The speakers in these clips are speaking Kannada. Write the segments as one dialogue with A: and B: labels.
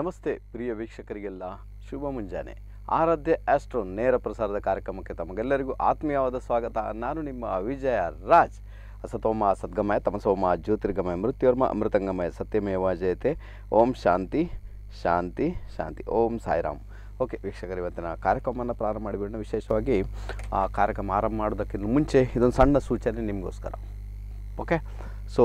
A: ನಮಸ್ತೆ ಪ್ರಿಯ ವೀಕ್ಷಕರಿಗೆಲ್ಲ ಶುಭ ಮುಂಜಾನೆ. ಆರಾಧ್ಯ ಆಸ್ಟ್ರೋ ನೇರ ಪ್ರಸಾರದ ಕಾರ್ಯಕ್ರಮಕ್ಕೆ ತಮಗೆಲ್ಲರಿಗೂ ಆತ್ಮೀಯವಾದ ಸ್ವಾಗತ. ನಾನು ನಿಮ್ಮ ವಿಜಯ ರಾಜ್. ಅಸತೋಮ ಸದ್ಗಮಯ, ತಮಸೋಮ ಜ್ಯೋತಿರ್ಗಮಯ ಮೃತ್ಯುರ್ಮ ಅಮೃತಂಗಮಯ, ಸತ್ಯಮೇವ ಜಯತೆ. ಓಂ ಶಾಂತಿ ಶಾಂತಿ ಶಾಂತಿ. ಓಂ ಸಾಯಿರಾಮ್. ಓಕೆ, ವೀಕ್ಷಕರು, ಇವತ್ತಿನ ಕಾರ್ಯಕ್ರಮವನ್ನು ಪ್ರಾರಂಭ ಮಾಡಿಬಿಡೋಣ ವಿಶೇಷವಾಗಿ, ಆ ಕಾರ್ಯಕ್ರಮ ಆರಂಭ ಮಾಡೋದಕ್ಕಿಂತ ಮುಂಚೆ ಇದೊಂದು ಸಣ್ಣ ಸೂಚನೆ ನಿಮಗೋಸ್ಕರ. Okay? So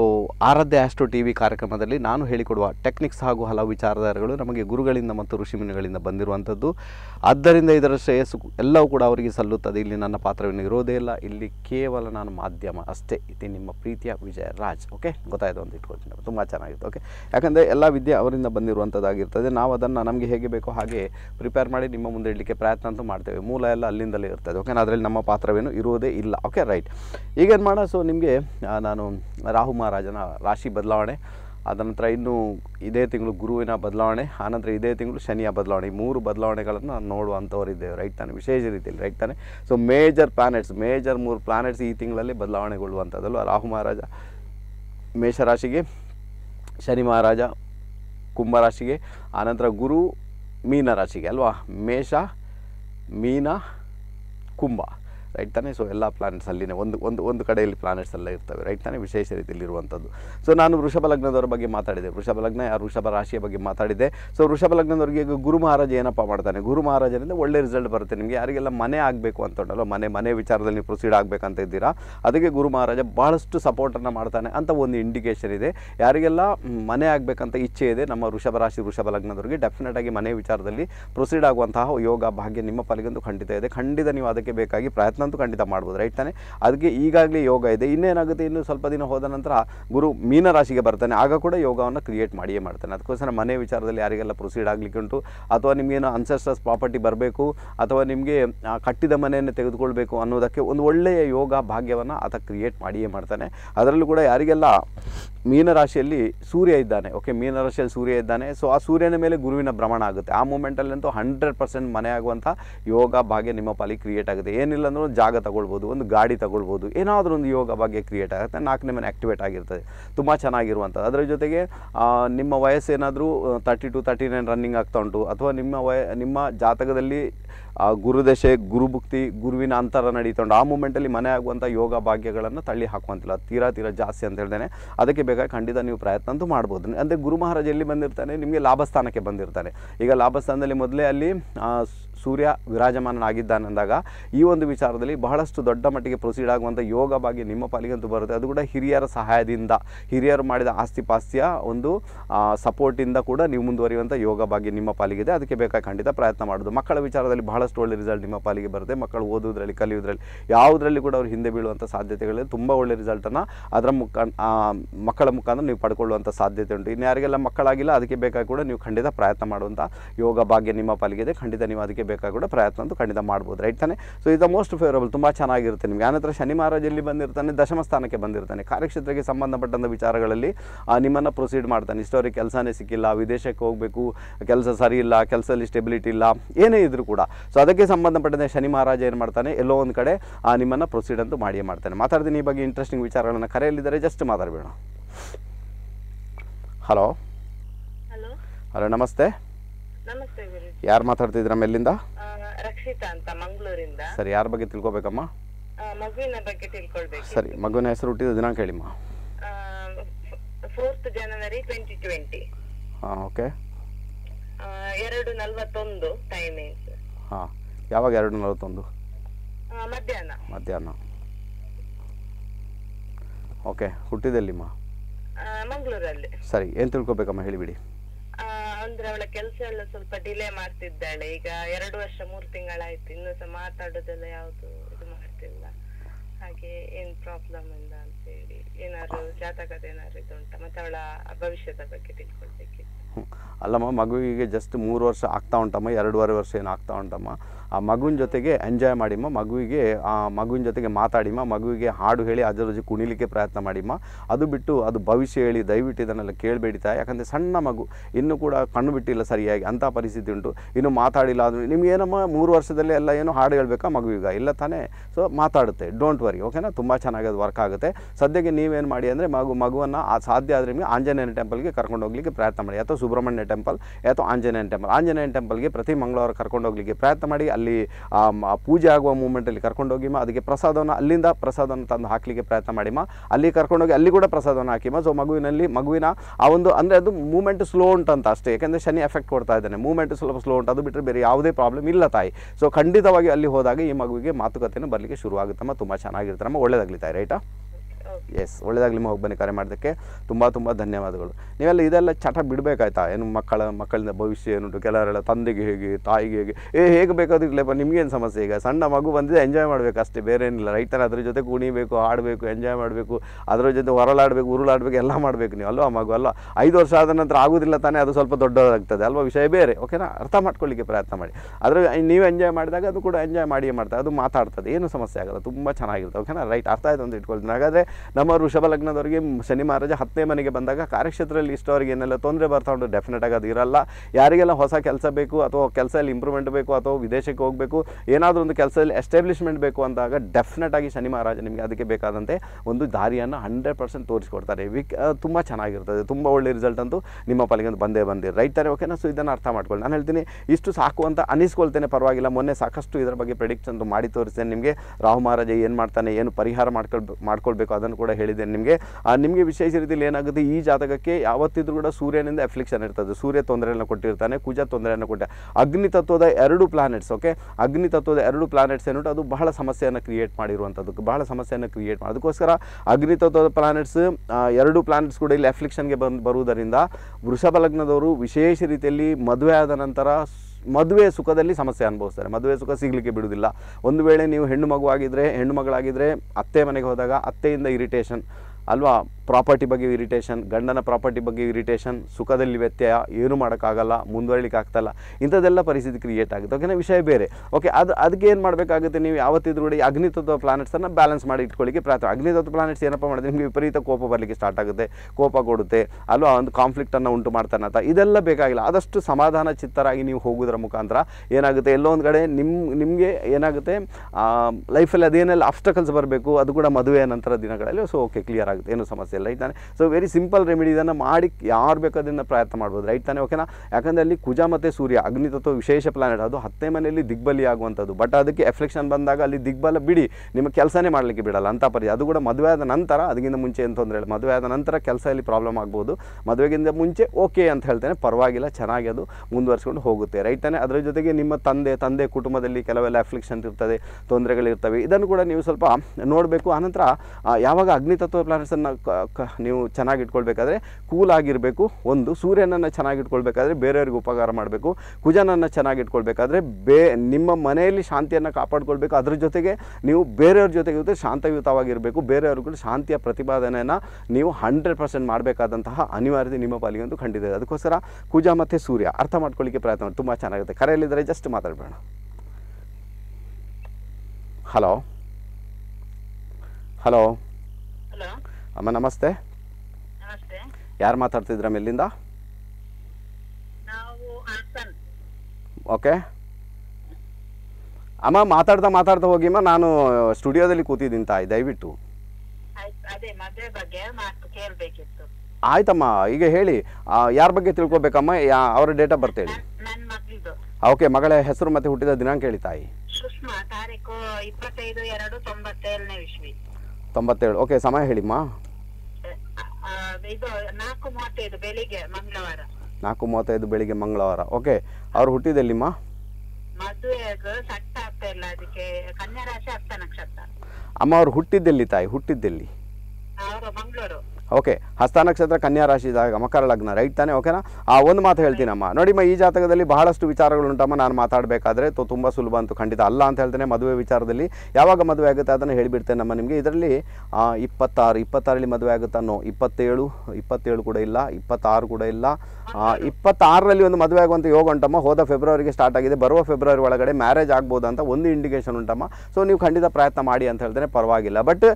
A: Aradhya Astro T V ಕಾರ್ಯಕ್ರಮದಲ್ಲಿ ನಾನು ಹೇಳಿಕೊಡುವ ಟೆಕ್ನಿಕ್ಸ್ ಹಾಗೂ ಹಲವು ವಿಚಾರಧಾರೆಗಳು ನಮಗೆ ಗುರುಗಳಿಂದ ಮತ್ತು ಋಷಿಮುನಿಗಳಿಂದ ಬಂದಿರುವಂಥದ್ದು. ಆದ್ದರಿಂದ ಇದರ ಶ್ರೇಯಸ್ಸು ಎಲ್ಲವೂ ಕೂಡ ಅವರಿಗೆ ಸಲ್ಲುತ್ತದೆ. ಇಲ್ಲಿ ನನ್ನ ಪಾತ್ರವನ್ನು ಇರೋದೇ ಇಲ್ಲ. ಇಲ್ಲಿ ಕೇವಲ ನಾನು ಮಾಧ್ಯಮ ಅಷ್ಟೇ. ಇದೆ ನಿಮ್ಮ ಪ್ರೀತಿಯ ವಿಜಯ ರಾಜ್. ಓಕೆ ಗೊತ್ತಾಯಿತು ಅಂತ ಇಟ್ಕೊಳ್ತೀನಿ ತುಂಬ ಚೆನ್ನಾಗಿತ್ತು. ಓಕೆ ಯಾಕಂದರೆ ಎಲ್ಲ ವಿದ್ಯೆ ಅವರಿಂದ ಬಂದಿರುವಂಥದ್ದಾಗಿರ್ತದೆ. ನಾವು ಅದನ್ನು ನಮಗೆ ಹೇಗೆ ಬೇಕೋ ಹಾಗೆ ಪ್ರಿಪೇರ್ ಮಾಡಿ ನಿಮ್ಮ ಮುಂದೆ ಇಡಲಿಕ್ಕೆ ಪ್ರಯತ್ನ ಅಂತೂ ಮಾಡ್ತೇವೆ. ಮೂಲ ಎಲ್ಲ ಅಲ್ಲಿಂದಲೇ ಇರ್ತದೆ. ಓಕೆ ಅದರಲ್ಲಿ ನಮ್ಮ ಪಾತ್ರವೇನು ಇರುವುದೇ ಇಲ್ಲ. ಓಕೆ ರೈಟ್ ಈಗೇನು ಮಾಡೋಣ? ಸೊ ನಿಮಗೆ ನಾನು ರಾಹು ಮಹಾರಾಜನ ರಾಶಿ ಬದಲಾವಣೆ. ಅದ ನಂತರ ಇನ್ನು ಇದೇ ತಿಂಗಳು ಗುರುವಿನ ಬದಲಾವಣೆ. ಆನಂತರ ಇದೇ ತಿಂಗಳು ಶನಿಯ ಬದಲಾವಣೆ. ಈ ಮೂರು ಬದಲಾವಣೆಗಳನ್ನು ನೋಡುವಂಥವರಿದ್ದೇವೆ ರೈಟ್ ತಾನೆ? ವಿಶೇಷ ರೀತಿಯಲ್ಲಿ, ರೈಟ್ ತಾನೆ? ಸೊ ಮೇಜರ್ ಪ್ಲಾನೆಟ್ಸ್ ಮೇಜರ್ ಮೂರು ಪ್ಲಾನೆಟ್ಸ್ ಈ ತಿಂಗಳಲ್ಲಿ ಬದಲಾವಣೆಗೊಳ್ಳುವಂಥದ್ದಲ್ಲ ರಾಹು ಮಹಾರಾಜ ಮೇಷರಾಶಿಗೆ ಶನಿ ಮಹಾರಾಜ ಕುಂಭರಾಶಿಗೆ ಆನಂತರ ಗುರು ಮೀನ ರಾಶಿಗೆ ಅಲ್ವಾ? ಮೇಷ, ಮೀನ, ಕುಂಭ. ರೈಟ್ ತಾನೇ ಸೊ ಎಲ್ಲ ಪ್ಲಾನೆಟ್ಸ್ ಅಲ್ಲಿನೇ, ಒಂದು ಒಂದು ಒಂದು ಕಡೆಯಲ್ಲಿ ಪ್ಲಾನೆಟ್ಸ್ ಎಲ್ಲ ಇರ್ತವೆ ರೈಟ್ ತಾನೇ ವಿಶೇಷ ರೀತಿಯಲ್ಲಿ ಇರುವಂಥದ್ದು ಸೊ ನಾನು ವೃಷಭ ಲಗ್ನದವರ ಬಗ್ಗೆ ಮಾತಾಡಿದೆ. ವೃಷಭ ಲಗ್ನ ವೃಷಭ ರಾಶಿಯ ಬಗ್ಗೆ ಮಾತಾಡಿದೆ. ಸೊ ವೃಷಭ ಲಗ್ನದವರಿಗೆ ಗುರು ಮಹಾರಾಜ ಏನಪ್ಪ ಮಾಡ್ತಾನೆ? ಗುರು ಮಹಾರಾಜನಿಂದ ಒಳ್ಳೆ ರಿಸಲ್ಟ್ ಬರುತ್ತೆ ನಿಮಗೆ. ಯಾರಿಗೆಲ್ಲ ಮನೆ ಆಗಬೇಕು ಅಂತ ಉಂಟಲ್ಲ ಮನೆ ಮನೆ ವಿಚಾರದಲ್ಲಿ ನೀವು ಪ್ರೊಸೀಡ್ ಆಗಬೇಕಂತ ಇದ್ದೀರಾ, ಅದಕ್ಕೆ ಗುರು ಮಹಾರಾಜ ಭಾಳಷ್ಟು ಸಪೋರ್ಟನ್ನು ಮಾಡ್ತಾನೆ ಅಂತ ಒಂದು ಇಂಡಿಕೇಶನ್ ಇದೆ. ಯಾರಿಗೆಲ್ಲ ಮನೆ ಆಗಬೇಕಂತ ಇಚ್ಛೆ ಇದೆ, ನಮ್ಮ ವೃಷಭ ರಾಶಿ, ವೃಷಭ ಲಗ್ನದವರಿಗೆ ಡೆಫಿನೆಟ್ ಆಗಿ ಮನೆ ವಿಚಾರದಲ್ಲಿ ಪ್ರೊಸೀಡ್ ಆಗುವಂತಹ ಯೋಗ ಭಾಗ್ಯ ನಿಮ್ಮ ಪಾಲಿಗಂತೂ ಖಂಡಿತ ಇದೆ. ಖಂಡಿತ ನೀವು ಅದಕ್ಕೆ ಬೇಕಾಗಿ ಪ್ರಯತ್ನ ಅಂತೂ ಖಂಡಿತ ಮಾಡ್ಬೋದು ರೈಟ್ ತಾನೆ? ಅದಕ್ಕೆ ಈಗಾಗಲೇ ಯೋಗ ಇದೆ. ಇನ್ನೇನಾಗುತ್ತೆ? ಇನ್ನು ಸ್ವಲ್ಪ ದಿನ ಹೋದ ನಂತರ ಗುರು ಮೀನ ರಾಶಿಗೆ ಬರ್ತಾನೆ. ಆಗ ಕೂಡ ಯೋಗವನ್ನು ಕ್ರಿಯೇಟ್ ಮಾಡಿಯೇ ಮಾಡ್ತಾನೆ. ಅದಕ್ಕೋಸ್ಕರ ಮನೆ ವಿಚಾರದಲ್ಲಿ ಯಾರಿಗೆಲ್ಲ ಪ್ರೊಸೀಡ್ ಆಗಲಿಕ್ಕೆ ಉಂಟು, ಅಥವಾ ನಿಮಗೇನು ಅನ್ಸೆಸ್ಟರ್ಸ್ ಪ್ರಾಪರ್ಟಿ ಬರಬೇಕು, ಅಥವಾ ನಿಮಗೆ ಕಟ್ಟಿದ ಮನೆಯನ್ನು ತೆಗೆದುಕೊಳ್ಬೇಕು ಅನ್ನೋದಕ್ಕೆ ಒಂದು ಒಳ್ಳೆಯ ಯೋಗ ಭಾಗ್ಯವನ್ನು ಆತ ಕ್ರಿಯೇಟ್ ಮಾಡಿಯೇ ಮಾಡ್ತಾನೆ. ಅದರಲ್ಲೂ ಕೂಡ ಯಾರಿಗೆಲ್ಲ ಮೀನರಾಶಿಯಲ್ಲಿ ಸೂರ್ಯ ಇದ್ದಾನೆ ಓಕೆ ಮೀನರಾಶಿಯಲ್ಲಿ ಸೂರ್ಯ ಇದ್ದಾನೆ. ಸೊ ಆ ಸೂರ್ಯನ ಮೇಲೆ ಗುರುವಿನ ಭ್ರಮಣ ಆಗುತ್ತೆ. ಆ ಮೂಮೆಂಟಲ್ಲಂತೂ ಹಂಡ್ರೆಡ್ ಪರ್ಸೆಂಟ್ ಮನೆ ಆಗುವಂಥ ಯೋಗ ಭಾಗ್ಯ ನಿಮ್ಮ ಪಾಲಿ ಕ್ರಿಯೇಟ್ ಆಗುತ್ತೆ. ಏನಿಲ್ಲ ಅಂದ್ರೂ ಜಾಗ ತಗೊಳ್ಬೋದು, ಒಂದು ಗಾಡಿ ತಗೊಳ್ಬೋದು, ಏನಾದರೂ ಒಂದು ಯೋಗ ಭಾಗ್ಯ ಕ್ರಿಯೇಟ್ ಆಗುತ್ತೆ, ನಾಲ್ಕನೇ ಮನೆ ಆ್ಯಕ್ಟಿವೇಟ್ ಆಗಿರ್ತದೆ, ತುಂಬ ಚೆನ್ನಾಗಿರುವಂಥದ್ದು. ಅದರ ಜೊತೆಗೆ ನಿಮ್ಮ ವಯಸ್ಸೇನಾದರೂ thirty two thirty nine running ಆಗ್ತಾ ಉಂಟು, ಅಥವಾ ನಿಮ್ಮ ವಯ, ನಿಮ್ಮ ಜಾತಕದಲ್ಲಿ ಗುರುದಶೆ ಗುರುಭುಕ್ತಿ ಗುರುವಿನ ಅಂತರ ನಡೀತಾ ಉಂಟು, ಆ ಮೂಮೆಂಟಲ್ಲಿ ಮನೆ ಆಗುವಂಥ ಯೋಗ ಭಾಗ್ಯಗಳನ್ನು ತಳ್ಳಿ ಹಾಕುವಂತಿಲ್ಲ. ತೀರಾ ತೀರಾ ಜಾಸ್ತಿ ಅಂತ ಹೇಳ್ತೇನೆ ಅದಕ್ಕೆ ಬೇಕಾಗಿ ಖಂಡಿತ ನೀವು ಪ್ರಯತ್ನ ಅಂತೂ ಮಾಡ್ಬೋದು. ಅಂದರೆ ಗುರು ಮಹಾರಾಜ ಎಲ್ಲಿ ಬಂದಿರ್ತಾನೆ? ನಿಮಗೆ ಲಾಭಸ್ಥಾನಕ್ಕೆ ಬಂದಿರ್ತಾನೆ. ಈಗ ಲಾಭಸ್ಥಾನದಲ್ಲಿ ಮೊದಲೇ ಅಲ್ಲಿ ಸೂರ್ಯ ವಿರಾಜಮಾನನಾಗಿದ್ದಾನೆ ಅಂದಾಗ ಈ ಒಂದು ವಿಚಾರದಲ್ಲಿ ಬಹಳಷ್ಟು ದೊಡ್ಡ ಮಟ್ಟಿಗೆ ಪ್ರೊಸೀಡ್ ಆಗುವಂಥ ಯೋಗ ಭಾಗ್ಯ ನಿಮ್ಮ ಪಾಲಿಗಂತೂ ಬರುತ್ತೆ. ಅದು ಕೂಡ ಹಿರಿಯರ ಸಹಾಯದಿಂದ, ಹಿರಿಯರು ಮಾಡಿದ ಆಸ್ತಿ ಪಾಸ್ತಿಯ ಒಂದು ಸಪೋರ್ಟಿಂದ ಕೂಡ ನೀವು ಮುಂದುವರಿಯುವಂಥ ಯೋಗ ಭಾಗ್ಯ ನಿಮ್ಮ ಪಾಲಿಗಿದೆ. ಅದಕ್ಕೆ ಬೇಕಾಗಿ ಖಂಡಿತ ಪ್ರಯತ್ನ ಮಾಡೋದು. ಮಕ್ಕಳ ವಿಚಾರದಲ್ಲಿ ಬಹಳಷ್ಟು ಒಳ್ಳೆ ರಿಸಲ್ಟ್ ನಿಮ್ಮ ಪಾಲಿಗೆ ಬರುತ್ತೆ. ಮಕ್ಕಳು ಓದೋದ್ರಲ್ಲಿ, ಕಲಿಯೋದ್ರಲ್ಲಿ, ಯಾವುದರಲ್ಲಿ ಕೂಡ ಅವ್ರು ಹಿಂದೆ ಬೀಳುವಂಥ ಸಾಧ್ಯತೆಗಳಿದೆ. ತುಂಬ ಒಳ್ಳೆ ರಿಸಲ್ಟನ್ನು ಅದರ ಮುಖ ಮಕ್ಕಳ ಮುಖಾಂತರ ನೀವು ಪಡ್ಕೊಳ್ಳುವಂಥ ಸಾಧ್ಯತೆ ಉಂಟು. ಇನ್ನು ಯಾರಿಗೆಲ್ಲ ಮಕ್ಕಳಾಗಿಲ್ಲ, ಅದಕ್ಕೆ ಬೇಕಾಗಿ ಕೂಡ ನೀವು ಖಂಡಿತ ಪ್ರಯತ್ನ ಮಾಡುವಂಥ ಯೋಗ ಭಾಗ್ಯ ನಿಮ್ಮ ಪಾಲಿಗೆ ಇದೆ ಖಂಡಿತ ನೀವು ಅದಕ್ಕೆ ಬೇಕಾಗಿ ಕೂಡ ಪ್ರಯತ್ನ ಅಂತೂ ಖಂಡಿತ ಮಾಡ್ಬೋದು ರೈಟ್ ತಾನೆ? ಸೊ ಇದು ಮೋಸ್ಟ್ ಫೇವರಬಲ್ ತುಂಬ ಚೆನ್ನಾಗಿರುತ್ತೆ ನಿಮಗೆ. ಆನಂತರ ಶನಿ ಮಹಾರಾಜ ಎಲ್ಲಿ ಬಂದಿರ್ತಾನೆ? ದಶಮ ಸ್ಥಾನಕ್ಕೆ ಬಂದಿರ್ತಾನೆ. ಕಾರ್ಯಕ್ಷೇತ್ರಕ್ಕೆ ಸಂಬಂಧಪಟ್ಟಂಥ ವಿಚಾರಗಳಲ್ಲಿ ನಿಮ್ಮನ್ನು ಪ್ರೊಸೀಡ್ ಮಾಡ್ತಾನೆ. ಇಷ್ಟೋರಿ ಕೆಲಸನೇ ಸಿಕ್ಕಿಲ್ಲ ವಿದೇಶಕ್ಕೆ ಹೋಗಬೇಕು ಕೆಲಸ ಸರಿ ಇಲ್ಲ ಕೆಲಸದಲ್ಲಿ ಸ್ಟೆಬಿಲಿಟಿ ಇಲ್ಲ ಏನೇ ಇದ್ರೂ ಕೂಡ. ಸೊ ಅದಕ್ಕೆ ಸಂಬಂಧಪಟ್ಟಂತೆ ಶನಿ ಮಹಾರಾಜ ಏನು ಮಾಡ್ತಾನೆ? ಎಲ್ಲೋ ಒಂದು ಕಡೆ ನಿಮ್ಮನ್ನು ಪ್ರೊಸೀಡ್ ಅಂತೂ ಮಾಡಿಯೇ ಮಾಡ್ತಾನೆ. ಮಾತಾಡ್ತೀನಿ ಈ ಬಗ್ಗೆ ಇಂಟ್ರೆಸ್ಟಿಂಗ್ ವಿಚಾರಗಳನ್ನು ಕರೆಯಲ್ಲಿದ್ದಾರೆ ಜಸ್ಟ್ ಮಾತಾಡಬೇಡ ಹಲೋ
B: ಹಲೋ
A: ನಮಸ್ತೆ.
B: ನಮಸ್ತೆ
A: ಯಾರು ಮಾತಾಡ್ತಿದ್ದೀರಾ ಎಲ್ಲಿಂದ
B: ರಕ್ಷಿತಾ ಅಂತ ಮಂಗಳೂರಿಂದ.
A: ಸರಿ ಯಾರ ಬಗ್ಗೆ ತಿಳ್ಕೊಬೇಕಮ್ಮ?
B: ಮಗುವಿನ ಬಗ್ಗೆ ತಿಳ್ಕೊಳ್ಬೇಕು.
A: ಸರಿ ಮಗುವಿನ ಹೆಸರು ಹುಟ್ಟಿದ ದಿನಾಂಕ ಹೇಳಿಮ್ಮ.
B: ಫೋರ್ತ್ ಜನವರಿ ಟ್ವೆಂಟಿ ಟ್ವೆಂಟಿ
A: ಹಾಂ ಓಕೆ
B: ಎರಡು ನಲ್ವತ್ತೊಂದು ಟೈಮಿಂಗ್
A: ಹಾಂ ಯಾವಾಗ ಎರಡು ನಲವತ್ತೊಂದು?
B: ಮಧ್ಯಾಹ್ನ.
A: ಮಧ್ಯಾಹ್ನ. ಓಕೆ ಹುಟ್ಟಿದೆಲ್ಲಿಮ್ಮ?
B: ಮಂಗಳೂರಲ್ಲಿ.
A: ಸರಿ ಏನು ತಿಳ್ಕೊಬೇಕಮ್ಮ ಹೇಳಿಬಿಡಿ.
B: ಅಂದ್ರೆ ಅವಳ ಕೆಲ್ಸ ಎಲ್ಲ ಸ್ವಲ್ಪ ಡಿಲೇ ಮಾಡ್ತಿದ್ದಾಳೆ. ಈಗ ಎರಡು ವರ್ಷ, ಮೂರು ತಿಂಗಳಾಯ್ತು. ಇನ್ನುಸ ಮಾತಾಡುದೆಲ್ಲ ಯಾವ್ದು ಇದು ಮಾಡ್ತಿಲ್ಲ. ಹಾಗೆ ಏನ್ ಇಲ್ಲ ಅಂತ ಹೇಳಿ ಏನಾದ್ರು ಜಾತಕದ ಏನಾದ್ರು ಇದು ಉಂಟಾ ಮತ್ತೆ ಅವಳ ಭವಿಷ್ಯದ ಬಗ್ಗೆ ತಿಳ್ಕೊಳ್ಬೇಕಿತ್ತು.
A: ಅಲ್ಲಮ್ಮ, ಮಗುವಿಗೆ ಜಸ್ಟ್ ಮೂರು ವರ್ಷ ಆಗ್ತಾ ಉಂಟಮ್ಮ, ಎರಡೂವರೆ ವರ್ಷ ಏನು ಆಗ್ತಾ ಉಂಟಮ್ಮ. ಆ ಮಗುವಿನ ಜೊತೆಗೆ ಎಂಜಾಯ್ ಮಾಡಿಮ್ಮ, ಮಗುವಿಗೆ, ಆ ಮಗುವಿನ ಜೊತೆಗೆ ಮಾತಾಡಿಮ್ಮ, ಮಗುವಿಗೆ ಹಾಡು ಹೇಳಿ ಅದರ ಜೊತೆ ಕುಣಿಲಿಕ್ಕೆ ಪ್ರಯತ್ನ ಮಾಡಿಮ್ಮ. ಅದು ಬಿಟ್ಟು ಅದು ಭವಿಷ್ಯ ಹೇಳಿ ದಯವಿಟ್ಟು ಇದನ್ನೆಲ್ಲ ಕೇಳಬೇಡಿತಾ ಯಾಕಂದರೆ ಸಣ್ಣ ಮಗು, ಇನ್ನೂ ಕೂಡ ಕಣ್ಣು ಬಿಟ್ಟಿಲ್ಲ ಸರಿಯಾಗಿ ಅಂಥ ಪರಿಸ್ಥಿತಿ ಉಂಟು. ಇನ್ನು ಮಾತಾಡಿಲ್ಲ ಅದು ನಿಮ್ಗೆ ಏನಮ್ಮ, ಮೂರು ವರ್ಷದಲ್ಲಿ ಎಲ್ಲ ಏನು ಹಾಡು ಹೇಳಬೇಕಾ ಮಗುವಿಗೆ? ಇಲ್ಲ ತಾನೇ? ಸೊ ಮಾತಾಡುತ್ತೆ ಡೋಂಟ್ ವರಿ ಓಕೆನಾ ತುಂಬ ಚೆನ್ನಾಗಿ ಅದು ವರ್ಕ್ ಆಗುತ್ತೆ. ಸದ್ಯಕ್ಕೆ ನೀವೇನು ಮಾಡಿ ಅಂದರೆ ಮಗು, ಮಗುವನ್ನು ಆ ಸಾಧ್ಯ ಆದರೆ ನಿಮಗೆ ಆಂಜನೇಯನ ಟೆಂಪಲ್ಗೆ ಕರ್ಕೊಂಡು ಹೋಗ್ಲಿಕ್ಕೆ ಪ್ರಯತ್ನ ಮಾಡಿ, ಅಥವಾ ಸುಬ್ರಹ್ಮಣ್ಯ ಟೆಂಪಲ್, ಅಥವಾ ಆಂಜನೇಯನ ಟೆಂಪಲ್. ಆಂಜನೇಯನ ಟೆಂಪಲ್ಗೆ ಪ್ರತಿ ಮಂಗಳವಾರ ಕರ್ಕೊಂಡು ಹೋಗ್ಲಿಕ್ಕೆ ಪ್ರಯತ್ನ ಮಾಡಿ, ಅಲ್ಲಿ ಪೂಜೆ ಆಗುವ ಮೂಮೆಂಟಲ್ಲಿ ಹೋಗಿಮ್ಮ ಅದಕ್ಕೆ ಪ್ರಸಾದವನ್ನು ಅಲ್ಲಿಂದ ಪ್ರಸಾದವನ್ನು ತಂದು ಹಾಕಲಿಕ್ಕೆ ಪ್ರಯತ್ನ ಮಾಡಿಮ್ಮ ಅಲ್ಲಿ ಕರ್ಕೊಂಡೋಗಿ ಅಲ್ಲಿ ಕೂಡ ಪ್ರಸಾದವನ್ನು ಹಾಕಿಮ್ಮ ಸೊ ಮಗುವಿನಲ್ಲಿ, ಮಗುವಿನ ಆ ಒಂದು, ಅಂದರೆ ಅದು ಮೂಮೆಂಟ್ ಸ್ಲೋ ಉಂಟಂತ ಅಷ್ಟೇ. ಯಾಕೆಂದರೆ ಶನಿ ಎಫೆಕ್ಟ್ ಕೊಡ್ತಾ ಇದ್ದಾನೆ. ಮೂಮೆಂಟ್ ಸ್ವಲ್ಪ ಸ್ಲೋ ಉಂಟು. ಅದು ಬಿಟ್ಟರೆ ಬೇರೆ ಯಾವುದೇ ಪ್ರಾಬ್ಲಮ್ ಇಲ್ಲ ತಾಯಿ. ಸೊ ಖಂಡಿತವಾಗಿ ಅಲ್ಲಿ ಹೋದಾಗ ಈ ಮಗುವಿಗೆ ಮಾತುಕತೆಯನ್ನು ಬರಲಿಕ್ಕೆ ಶುರುವಾಗುತ್ತಮ್ಮ ತುಂಬ ಚೆನ್ನಾಗಿರ್ತಾರಮ್ಮ ಒಳ್ಳೇದಾಗ್ಲಿ ತಾಯಿ ರೈಟಾ ಎಸ್ ಒಳ್ಳೆಯದಾಗಲಿ ಹೋಗಿ ಬನ್ನಿ ಕರೆ ಮಾಡೋದಕ್ಕೆ ತುಂಬ ತುಂಬ ಧನ್ಯವಾದಗಳು. ನೀವೆಲ್ಲ ಇದೆಲ್ಲ ಚಟ ಬಿಡಬೇಕಾಯ್ತಾ? ಏನು ಮಕ್ಕಳ, ಮಕ್ಕಳಿಂದ ಭವಿಷ್ಯ ಏನುಂಟು ಕೆಲವರೆಲ್ಲ ತಂದೆಗೆ ಹೇಗೆ, ತಾಯಿಗೆ ಹೇಗೆ? ಏ, ಹೇಗೆ ಬೇಕಾದ್ರೂ ಇರಲಿಪ್ಪ ನಿಮಗೇನು ಸಮಸ್ಯೆ ಈಗ? ಸಣ್ಣ ಮಗು ಬಂದಿದೆ ಎಂಜಾಯ್ ಮಾಡಬೇಕು ಅಷ್ಟೇ ಬೇರೆ ಏನಿಲ್ಲ ರೈತರ ಅದ್ರ ಜೊತೆ ಕುಣಿಬೇಕು ಆಡಬೇಕು ಎಂಜಾಯ್ ಮಾಡಬೇಕು, ಅದರ ಜೊತೆ ಹೊರಲಾಡಬೇಕು, ಉರುಳಾಡಬೇಕು, ಎಲ್ಲ ಮಾಡಬೇಕು ನೀವು. ಅಲ್ವಾ ಮಗು? ಅಲ್ವಾ? ಐದು ವರ್ಷ ಆದ ನಂತರ ಆಗೋದಿಲ್ಲ ತಾನೇ, ಅದು ಸ್ವಲ್ಪ ದೊಡ್ಡದಾಗ್ತದೆ. ಅಲ್ವಾ ವಿಷಯ ಬೇರೆ ಓಕೆನಾ ಅರ್ಥ ಮಾಡ್ಕೊಳ್ಳಿಕ್ಕೆ ಪ್ರಯತ್ನ ಮಾಡಿ. ಆದರೆ ನೀವು ಎಂಜಾಯ್ ಮಾಡಿದಾಗ ಅದು ಕೂಡ ಎಂಜಾಯ್ ಮಾಡಿಯೇ ಮಾಡ್ತಾರೆ ಅದು ಮಾತಾಡ್ತದೆ. ಏನು ಸಮಸ್ಯೆ ಆಗಲ್ಲ. ತುಂಬ ಚೆನ್ನಾಗಿರುತ್ತೆ ಓಕೆನಾ ರೈಟ್ ಅರ್ಥ ಆಯ್ತು ಅಂತ ಇಟ್ಕೊಳ್ತೀನಿ. ಹಾಗಾದರೆ ನಮ್ಮ ವೃಷಭ ಲಗ್ನದವರಿಗೆ ಶನಿ ಮಹಾರಾಜ ಹತ್ತನೇ ಮನೆಗೆ ಬಂದಾಗ ಕಾರ್ಯಕ್ಷೇತ್ರದಲ್ಲಿ ಇಷ್ಟವರಿಗೆ ಏನೆಲ್ಲ ತೊಂದರೆ ಬರ್ತಾ ಉಂಟು ಡೆಫಿನೆಟ್ ಅದು ಇರಲ್ಲ. ಯಾರಿಗೆಲ್ಲ ಹೊಸ ಕೆಲಸ ಬೇಕು ಅಥವಾ ಕೆಲಸದಲ್ಲಿ ಇಂಪ್ರೂವ್ಮೆಂಟ್ ಬೇಕು ಅಥವಾ ವಿದೇಶಕ್ಕೆ ಹೋಗಬೇಕು, ಏನಾದರೂ ಒಂದು ಕೆಲಸದಲ್ಲಿ ಎಸ್ಟಾಬ್ಲಿಷ್ಮೆಂಟ್ ಬೇಕು ಅಂದಾಗ ಡೆಫಿನೆಟ್ ಆಗಿ ಶನಿ ಮಹಾರಾಜ ನಿಮಗೆ ಅದಕ್ಕೆ ಬೇಕಾದಂತೆ ಒಂದು ದಾರಿಯನ್ನು ಹಂಡ್ರೆಡ್ ಪರ್ಸೆಂಟ್ ತೋರಿಸ್ಕೊಡ್ತಾರೆ. ವಿಕ್ ತುಂಬ ಚೆನ್ನಾಗಿರ್ತದೆ, ತುಂಬ ಒಳ್ಳೆ ರಿಸಲ್ಟ್ ಅಂತೂ ನಿಮ್ಮ ಪಾಲಿಗೆ ಬಂದೇ ಬಂದಿದೆ. ರೈತರೇ ಓಕೆ ಓಕೆನಾ ಸೊ ಇದನ್ನು ಅರ್ಥ ಮಾಡ್ಕೊಳ್ಳಿ. ನಾನು ಹೇಳ್ತೀನಿ, ಇಷ್ಟು ಸಾಕು ಅಂತ ಅನಿಸ್ಕೊಳ್ತೇನೆ, ಪರವಾಗಿಲ್ಲ. ಮೊನ್ನೆ ಸಾಕಷ್ಟು ಇದರ ಬಗ್ಗೆ ಪ್ರೆಡಿಕ್ಷನ್ ಮಾಡಿ ತೋರಿಸ್ತೇನೆ ನಿಮಗೆ. ರಾಹು ಮಹಾರಾಜ ಏನು ಮಾಡ್ತಾನೆ, ಏನು ಪರಿಹಾರ ಮಾಡ್ಕೊಳ್ಬೇಕು ಮಾಡ್ಕೊಳ್ಬೇಕು, ಅದನ್ನು ಕೂಡ ಹೇಳಿದ್ದೇನೆ ನಿಮಗೆ. ನಿಮಗೆ ವಿಶೇಷ ರೀತಿಯಲ್ಲಿ ಏನಾಗುತ್ತೆ, ಈ ಜಾತಕಕ್ಕೆ ಯಾವತ್ತಿದ್ರೂ ಕೂಡ ಸೂರ್ಯನಿಂದ ಎಫ್ಲಿಕ್ಷನ್ ಇರ್ತದೆ. ಸೂರ್ಯ ತೊಂದರೆಯನ್ನು ಕೊಟ್ಟಿರ್ತಾನೆ, ಕುಜ ತೊಂದರೆಯನ್ನು ಕೊಟ್ಟ, ಅಗ್ನಿ ತತ್ವದ ಎರಡು ಪ್ಲಾನೆಟ್ಸ್ ಓಕೆ ಅಗ್ನಿ ತತ್ವದ ಎರಡು ಪ್ಲಾನೆಟ್ಸ್ ಏನುಂಟು ಅದು ಬಹಳ ಸಮಸ್ಯೆಯನ್ನು ಕ್ರಿಯೇಟ್ ಮಾಡಿರುವಂಥದ್ದು ಬಹಳ ಸಮಸ್ಯೆಯನ್ನು ಕ್ರಿಯೇಟ್ ಮಾಡಿ. ಅದಕ್ಕೋಸ್ಕರ ಅಗ್ನಿ ತತ್ವದ ಪ್ಲಾನೆಟ್ಸ್ ಎರಡು ಪ್ಲಾನೆಟ್ಸ್ ಕೂಡ ಇಲ್ಲಿ ಎಫ್ಲಿಕ್ಷನ್ಗೆ ಬಂದು ಬರುವುದರಿಂದ ವೃಷಭ ಲಗ್ನದವರು ವಿಶೇಷ ರೀತಿಯಲ್ಲಿ ಮದುವೆ ಆದ ನಂತರ ಮದುವೆ ಸುಖದಲ್ಲಿ ಸಮಸ್ಯೆ ಅನುಭವಿಸ್ತಾರೆ. ಮದುವೆ ಸುಖ ಸಿಗಲಿಕ್ಕೆ ಬಿಡುವುದಿಲ್ಲ. ಒಂದು ವೇಳೆ ನೀವು ಹೆಣ್ಣು ಮಗುವಾಗಿದ್ದರೆ ಹೆಣ್ಣು ಮಗಳಾಗಿದ್ದರೆ ಅತ್ತೆ ಮನೆಗೆ ಹೋದಾಗ ಅತ್ತೆಯಿಂದ ಇರಿಟೇಷನ್ ಅಲ್ವಾ? ಪ್ರಾಪರ್ಟಿ ಬಗ್ಗೆ ಇರಿಟೇಷನ್, ಗಂಡನ ಪ್ರಾಪರ್ಟಿ ಬಗ್ಗೆ ಇರಿಟೇಷನ್, ಸುಖದಲ್ಲಿ ವ್ಯತ್ಯಯ, ಏನು ಮಾಡೋಕ್ಕಾಗಲ್ಲ, ಮುಂದುವರಿಲಿಕ್ಕೆ ಆಗ್ತಲ್ಲ, ಇಂಥದ್ದೆಲ್ಲ ಪರಿಸ್ಥಿತಿ ಕ್ರಿಯೇಟ್ ಆಗುತ್ತೆ. ಓಕೆನಾ ವಿಷಯ ಬೇರೆ. ಓಕೆ ಅದು ಅದಕ್ಕೆ ಏನು ಮಾಡಬೇಕಾಗುತ್ತೆ ನೀವು ಯಾವತ್ತಿದ್ರೂ ಕೂಡ ಅಗ್ನಿತತ್ವ ಪ್ಲಾನೆಟ್ಸನ್ನು ಬ್ಯಾಲೆನ್ಸ್ ಮಾಡಿ ಇಟ್ಕೊಳ್ಳಿಕ್ಕೆ ಪ್ರಯತ್ನ. ಅಗ್ನಿತತ್ವ ಪ್ಲಾನೆಟ್ಸ್ ಏನಪ್ಪ ಮಾಡಿದ್ರೆ ನಿಮಗೆ ವಿಪರೀತ ಕೋಪ ಬರಲಿಕ್ಕೆ ಸ್ಟಾರ್ಟ್ ಆಗುತ್ತೆ. ಕೋಪ ಕೊಡುತ್ತೆ. ಅಲ್ವಾ ಒಂದು ಕಾನ್ಫ್ಲಿಕ್ಟನ್ನು ಉಂಟು ಮಾಡ್ತಾನೆ ಅಂತ. ಇದೆಲ್ಲ ಬೇಕಾಗಿಲ್ಲ. ಆದಷ್ಟು ಸಮಾಧಾನ ಚಿತ್ತರಾಗಿ ನೀವು ಹೋಗೋದ್ರ ಮುಖಾಂತರ ಏನಾಗುತ್ತೆ? ಎಲ್ಲೋ ಒಂದು ಕಡೆ ನಿಮ್ಮ ನಿಮಗೆ ಏನಾಗುತ್ತೆ? ಲೈಫಲ್ಲಿ ಅದೇನೆಲ್ಲ ಅಬ್ಸ್ಟಕಲ್ಸ್ ಬರಬೇಕು, ಅದು ಕೂಡ ಮದುವೆ ನಂತರ ದಿನಗಳಲ್ಲಿ ಸೊ ಓಕೆ ಕ್ಲಿಯರ್ ಆಗುತ್ತೆ. ಏನು ಸಮಸ್ಯೆ ಇಲ್ಲ ರೈಟ್ ತಾನೆ ಸೊ ವೆರಿ ಸಿಂಪಲ್ ರೆಮಿಡಿ ಇದನ್ನು ಮಾಡಿ ಯಾರು ಬೇಕಾದ್ರಿಂದ ಪ್ರಯತ್ನ ಮಾಡ್ಬೋದು ರೈಟ್ ತಾನೆ? ಓಕೆನಾ ಯಾಕಂದರೆ ಅಲ್ಲಿ ಕುಜ ಮತ್ತು ಸೂರ್ಯ ಅಗ್ನಿತತ್ವ ವಿಶೇಷ ಪ್ಲಾನೆಟ್ ಅದು ಹತ್ತನೇ ಮನೆಯಲ್ಲಿ ದಿಗ್ಬಲಿ ಆಗುವಂಥದ್ದು. ಬಟ್ ಅದಕ್ಕೆ ಎಫ್ಲೆಕ್ಷನ್ ಬಂದಾಗ ಅಲ್ಲಿ ದಿಗ್ಬಲ ಬಿಡಿ ನಿಮ್ಮ ಕೆಲಸನೇ ಮಾಡಲಿಕ್ಕೆ ಬಿಡಲ್ಲ. ಅಂತ ಪರಿ ಅದು ಕೂಡ ಮದುವೆ ಆದ ನಂತರ, ಅದಕ್ಕಿಂತ ಮುಂಚೆ ಏನು ತೊಂದರೆ ಇಲ್ಲ. ಮದುವೆ ಆದ ನಂತರ ಕೆಲಸ ಇಲ್ಲಿ ಪ್ರಾಬ್ಲಮ್ ಆಗ್ಬೋದು. ಮದುವೆಗಿಂತ ಮುಂಚೆ ಓಕೆ ಅಂತ ಹೇಳ್ತೇನೆ. ಪರವಾಗಿಲ್ಲ, ಚೆನ್ನಾಗಿ ಅದು ಮುಂದುವರಿಸ್ಕೊಂಡು ಹೋಗುತ್ತೆ ರೈಟ್ ತಾನೆ? ಅದರ ಜೊತೆಗೆ ನಿಮ್ಮ ತಂದೆ ತಂದೆ ಕುಟುಂಬದಲ್ಲಿ ಕೆಲವೆಲ್ಲ ಎಫ್ಲೆಕ್ಷನ್ ಇರ್ತದೆ, ತೊಂದರೆಗಳಿರ್ತವೆ. ಇದನ್ನು ಕೂಡ ನೀವು ಸ್ವಲ್ಪ ನೋಡಬೇಕು. ಆನಂತರ ಯಾವಾಗ ಅಗ್ನಿತತ್ವ ಪ್ಲಾನೆಟ್ಸನ್ನು ನೀವು ಚೆನ್ನಾಗಿ ಇಟ್ಕೊಳ್ಬೇಕಾದ್ರೆ ಕೂಲ್ ಆಗಿರಬೇಕು ಒಂದು, ಸೂರ್ಯನನ್ನು ಚೆನ್ನಾಗಿ ಇಟ್ಕೊಳ್ಬೇಕಾದ್ರೆ ಬೇರೆಯವ್ರಿಗೆ ಉಪಕಾರ ಮಾಡಬೇಕು. ಕುಜನನ್ನು ಚೆನ್ನಾಗಿ ಇಟ್ಕೊಳ್ಬೇಕಾದ್ರೆ ಬೇ, ನಿಮ್ಮ ಮನೆಯಲ್ಲಿ ಶಾಂತಿಯನ್ನು ಕಾಪಾಡ್ಕೊಳ್ಬೇಕು. ಅದ್ರ ಜೊತೆಗೆ ನೀವು ಬೇರೆಯವ್ರ ಜೊತೆಗೆ ಜೊತೆ ಶಾಂತಯುತವಾಗಿರಬೇಕು. ಬೇರೆಯವ್ರಿಗೂ ಶಾಂತಿಯ ಪ್ರತಿಪಾದನೆಯನ್ನು ನೀವು ಹಂಡ್ರೆಡ್ ಪರ್ಸೆಂಟ್ ಮಾಡಬೇಕಾದಂತಹ ಅನಿವಾರ್ಯತೆ ನಿಮ್ಮ ಪಾಲಿಗೆ ಒಂದು ಖಂಡಿತ ಇದೆ. ಅದಕ್ಕೋಸ್ಕರ ಕುಜ ಮತ್ತು ಸೂರ್ಯ ಅರ್ಥ ಮಾಡ್ಕೊಳ್ಳಿಕ್ಕೆ ಪ್ರಯತ್ನ ಮಾಡಿ. ತುಂಬ ಚೆನ್ನಾಗುತ್ತೆ ಕರೆಯಲ್ಲಿದ್ದರೆ ಜಸ್ಟ್ ಮಾತಾಡಬೇಡ. ಹಲೋ ಹಲೋ ಅಮ್ಮ ನಮಸ್ತೆ. ಯಾರು ಮಾತಾಡ್ತಿದ್ರಮ್ಮ ಎಲ್ಲಿಂದ ಓಕೆ. ಅಮ್ಮ ಮಾತಾಡ್ತಾ ಮಾತಾಡ್ತಾ ಹೋಗಿಮ್ಮ ನಾನು ಸ್ಟುಡಿಯೋದಲ್ಲಿ ಕೂತಿದ್ದೀನಿ ತಾಯಿ ದಯವಿಟ್ಟು. ಆಯ್ತಮ್ಮ ಈಗ ಹೇಳಿ ಯಾರ ಬಗ್ಗೆ ತಿಳ್ಕೊಬೇಕಮ್ಮ? ಯಾ ಅವರ ಡೇಟ್ ಆಫ್ ಬರ್ತ್ ಹೇಳಿ. ಓಕೆ ಮಗಳ ಹೆಸರು ಮತ್ತೆ ಹುಟ್ಟಿದ ದಿನಾಂಕ ಹೇಳಿ ತಾಯಿ. ತೊಂಬತ್ತೇಳು. ಓಕೆ ಸಮಯ ಹೇಳಿಮ್ಮ.
B: ಇದು ನಾಲ್ಕು ಮೂವತ್ತೈದು ಬೆಳಿಗ್ಗೆ ಮಂಗಳವಾರ.
A: ನಾಲ್ಕು ಮೂವತ್ತೈದು ಬೆಳಿಗ್ಗೆ ಮಂಗಳವಾರ. ಓಕೆ ಅವ್ರು ಹುಟ್ಟಿದಲ್ಲಿಮ್ಮ? ಅಮ್ಮ ಅವ್ರು ಹುಟ್ಟಿದ್ದೆಲ್ಲಿ ತಾಯಿ? ಹುಟ್ಟಿದ್ದೆಲ್ಲಿ?
B: ಅವರು ಮಂಗಳೂರು.
A: ಓಕೆ, ಹಸ್ತ ನಕ್ಷತ್ರ, ಕನ್ಯಾ ರಾಶಿ ಮಕರ ಲಗ್ನ ರೈಟ್ ತಾನೇ? ಓಕೆನಾ? ಆ ಒಂದು ಮಾತು ಹೇಳ್ತೀನಮ್ಮ. ನೋಡಿಮ್ಮ ಈ ಜಾತಕದಲ್ಲಿ ಬಹಳಷ್ಟು ವಿಚಾರಗಳು ಉಂಟಮ್ಮ ನಾನು ಮಾತಾಡಬೇಕಾದ್ರೆ ತೊ ತುಂಬ ಸುಲಭ ಅಂತೂ ಖಂಡಿತ ಅಲ್ಲ ಅಂತ ಹೇಳ್ತೇನೆ. ಮದುವೆ ವಿಚಾರದಲ್ಲಿ ಯಾವಾಗ ಮದುವೆ ಆಗುತ್ತೆ ಅದನ್ನು ಹೇಳಿಬಿಡ್ತೇನೆ ನಮ್ಮ ನಿಮಗೆ. ಇದರಲ್ಲಿ ಇಪ್ಪತ್ತಾರು, ಇಪ್ಪತ್ತಾರಲ್ಲಿ ಮದುವೆ ಆಗುತ್ತೆ? ಅನ್ನೋ, ಇಪ್ಪತ್ತೇಳು ಇಪ್ಪತ್ತೇಳು ಕೂಡ ಇಲ್ಲ, ಇಪ್ಪತ್ತಾರು ಕೂಡ ಇಲ್ಲ. ಇಪ್ಪತ್ತಾರರಲ್ಲಿ ಒಂದು ಮದುವೆ ಆಗುವಂಥ ಯೋಗ ಉಂಟಮ್ಮ ಹೋದ ಫೆಬ್ರವರಿಗೆ ಸ್ಟಾರ್ಟ್ ಆಗಿದೆ. ಬರುವ ಫೆಬ್ರವರಿ ಒಳಗಡೆ ಮ್ಯಾರೇಜ್ ಆಗ್ಬೋದು ಅಂತ ಒಂದು ಇಂಡಿಕೇಶನ್ ಉಂಟಮ್ಮ ಸೊ ನೀವು ಖಂಡಿತ ಪ್ರಯತ್ನ ಮಾಡಿ ಅಂತ ಹೇಳ್ತೇನೆ. ಪರವಾಗಿಲ್ಲ. ಬಟ್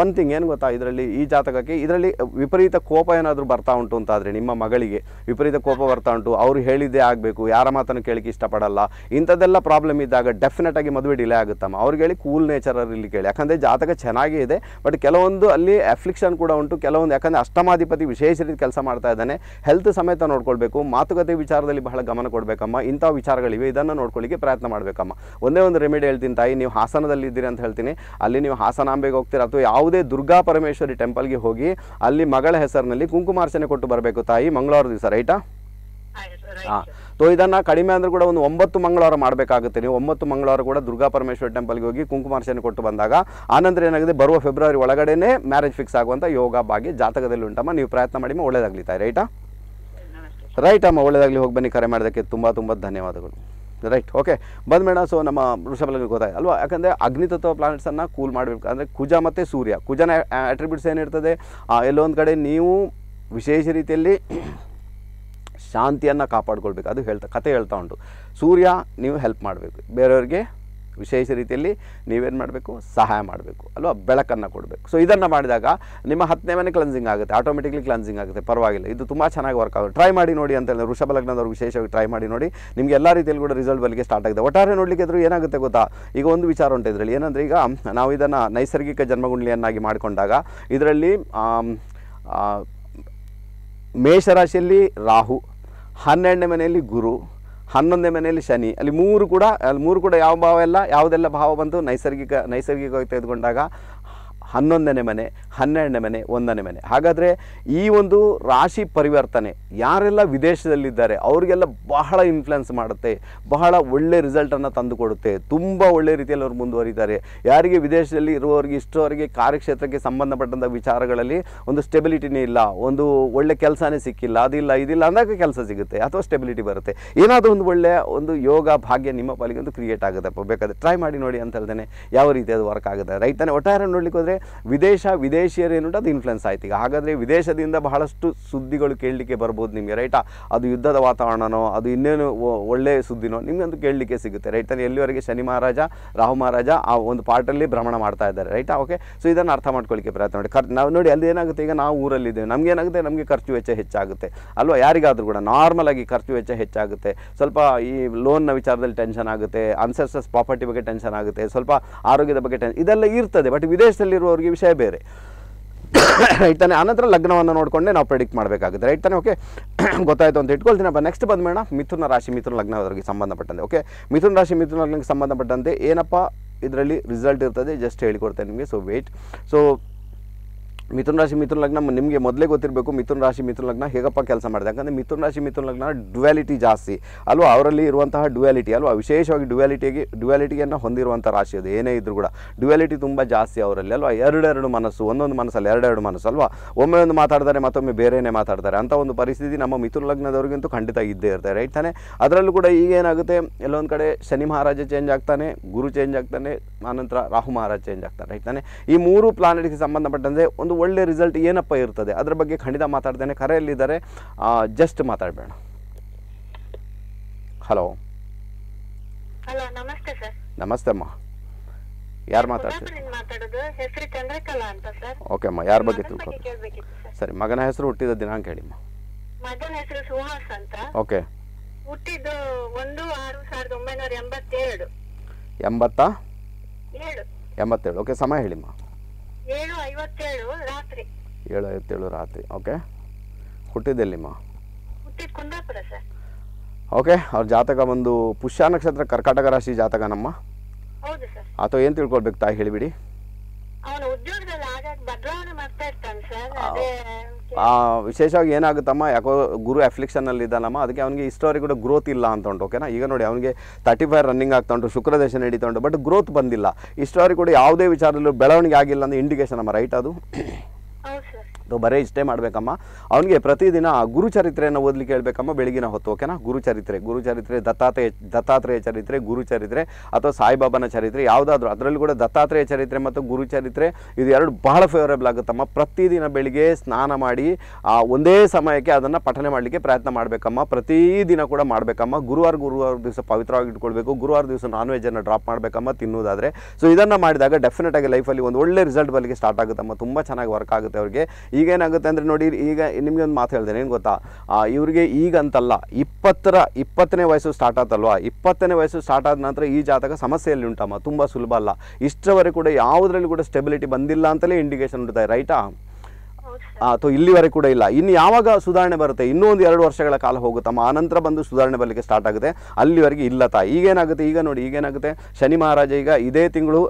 A: ಒನ್ ಥಿಂಗ್ ಏನು ಗೊತ್ತಾ? ಇದರಲ್ಲಿ, ಈ ಜಾತಕಕ್ಕೆ, ಇದರಲ್ಲಿ ವಿಪರೀತ ಕೋಪ ಏನಾದರೂ ಬರ್ತಾ ಉಂಟು ಅಂತಾದರೆ ನಿಮ್ಮ ಮಗಳಿಗೆ ವಿಪರೀತ ಕೋಪ ಬರ್ತಾ ಉಂಟು, ಅವರು ಹೇಳಿದ್ದೇ ಆಗಬೇಕು, ಯಾರ ಮಾತನ್ನು ಕೇಳಕ್ಕೆ ಇಷ್ಟಪಡಲ್ಲ, ಇಂಥದ್ದೆಲ್ಲ ಪ್ರಾಬ್ಲಮ್ ಇದ್ದಾಗ ಡೆಫಿನೆಟ್ ಆಗಿ ಮದುವೆ ಡಿಲೇ ಆಗುತ್ತಮ್ಮ. ಅವ್ರಿಗೆ ಹೇಳಿ ಕೂಲ್ ನೇಚರಲ್ಲಿ ಕೇಳಿ. ಯಾಕಂದರೆ ಜಾತಕ ಚೆನ್ನಾಗೇ ಇದೆ ಬಟ್ ಕೆಲವೊಂದು ಅಲ್ಲಿ ಅಫ್ಲಿಕ್ಷನ್ ಕೂಡ ಉಂಟು, ಕೆಲವೊಂದು ಯಾಕಂದರೆ ಅಷ್ಟಮಾಧಿಪತಿ ವಿಶೇಷ ರೀತಿ ಕೆಲಸ ಮಾಡ್ತಾ ಇದ್ದಾನೆ. ಹೆಲ್ತ್ ಸಮೇತ ನೋಡ್ಕೊಳ್ಬೇಕು, ಮಾತುಕತೆ ವಿಚಾರದಲ್ಲಿ ಬಹಳ ಗಮನ ಕೊಡಬೇಕಮ್ಮ ಇಂಥ ವಿಚಾರಗಳಿವೆ, ಇದನ್ನು ನೋಡ್ಕೊಳ್ಳಿಕ್ಕೆ ಪ್ರಯತ್ನ ಮಾಡಬೇಕಮ್ಮ. ಒಂದೇ ಒಂದು ರೆಮಿಡಿ ಹೇಳ್ತೀನಿ ತಾಯಿ, ನೀವು ಹಾಸನದಲ್ಲಿ ಇದ್ದೀರಿ ಅಂತ ಹೇಳ್ತೀನಿ. ಅಲ್ಲಿ ನೀವು ಹಾಸನಾಂಬೆಗೆ ಹೋಗ್ತೀರಾ ಅಥವಾ ಯಾವುದೇ ದುರ್ಗಾ ಪರಮೇಶ್ವರಿ ಟೆಂಪಲ್ಗೆ ಹೋಗಿ ಅಲ್ಲಿ ಮಗಳ ಹೆಸರಿನಲ್ಲಿ ಕುಂಕುಮಾರ್ಚನೆ ಕೊಟ್ಟು ಬರಬೇಕು ತಾಯಿ. ಮಂಗಳವಾರ ದಿವಸ ರೈಟಾ ಹಾಂ. ಸೊ ಇದನ್ನು ಕಡಿಮೆ ಅಂದರೂ ಕೂಡ ಒಂದು ಒಂಬತ್ತು ಮಂಗಳವಾರ ಮಾಡಬೇಕಾಗುತ್ತೆ ನೀವು. ಒಂಬತ್ತು ಮಂಗಳವಾರ ಕೂಡ ದುರ್ಗಾ ಪರಮೇಶ್ವರ ಟೆಂಪಲ್ಗೆ ಹೋಗಿ ಕುಂಕುಮಾರ್ಚನೆ ಕೊಟ್ಟು ಬಂದಾಗ ಆನಂತರ ಏನಾಗಿದೆ? ಬರುವ ಫೆಬ್ರವರಿ ಒಳಗಡೆನೇ ಮ್ಯಾರೇಜ್ ಫಿಕ್ಸ್ ಆಗುವಂಥ ಯೋಗ ಭಾಗ್ಯ ಜಾತಕದಲ್ಲಿ ಉಂಟಮ್ಮ. ನೀವು ಪ್ರಯತ್ನ ಮಾಡಿ ಒಳ್ಳೇದಾಗ್ಲಿ ತಾಯಿ ರೈಟಾ ರೈಟ್ ಅಮ್ಮ ಒಳ್ಳೇದಾಗಲಿ. ಹೋಗಿ ಬನ್ನಿ ಕರೆ ಮಾಡೋದಕ್ಕೆ ತುಂಬ ತುಂಬ ಧನ್ಯವಾದಗಳು. ರೈಟ್ ಓಕೆ ಬಂದ ಮೇಡ ಸೊ ನಮ್ಮ ವೃಷಭಲಗ್ನ ಗೊತ್ತಾಯ್ತು. ಅಲ್ವಾ? ಯಾಕಂದರೆ ಅಗ್ನಿತತ್ವ ಪ್ಲಾನೆಟ್ಸನ್ನು ಕೂಲ್ ಮಾಡಬೇಕು. ಅಂದರೆ ಕುಜ ಮತ್ತು ಸೂರ್ಯ. ಕುಜನ ಅಟ್ರಿಬ್ಯೂಟ್ಸ್ ಏನಿರ್ತದೆ ಎಲ್ಲೊಂದು ಕಡೆ ನೀವು ವಿಶೇಷ ರೀತಿಯಲ್ಲಿ ಶಾಂತಿಯನ್ನು ಕಾಪಾಡ್ಕೊಳ್ಬೇಕು. ಅದು ಹೇಳ್ತಾ, ಕತೆ ಹೇಳ್ತಾ ಉಂಟು. ಸೂರ್ಯ, ನೀವು ಹೆಲ್ಪ್ ಮಾಡಬೇಕು. ಬೇರೆಯವ್ರಿಗೆ ವಿಶೇಷ ರೀತಿಯಲ್ಲಿ ನೀವೇನು ಮಾಡಬೇಕು? ಸಹಾಯ ಮಾಡಬೇಕು, ಅಲ್ವಾ? ಬೆಳಕನ್ನು ಕೊಡಬೇಕು. ಸೊ ಇದನ್ನು ಮಾಡಿದಾಗ ನಿಮ್ಮ ಹತ್ತನೇ ಮನೆ ಕ್ಲನ್ಸಿಂಗ್ ಆಗುತ್ತೆ. ಆಟೋಮೆಟಿಕ್ಲಿ ಕ್ಲನ್ಸಿಂಗ್ ಆಗುತ್ತೆ. ಪರವಾಗಿಲ್ಲ. ಇದು ತುಂಬ ಚೆನ್ನಾಗಿ ವರ್ಕ್ ಆಗುತ್ತೆ. ಟ್ರೈ ಮಾಡಿ ನೋಡಿ ಅಂತ ಹೇಳಿದ್ರೆ ಲಗ್ನದವ್ರು ವಿಶೇಷವಾಗಿ ಟ್ರೈ ಮಾಡಿ ನೋಡಿ ನಿಮಗೆ ಎಲ್ಲ ರೀತಿಯಲ್ಲಿ ಕೂಡ ರಿಸಲ್ಟ್ ಬರಲಿಕ್ಕೆ ಸ್ಟಾರ್ಟ್ ಆಗಿದೆ. ಒಟ್ಟಾರೆ ನೋಡಲಿಕ್ಕೆ ಇದ್ರೂ ಏನಾಗುತ್ತೆ ಗೊತ್ತಾ? ಈಗ ಒಂದು ವಿಚಾರ ಉಂಟು ಇದರಲ್ಲಿ. ಏನಂದರೆ ಈಗ ನಾವು ಇದನ್ನು ನೈಸರ್ಗಿಕ ಜನ್ಮಗುಂಡ್ಲಿಯನ್ನಾಗಿ ಮಾಡಿಕೊಂಡಾಗ ಇದರಲ್ಲಿ ಮೇಷರಾಶಿಯಲ್ಲಿ ರಾಹು, ಹನ್ನೆರಡನೇ ಮನೆಯಲ್ಲಿ ಗುರು ಹನ್ನೊಂದನೇ ಮನೆಯಲ್ಲಿ ಶನಿ. ಅಲ್ಲಿ ಮೂರು ಕೂಡ, ಅಲ್ಲಿ ಮೂರು ಕೂಡ ಯಾವ ಭಾವ ಎಲ್ಲ ಯಾವುದೆಲ್ಲ ಭಾವ ಬಂತು? ನೈಸರ್ಗಿಕ, ನೈಸರ್ಗಿಕವಾಗಿ ತೆಗೆದುಕೊಂಡಾಗ ಹನ್ನೊಂದನೇ ಮನೆ, ಹನ್ನೆರಡನೇ ಮನೆ, ಒಂದನೇ ಮನೆ. ಹಾಗಾದರೆ ಈ ಒಂದು ರಾಶಿ ಪರಿವರ್ತನೆ ಯಾರೆಲ್ಲ ವಿದೇಶದಲ್ಲಿದ್ದಾರೆ, ಅವರಿಗೆಲ್ಲ ಬಹಳ ಇನ್ಫ್ಲುಯೆನ್ಸ್ ಮಾಡುತ್ತೆ, ಬಹಳ ಒಳ್ಳೆ ರಿಸಲ್ಟನ್ನು ತಂದುಕೊಡುತ್ತೆ ತುಂಬ ಒಳ್ಳೆ ರೀತಿಯಲ್ಲಿ ಅವರು ಮುಂದುವರಿತಾರೆ. ಯಾರಿಗೆ ವಿದೇಶದಲ್ಲಿ ಇರುವವರಿಗೆ ಇಷ್ಟರವರೆಗೆ ಕಾರ್ಯಕ್ಷೇತ್ರಕ್ಕೆ ಸಂಬಂಧಪಟ್ಟಂಥ ವಿಚಾರಗಳಲ್ಲಿ ಒಂದು ಸ್ಟೆಬಿಲಿಟಿನೇ ಇಲ್ಲ, ಒಂದು ಒಳ್ಳೆ ಕೆಲಸನೇ ಸಿಕ್ಕಿಲ್ಲ, ಅದಿಲ್ಲ, ಇದಿಲ್ಲ ಅಂದಾಗ ಕೆಲಸ ಸಿಗುತ್ತೆ, ಅಥವಾ ಸ್ಟೆಬಿಲಿಟಿ ಬರುತ್ತೆ. ಏನಾದರೂ ಒಂದು ಒಳ್ಳೆಯ ಒಂದು ಯೋಗ ಭಾಗ್ಯ ನಿಮ್ಮ ಪಾಲಿಗೆ ಒಂದು ಕ್ರಿಯೇಟ್ ಆಗುತ್ತೆ ಬೇಕಾದರೆ ಟ್ರೈ ಮಾಡಿ ನೋಡಿ ಅಂತ ಹೇಳ್ದೇನೆ ಯಾವ ರೀತಿ ಅದು ವರ್ಕ್ ಆಗುತ್ತೆ. ರೈತನೇ ತಾನೇ? ಒಟ್ಟಾರೆ ನೋಡ್ಲಿಕ್ಕೆ ಹೋದರೆ ವಿದೇಶ ವಿದೇಶಿಯರು ಏನು ಅದು ಇನ್ಫ್ಲುಯೆನ್ಸ್ ಆಯ್ತು. ಈಗ ಹಾಗಾದರೆ ವಿದೇಶದಿಂದ ಬಹಳಷ್ಟು ಸುದ್ದಿಗಳು ಕೇಳಲಿಕ್ಕೆ ಬರ್ಬೋದು ನಿಮಗೆ ರೈಟಾ ಅದು ಯುದ್ಧದ ವಾತಾವರಣನೋ, ಅದು ಇನ್ನೇನು ಒಳ್ಳೆಯ ಸುದ್ದಿನೋ ನಿಮಗಂತೂ ಕೇಳಲಿಕ್ಕೆ ಸಿಗುತ್ತೆ ರೈಟ್ ಅಲ್ಲಿ ಎಲ್ಲಿವರೆಗೆ ಶನಿ ಮಹಾರಾಜ, ರಾಹು ಮಹಾರಾಜ ಆ ಒಂದು ಪಾರ್ಟಲ್ಲಿ ಭ್ರಮಣ ಮಾಡ್ತಾ ಇದ್ದಾರೆ ರೈಟಾ ಓಕೆ ಸೊ ಇದನ್ನು ಅರ್ಥ ಮಾಡ್ಕೊಳ್ಳಿಕ್ಕೆ ಪ್ರಯತ್ನ ಮಾಡಿ. ಖರ್, ನಾವು ನೋಡಿ, ಅಲ್ಲಿ ಏನಾಗುತ್ತೆ? ಈಗ ನಾವು ಊರಲ್ಲಿದ್ದೇವೆ. ನಮ್ಗೆ ಏನಾಗುತ್ತೆ? ನಮಗೆ ಖರ್ಚು ವೆಚ್ಚ ಹೆಚ್ಚಾಗುತ್ತೆ. ಅಲ್ವಾ? ಯಾರಿಗಾದರೂ ಕೂಡ ನಾರ್ಮಲ್ ಆಗಿ ಖರ್ಚು ವೆಚ್ಚ ಹೆಚ್ಚಾಗುತ್ತೆ. ಸ್ವಲ್ಪ ಈ ಲೋನ್ನ ವಿಚಾರದಲ್ಲಿ ಟೆನ್ಷನ್ ಆಗುತ್ತೆ ಅನ್ಸೆಸ್ಟಸ್ ಪ್ರಾಪರ್ಟಿ ಬಗ್ಗೆ ಟೆನ್ಷನ್ ಆಗುತ್ತೆ, ಸ್ವಲ್ಪ ಆರೋಗ್ಯದ ಬಗ್ಗೆ ಟೆನ್ ಇದೆಲ್ಲ ಇರ್ತದೆ. ಬಟ್ ವಿದೇಶದಲ್ಲಿರುವವರಿಗೆ ವಿಷಯ ಬೇರೆ. ರೈಟ್ ಆನಂತರ ಲಗ್ನವನ್ನು ನೋಡಿಕೊಂಡೆ ನಾವು ಪ್ರೆಡಿಕ್ಟ್ ಮಾಡಬೇಕಾಗುತ್ತೆ. ರೈಟ್ ತಾನೆ ಓಕೆ ಗೊತ್ತಾಯಿತು ಅಂತ ಇಟ್ಕೊಳ್ತೀನಪ್ಪ ನೆಕ್ಸ್ಟ್ ಬಂದ ಮೇಡಮ್ ಮಿಥುನ ರಾಶಿ, ಮಿಥುನ ಲಗ್ನದವರಿಗೆ ಸಂಬಂಧಪಟ್ಟಂತೆ ಓಕೆ ಮಿಥುನ ರಾಶಿ, ಮಿಥುನ ಲಗ್ನಕ್ಕೆ ಸಂಬಂಧಪಟ್ಟಂತೆ ಏನಪ್ಪ? ಇದರಲ್ಲಿ ರಿಸಲ್ಟ್ ಇರ್ತದೆ ಜಸ್ಟ್ ಹೇಳಿಕೊಡ್ತೇನೆ ನಿಮಗೆ ಸೊ ವೇಟ್ ಸೊ ಮಿಥುನ ರಾಶಿ, ಮಿಥುನ ಲಗ್ನ ನಿಮಗೆ ಮೊದಲೇ ಗೊತ್ತಿರಬೇಕು ಮಿಥುನ ರಾಶಿ, ಮಿಥುನ ಲಗ್ನ ಹೇಗಪ್ಪ ಕೆಲಸ ಮಾಡಿದೆ. ಯಾಕಂದರೆ ಮಿಥುನ ರಾಶಿ, ಮಿಥುನ ಲಗ್ನ ಡ್ಯುಯಾಲಿಟಿ ಜಾಸ್ತಿ. ಅಲ್ವಾ? ಅವರಲ್ಲಿ ಇರುವಂತಹ ಡ್ಯುಯಾಲಿಟಿ, ಅಲ್ವಾ? ವಿಶೇಷವಾಗಿ ಡ್ಯುಯಾಲಿಟಿಗೆ ಡ್ಯುಯಾಲಿಟಿಯನ್ನು ಹೊಂದಿರುವಂಥ ರಾಶಿ ಅದು. ಏನೇ ಇದ್ರೂ ಕೂಡ. ಡ್ಯುಯಾಲಿಟಿ ತುಂಬ ಜಾಸ್ತಿ ಅವರಲ್ಲಿ, ಅಲ್ವಾ? ಎರಡೆರಡು ಮನಸ್ಸು, ಒಂದೊಂದು ಮನಸ್ಸಲ್ಲಿ ಎರಡೆರಡು ಮನಸ್ಸು, ಅಲ್ವಾ? ಒಮ್ಮೆ ಒಂದು ಮಾತಾಡ್ತಾರೆ, ಮತ್ತೊಮ್ಮೆ ಬೇರೆನೇ ಮಾತಾಡ್ತಾರೆ. ಅಂತ ಒಂದು ಪರಿಸ್ಥಿತಿ ನಮ್ಮ ಮಿಥುನ ಲಗ್ನದವ್ರಿಗಂತೂ ಖಂಡಿತ ಇದ್ದೇ ಇರ್ತಾರೆ ರೈಟ್ ತಾನೆ? ಅದರಲ್ಲೂ ಕೂಡ ಈಗ ಏನಾಗುತ್ತೆ? ಎಲ್ಲೊಂದು ಕಡೆ ಶನಿ ಮಹಾರಾಜ ಚೇಂಜ್ ಆಗ್ತಾನೆ, ಗುರು ಚೇಂಜ್ ಆಗ್ತಾನೆ, ಆನಂತರ ರಾಹು ಮಹಾರಾಜ ಚೇಂಜ್ ಆಗ್ತಾನೆ ರೈಟ್ ತಾನೆ? ಈ ಮೂರು ಪ್ಲಾನೆಟ್ಗೆ ಸಂಬಂಧಪಟ್ಟಂತೆ ಒಂದು ಒಳ್ಳೆ ರಿಸಲ್ಟ್ ಏನಪ್ಪ ಇರ್ತದೆ? ಅದ್ರ ಬಗ್ಗೆ ಖಂಡಿತ ಮಾತಾಡ್ತೇನೆ. ಕರೆಯಲ್ಲಿದ್ದಾರೆ ಜಸ್ಟ್ ಮಾತಾಡಬೇಡ. ಹಲೋ
B: ಹಲೋ ನಮಸ್ತೆ ಸರ್
A: ನಮಸ್ತೆ ಅಮ್ಮ. ಯಾರು ಮಾತಾಡ್ತೀರಿ
B: ಹೆಸರು ಚಂದ್ರಕಲಾ ಅಂತ ಸರ್
A: ಓಕೆ ಅಮ್ಮ ಯಾರ ಬಗ್ಗೆ
B: ಮಗನ್
A: ತಿಳ್ಕೊ
B: ಬಗ್ಗೆ ಕೇಳ್ಬೇಕಿತ್ತು ಸರ್
A: ಸರಿ ಮಗನ ಹೆಸರು ಹುಟ್ಟಿದ ದಿನಾಂಕ ಹೇಳಿಮ್ಮ
B: ಮಗನ ಹೆಸರು ಸುಹಾಸ್ ಅಂತ.
A: ಓಕೆ
B: ಹುಟ್ಟಿದ್ದು ಒಂದು ಆರು ಸಾವಿರದ ಒಂಬೈನೂರ ಎಂಬತ್ತೇಳು.
A: ಎಂಬತ್ತಾ?
B: ಏಳು.
A: ಎಂಬತ್ತೇಳು. ಓಕೆ ಸಮಯ ಹೇಳಿಮ್ಮ
B: ಏಳು ಐವತ್ತೇಳು ರಾತ್ರಿ.
A: ಏಳು ಐವತ್ತೇಳು ರಾತ್ರಿ ಓಕೆ ಹುಟ್ಟಿದ್ದೆಲ್ಲಿಮ್ಮ?
B: ಹುಟ್ಟಿದ ಕುಂದಾಪುರ ಸರ್.
A: ಓಕೆ ಅವ್ರ ಜಾತಕ ಬಂದು ಪುಷ್ಯ ನಕ್ಷತ್ರ ಕರ್ಕಾಟಕ ರಾಶಿ ಜಾತಕ ನಮ್ಮ
B: ಹೌದು ಸರ್.
A: ಅಥವಾ ಏನು ತಿಳ್ಕೊಳ್ಬೇಕು ತಾಯಿ ಹೇಳಿಬಿಡಿ.
B: ಅವನ ಉದ್ಯೋಗದಲ್ಲಿ ಆಗಾಗ ಬದಲಾವಣೆ ಮಾಡ್ತಾ ಇರ್ತಾನೆ ಸರ್ ಅದೇ
A: ವಿಶೇಷವಾಗಿ ಏನಾಗುತ್ತಮ್ಮ, ಯಾಕೋ ಗುರು ಅಫ್ಲಿಕ್ಷನಲ್ಲಿ ಇದ್ದಾನಮ್ಮ, ಅದಕ್ಕೆ ಅವನಿಗೆ ಇಷ್ಟವರೆಗೆ ಕೂಡ ಗ್ರೋತ್ ಇಲ್ಲ ಅಂತ ಉಂಟು ಓಕೆನಾ ಈಗ ನೋಡಿ, ಅವನಿಗೆ ತರ್ಟಿ ಫೈವ್ ರನ್ನಿಂಗ್ ಆಗ್ತಾ ಉಂಟು ಶುಕ್ರದೇಶ ನಡೀತಾ ಬಟ್ ಗ್ರೋತ್ ಬಂದಿಲ್ಲ. ಇಷ್ಟವರೆಗೆ ಕೂಡ ಯಾವುದೇ ವಿಚಾರದಲ್ಲೂ ಬೆಳವಣಿಗೆ ಆಗಿಲ್ಲ ಅಂದ್ರೆ ಇಂಡಿಕೇಶನ್ ಅಮ್ಮ ರೈಟ್ ಅದು? ಸೊ ಬರೀ ಇಷ್ಟೇ ಮಾಡಬೇಕಮ್ಮ. ಅವನಿಗೆ ಪ್ರತಿದಿನ ಗುರುಚರಿತ್ರೆಯನ್ನು ಓದಲಿಕ್ಕೆ ಹೇಳಬೇಕಮ್ಮ ಬೆಳಗಿನ ಹೊತ್ತು ಓಕೆನಾ ಗುರುಚರಿತ್ರೆ ಗುರುಚರಿತ್ರೆ ದತ್ತಾತ್ರೇಯ ದತ್ತಾತ್ರೇಯ ಚರಿತ್ರೆ ಗುರುಚರಿತ್ರೆ ಅಥವಾ ಸಾಯಿಬಾಬಾನ ಚರಿತ್ರೆ, ಯಾವುದಾದ್ರೂ, ಅದರಲ್ಲಿ ಕೂಡ ದತ್ತಾತ್ರೇಯ ಚರಿತ್ರೆ ಮತ್ತು ಗುರುಚರಿತ್ರೆ ಇದು ಎರಡು ಬಹಳ ಫೇವರೇಬಲ್ ಆಗುತ್ತಮ್ಮ. ಪ್ರತಿದಿನ ಬೆಳಿಗ್ಗೆ ಸ್ನಾನ ಮಾಡಿ ಒಂದೇ ಸಮಯಕ್ಕೆ ಅದನ್ನು ಪಠನೆ ಮಾಡಲಿಕ್ಕೆ ಪ್ರಯತ್ನ ಮಾಡಬೇಕಮ್ಮ. ಪ್ರತಿದಿನ ಕೂಡ ಮಾಡಬೇಕಮ್ಮ. ಗುರುವಾರ ಗುರುವಾರ ದಿವಸ ಪವಿತ್ರವಾಗಿ ಇಟ್ಕೊಳ್ಬೇಕು. ಗುರುವಾರ ದಿವಸ ನಾನ್ ವೆಜ್ಜನ್ನು ಡ್ರಾಪ್ ಮಾಡಬೇಕಮ್ಮ ತಿನ್ನುವುದಾದರೆ. ಸೊ ಇದನ್ನು ಮಾಡಿದಾಗ ಡೆಫಿನೆಟಾಗಿ ಲೈಫಲ್ಲಿ ಒಂದು ಒಳ್ಳೆ ರಿಸಲ್ಟ್ ಬರಲಿಕ್ಕೆ ಸ್ಟಾರ್ಟ್ ಆಗುತ್ತಮ್ಮ. ತುಂಬ ಚೆನ್ನಾಗಿ ವರ್ಕ್ ಆಗುತ್ತೆ ಅವ್ರಿಗೆ. ಈಗೇನಾಗುತ್ತೆ ಅಂದರೆ ನೋಡಿ, ಈಗ ನಿಮಗೆ ಒಂದು ಮಾತು ಹೇಳ್ತೇನೆ, ಏನು ಗೊತ್ತಾ? ಇವ್ರಿಗೆ ಈಗ ಅಂತಲ್ಲ ಇಪ್ಪತ್ತರ, ಇಪ್ಪತ್ತನೇ ವಯಸ್ಸು ಸ್ಟಾರ್ಟ್ ಆತಲ್ವಾ? ಇಪ್ಪತ್ತನೇ ವಯಸ್ಸು ಸ್ಟಾರ್ಟ್ ಆದ ನಂತರ ಈ ಜಾತಕ ಸಮಸ್ಯೆಯಲ್ಲಿ ಉಂಟಮ್ಮ, ತುಂಬ ಸುಲಭ ಅಲ್ಲ. ಇಷ್ಟರವರೆಗೆ ಕೂಡ ಯಾವುದರಲ್ಲಿ ಕೂಡ ಸ್ಟೆಬಿಲಿಟಿ ಬಂದಿಲ್ಲ ಅಂತಲೇ ಇಂಡಿಕೇಶನ್ ಉಂಟಾయి ರೈಟಾ ಅಥವಾ ಇಲ್ಲಿವರೆಗೆ ಕೂಡ ಇಲ್ಲ. ಇನ್ನು ಯಾವಾಗ ಸುಧಾರಣೆ ಬರುತ್ತೆ? ಇನ್ನೂ ಒಂದು ಎರಡು ವರ್ಷಗಳ ಕಾಲ ಹೋಗುತ್ತಮ್ಮ. ಆನಂತರ ಬಂದು ಸುಧಾರಣೆ ಬರಲಿಕ್ಕೆ ಸ್ಟಾರ್ಟ್ ಆಗುತ್ತೆ. ಅಲ್ಲಿವರೆಗೆ ಇಲ್ಲ ತಾ. ಈಗೇನಾಗುತ್ತೆ? ಈಗ ನೋಡಿ, ಈಗೇನಾಗುತ್ತೆ? ಶನಿ ಮಹಾರಾಜ ಈಗ ಇದೇ ತಿಂಗಳು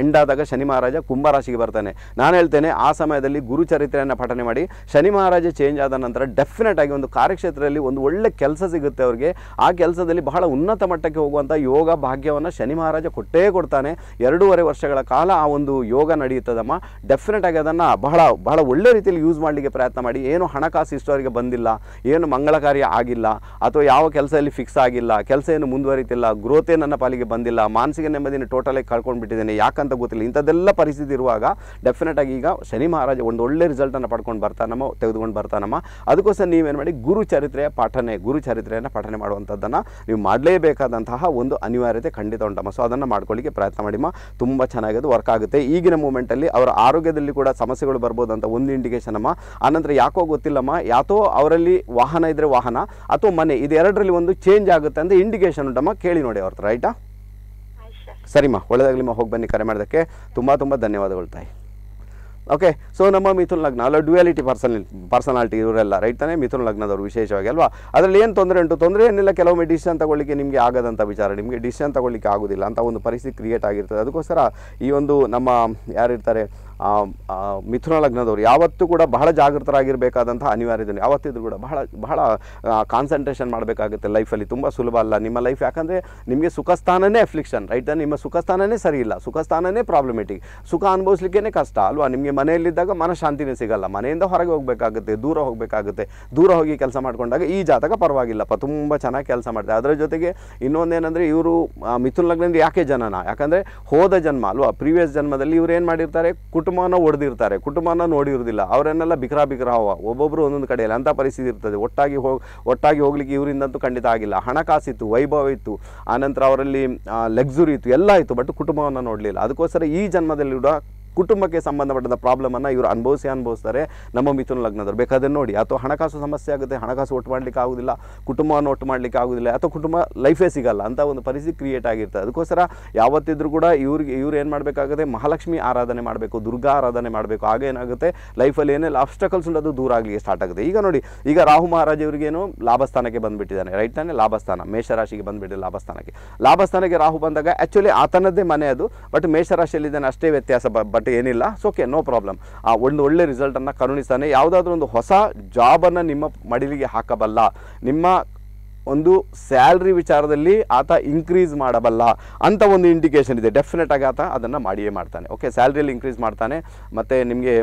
A: ಎಂಡ್ ಆದಾಗ ಶನಿ ಮಹಾರಾಜ ಕುಂಭರಾಶಿಗೆ ಬರ್ತಾನೆ. ನಾನು ಹೇಳ್ತೇನೆ, ಆ ಸಮಯದಲ್ಲಿ ಗುರು ಚರಿತ್ರೆಯನ್ನು ಪಠನೆ ಮಾಡಿ, ಶನಿ ಮಹಾರಾಜ ಚೇಂಜ್ ಆದ ನಂತರ ಡೆಫಿನೆಟ್ ಆಗಿ ಒಂದು ಕಾರ್ಯಕ್ಷೇತ್ರದಲ್ಲಿ ಒಂದು ಒಳ್ಳೆ ಕೆಲಸ ಸಿಗುತ್ತೆ ಅವರಿಗೆ. ಆ ಕೆಲಸದಲ್ಲಿ ಬಹಳ ಉನ್ನತ ಮಟ್ಟಕ್ಕೆ ಹೋಗುವಂಥ ಯೋಗ ಭಾಗ್ಯವನ್ನು ಶನಿ ಮಹಾರಾಜ ಕೊಟ್ಟೇ ಕೊಡ್ತಾನೆ. ಎರಡೂವರೆ ವರ್ಷಗಳ ಕಾಲ ಆ ಒಂದು ಯೋಗ ನಡೆಯುತ್ತದಮ್ಮ. ಡೆಫಿನೆಟ್ ಆಗಿ ಅದನ್ನು ಬಹಳ ಬಹಳ ಒಳ್ಳೆ ರೀತಿಯಲ್ಲಿ ಯೂಸ್ ಮಾಡಲಿಕ್ಕೆ ಪ್ರಯತ್ನ ಮಾಡಿ, ಏನು ಹಣಕಾಸು ಇಷ್ಟವರೆಗೆ ಬಂದಿಲ್ಲ, ಏನು ಮಂಗಳ ಆಗಿಲ್ಲ, ಅಥವಾ ಯಾವ ಕೆಲಸದಲ್ಲಿ ಫಿಕ್ಸ್ ಆಗಿಲ್ಲ, ಕೆಲಸ ಏನು ಮುಂದುವರಿತಿಲ್ಲ ಗ್ರೋತೇ ನನ್ನ ಪಾಲಿಗೆ ಬಂದಿಲ್ಲ, ಮಾನಸಿಕ ನೆಮ್ಮದಿನ ಟೋಟಲಾಗಿ ಕಳ್ಕೊಂಡು ಬಿಟ್ಟಿದ್ದೇನೆ, ಯಾಕಂತ ಗೊತ್ತಿಲ್ಲ. ಇಂಥದ್ದೆಲ್ಲ ಪರಿಸ್ಥಿತಿ ಇರುವಾಗ ಡೆಫಿನೆಟ್ ಆಗಿ ಈಗ ಶನಿ ಮಹಾರಾಜ ಒಂದು ಒಳ್ಳೆ ರಿಸಲ್ಟನ್ನು ಪಡ್ಕೊಂಡು ಬರ್ತಾನಮ್ಮ ತೆಗೆದುಕೊಂಡು ಬರ್ತಾನಮ್ಮ ಅದಕ್ಕೋಸ್ಕರ ನೀವೇನು ಮಾಡಿ, ಗುರು ಚರಿತ್ರೆಯ ಪಾಠನೆ, ಗುರು ಚರಿತ್ರೆಯನ್ನು ಪಠನೆ ಮಾಡುವಂಥದ್ದನ್ನು ನೀವು ಮಾಡಲೇಬೇಕಾದಂತಹ ಒಂದು ಅನಿವಾರ್ಯತೆ ಖಂಡಿತ ಉಂಟಮ್ಮ ಸೊ ಅದನ್ನು ಮಾಡ್ಕೊಳ್ಳಿಕ್ಕೆ ಪ್ರಯತ್ನ ಮಾಡಿಮ್ಮ ತುಂಬ ಚೆನ್ನಾಗಿ ಅದು ವರ್ಕ್ ಆಗುತ್ತೆ. ಈಗಿನ ಮೂಮೆಂಟಲ್ಲಿ ಅವರ ಆರೋಗ್ಯದಲ್ಲಿ ಕೂಡ ಸಮಸ್ಯೆಗಳು ಬರ್ಬೋದು ಅಂತ ಒಂದು ಇಂಡಿಕೇಶನ್ ಅಮ್ಮ. ಆನಂತರ ಯಾಕೋ ಗೊತ್ತಿಲ್ಲಮ್ಮ, ಯಾತೋ ಅವರಲ್ಲಿ ವಾಹನ ಇದ್ದರೆ ವಾಹನ, ಅಥವಾ ಮನೆ ಇದೆರಡರಲ್ಲಿ ಒಂದು ಚೇಂಜ್ ಆಗುತ್ತೆ ಅಂತ ಇಂಡಿಕೇಶನ್ ಉಂಟಮ್ಮ. ಕೇಳಿ ನೋಡಿ ಅವ್ರ ಹತ್ರ ರೈಟಾ ಸರಿಮ್ಮ ಒಳ್ಳೆದಾಗಲಿಮ್ಮ ಹೋಗಿ ಬನ್ನಿ ಕರೆ ಮಾಡೋದಕ್ಕೆ ತುಂಬ ತುಂಬ ಧನ್ಯವಾದಗಳು ತಾಯಿ. ಓಕೆ ಸೊ ನಮ್ಮ ಮಿಥುನ್ ಲಗ್ನ, ಅಲ್ಲ ಡ್ಯುಯಾಲಿಟಿ ಪರ್ಸನ್ ಪರ್ಸನಾಲಿಟಿ ಇವರೆಲ್ಲ ರೈಟ್ ತಾನೇ? ಮಿಥುನ್ ಲಗ್ನದವರು ವಿಶೇಷವಾಗಿ, ಅಲ್ವಾ? ಅದರಲ್ಲಿ ಏನು ತೊಂದರೆ ಉಂಟು? ತೊಂದರೆ ಏನಿಲ್ಲ, ಕೆಲವೊಮ್ಮೆ ಡಿಸಿಷನ್ ತಗೊಳ್ಳಿಕ್ಕೆ ನಿಮಗೆ ಆಗದಂಥ ವಿಚಾರ. ನಿಮಗೆ ಡಿಸಿಷನ್ ತಗೊಳ್ಳಿಕ್ಕೆ ಆಗೋದಿಲ್ಲ ಅಂತ ಒಂದು ಪರಿಸ್ಥಿತಿ ಕ್ರಿಯೇಟ್ ಆಗಿರ್ತದೆ. ಅದಕ್ಕೋಸ್ಕರ ಈ ಒಂದು ನಮ್ಮ, ಯಾರಿರ್ತಾರೆ ಮಿಥುನ ಲಗ್ನದವರು ಯಾವತ್ತೂ ಕೂಡ ಬಹಳ ಜಾಗೃತರಾಗಿರಬೇಕಾದಂಥ ಅನಿವಾರ್ಯದಲ್ಲಿ. ಯಾವತ್ತಿದ್ರು ಕೂಡ ಬಹಳ ಬಹಳ ಕಾನ್ಸಂಟ್ರೇಷನ್ ಮಾಡಬೇಕಾಗುತ್ತೆ ಲೈಫಲ್ಲಿ ತುಂಬ ಸುಲಭ ಅಲ್ಲ. ನಿಮ್ಮ ಲೈಫ್ ಯಾಕಂದರೆ ನಿಮಗೆ ಸುಖ ಸ್ಥಾನನೇ ಅಫ್ಲಿಕ್ಷನ್ ರೈಟ್ ನಿಮ್ಮ ಸುಖ ಸ್ಥಾನನೇ ಸರಿ ಇಲ್ಲ. ಸುಖ ಸ್ಥಾನನೇ ಪ್ರಾಬ್ಲಮೆಟಿಕ್ ಸುಖ ಅನುಭವಿಸ್ಲಿಕ್ಕೇ ಕಷ್ಟ, ಅಲ್ವಾ? ನಿಮಗೆ ಮನೆಯಲ್ಲಿದ್ದಾಗ ಮನಃಶಾಂತಿನೇ ಸಿಗಲ್ಲ. ಮನೆಯಿಂದ ಹೊರಗೆ ಹೋಗಬೇಕಾಗುತ್ತೆ, ದೂರ ಹೋಗಬೇಕಾಗುತ್ತೆ. ದೂರ ಹೋಗಿ ಕೆಲಸ ಮಾಡಿಕೊಂಡಾಗ ಈ ಜಾತಕ ಪರವಾಗಿಲ್ಲಪ್ಪ. ತುಂಬ ಚೆನ್ನಾಗಿ ಕೆಲಸ ಮಾಡ್ತಾರೆ ಅದರ ಜೊತೆಗೆ ಇನ್ನೊಂದೇನೆಂದರೆ ಇವರು ಮಿಥುನ ಲಗ್ನದಿಂದ ಯಾಕೆ ಜನನ? ಯಾಕಂದರೆ ಹೋದ ಜನ್ಮ, ಅಲ್ವಾ? ಪ್ರೀವಿಯಸ್ ಜನ್ಮದಲ್ಲಿ ಇವ್ರು ಏನು ಮಾಡಿರ್ತಾರೆ? ಕುಟುಂಬನ ಒಡೆದಿರ್ತಾರೆ ಕುಟುಂಬನ ನೋಡಿರೋದಿಲ್ಲ ಅವರನ್ನೆಲ್ಲ ಬಿಕ್ರಾ ಬಿಕ್ರಾ ಹವ ಒಬ್ಬೊಬ್ಬರು ಒಂದೊಂದು ಕಡೆಯಲ್ಲಿ ಅಂಥ ಪರಿಸ್ಥಿತಿ ಇರ್ತದೆ. ಒಟ್ಟಾಗಿ ಹೋಗಿ, ಒಟ್ಟಾಗಿ ಹೋಗ್ಲಿಕ್ಕೆ ಇವರಿಂದಂತೂ ಖಂಡಿತ ಆಗಿಲ್ಲ. ಹಣಕಾಸಿತ್ತು, ವೈಭವ ಇತ್ತು, ಆನಂತರ ಅವರಲ್ಲಿ ಲಕ್ಸುರಿ ಇತ್ತು, ಎಲ್ಲ ಇತ್ತು ಬಟ್ ಕುಟುಂಬವನ್ನು ನೋಡಲಿಲ್ಲ. ಅದಕ್ಕೋಸ್ಕರ ಈ ಜನ್ಮದಲ್ಲಿ ಕೂಡ ಕುಟುಂಬಕ್ಕೆ ಸಂಬಂಧಪಟ್ಟಂಥ ಪ್ರಾಬ್ಲಮನ್ನು ಇವರು ಅನುಭವಿಸಿ ಅನುಭವಿಸ್ತಾರೆ. ನಮ್ಮ ಮಿಥುನ ಲಗ್ನದವ್ರು. ಬೇಕಾದ್ರೆ ನೋಡಿ. ಅಥವಾ ಹಣಕಾಸು ಸಮಸ್ಯೆ ಆಗುತ್ತೆ. ಹಣಕಾಸು ಒಟ್ಟು ಮಾಡಲಿಕ್ಕೆ ಆಗೋದಿಲ್ಲ. ಕುಟುಂಬವನ್ನು ಒಟ್ಟು ಮಾಡಲಿಕ್ಕೆ ಆಗೋದಿಲ್ಲ. ಅಥವಾ ಕುಟುಂಬ ಲೈಫೇ ಸಿಗಲ್ಲ ಅಂತ ಒಂದು ಪರಿಸ್ಥಿತಿ ಕ್ರಿಯೇಟ್ ಆಗಿರ್ತದೆ. ಅದಕ್ಕೋಸ್ಕರ ಯಾವತ್ತಿದ್ರೂ ಕೂಡ ಇವ್ರಿಗೆ, ಇವ್ರು ಏನು ಮಾಡಬೇಕಾಗುತ್ತೆ? ಮಹಾಲಕ್ಷ್ಮಿ ಆರಾಧನೆ ಮಾಡಬೇಕು, ದುರ್ಗಾ ಆರಾಧನೆ ಮಾಡಬೇಕು. ಆಗ ಏನಾಗುತ್ತೆ? ಲೈಫಲ್ಲಿ ಏನೆಲ್ಲ ಅಬ್ಸ್ಟಕಲ್ಸ್ ಉಂಟು, ಅದು ದೂರ ಆಗಲಿಕ್ಕೆ ಸ್ಟಾರ್ಟ್ ಆಗುತ್ತೆ. ಈಗ ನೋಡಿ, ಈಗ ರಾಹು ಮಹಾರಾಜ ಇವರಿಗೇನು ಲಾಭಸ್ಥಾನಕ್ಕೆ ಬಂದುಬಿಟ್ಟಿದ್ದಾನೆ. ರೈಟ್ ತಾನೇ? ಲಾಭಸ್ಥಾನ. ಮೇಷರಾಶಿಗೆ ಬಂದುಬಿಟ್ಟಿದೆ ಲಾಭಸ್ಥಾನಕ್ಕೆ. ಲಾಭಸ್ಥಾನಕ್ಕೆ ರಾಹು ಬಂದಾಗ ಆ್ಯಕ್ಚುಲಿ ಆತನದ್ದೇ ಮನೆ ಅದು. ಬಟ್ ಮೇಷರಾಶಿಯಲ್ಲಿದ್ದಾನೆ ಅಷ್ಟೇ ವ್ಯತ್ಯಾಸ. ಬಟ್ ಏನಿಲ್ಲ. ಸೊ ಓಕೆ ನೋ ಪ್ರಾಬ್ಲಮ್ ಆ, ಒಂದು ಒಳ್ಳೆ ರಿಸಲ್ಟನ್ನು ಕರುಣಿಸ್ತಾನೆ ಯಾವುದಾದ್ರೂ ಒಂದು ಹೊಸ ಜಾಬನ್ನು ನಿಮ್ಮ ಮಡಿಲಿಗೆ ಹಾಕಬಲ್ಲ. ನಿಮ್ಮ ಒಂದು ಸ್ಯಾಲ್ರಿ ವಿಚಾರದಲ್ಲಿ ಆತ ಇನ್ಕ್ರೀಸ್ ಮಾಡಬಲ್ಲ ಅಂತ ಒಂದು ಇಂಡಿಕೇಶನ್ ಇದೆ. ಡೆಫಿನೆಟ್ ಆಗಿ ಆತ ಅದನ್ನು ಮಾಡಿಯೇ ಮಾಡ್ತಾನೆ. ಓಕೆ ಸ್ಯಾಲ್ರಿಯಲ್ಲಿ ಇನ್ಕ್ರೀಸ್ ಮಾಡ್ತಾನೆ. ಮತ್ತು ನಿಮಗೆ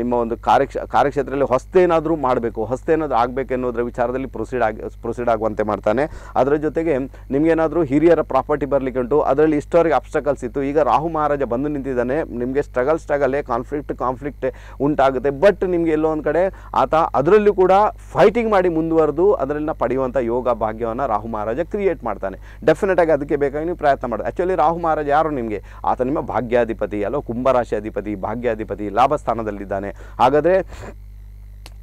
A: ನಿಮ್ಮ ಒಂದು ಕಾರ್ಯಕ್ಷ, ಕಾರ್ಯಕ್ಷೇತ್ರದಲ್ಲಿ ಹೊಸದೇನಾದರೂ ಮಾಡಬೇಕು ಹೊಸ್ತೇನಾದರೂ ಆಗಬೇಕು ಅನ್ನೋದ್ರ ವಿಚಾರದಲ್ಲಿ ಪ್ರೊಸೀಡ್ ಆಗಿ ಪ್ರೊಸೀಡ್ ಆಗುವಂತೆ ಮಾಡ್ತಾನೆ. ಅದರ ಜೊತೆಗೆ ನಿಮಗೇನಾದರೂ ಹಿರಿಯರ ಪ್ರಾಪರ್ಟಿ ಬರಲಿಕ್ಕೆ ಉಂಟು. ಅದರಲ್ಲಿ ಇಷ್ಟವರೆಗೆ ಅಬ್ಸ್ಟಕಲ್ಸ್ ಇತ್ತು. ಈಗ ರಾಹು ಮಹಾರಾಜ ಬಂದು ನಿಂತಿದ್ದಾನೆ. ನಿಮಗೆ ಸ್ಟ್ರಗಲ್ ಸ್ಟ್ರಗಲೇ ಕಾನ್ಫ್ಲಿಕ್ಟ್ ಕಾನ್ಫ್ಲಿಕ್ಟ್ ಉಂಟಾಗುತ್ತೆ. ಬಟ್ ನಿಮಗೆ ಎಲ್ಲೋ ಒಂದು ಕಡೆ ಆತ ಅದರಲ್ಲೂ ಕೂಡ ಫೈಟಿಂಗ್ ಮಾಡಿ ಮುಂದುವರೆದು, ಅದರಲ್ಲಿನ ಪಡೆಯುವಂಥ ಯೋಗ ಭಾಗ್ಯವನ್ನು ರಾಹು ಮಹಾರಾಜ ಕ್ರಿಯೇಟ್ ಮಾಡ್ತಾನೆ. ಡೆಫಿನೆಟ್ ಆಗಿ ಅದಕ್ಕೆ ಬೇಕಾಗಿ ನೀವು ಪ್ರಯತ್ನ ಮಾಡೋದು ಆ್ಯಕ್ಚುಲಿ ರಾಹು ಮಹಾರಾಜ ಯಾರು ನಿಮಗೆ? ಆತ ನಿಮ್ಮ ಭಾಗ್ಯಾಧಿಪತಿ, ಅಲ್ಲೋ ಕುಂಭರಾಶಿ ಅಧಿಪತಿ, ಭಾಗ್ಯಾಧಿಪತಿ ಲಾಭಸ್ಥಾನದಲ್ಲಿದ್ದಾನೆ. ಹಾಗಾದರೆ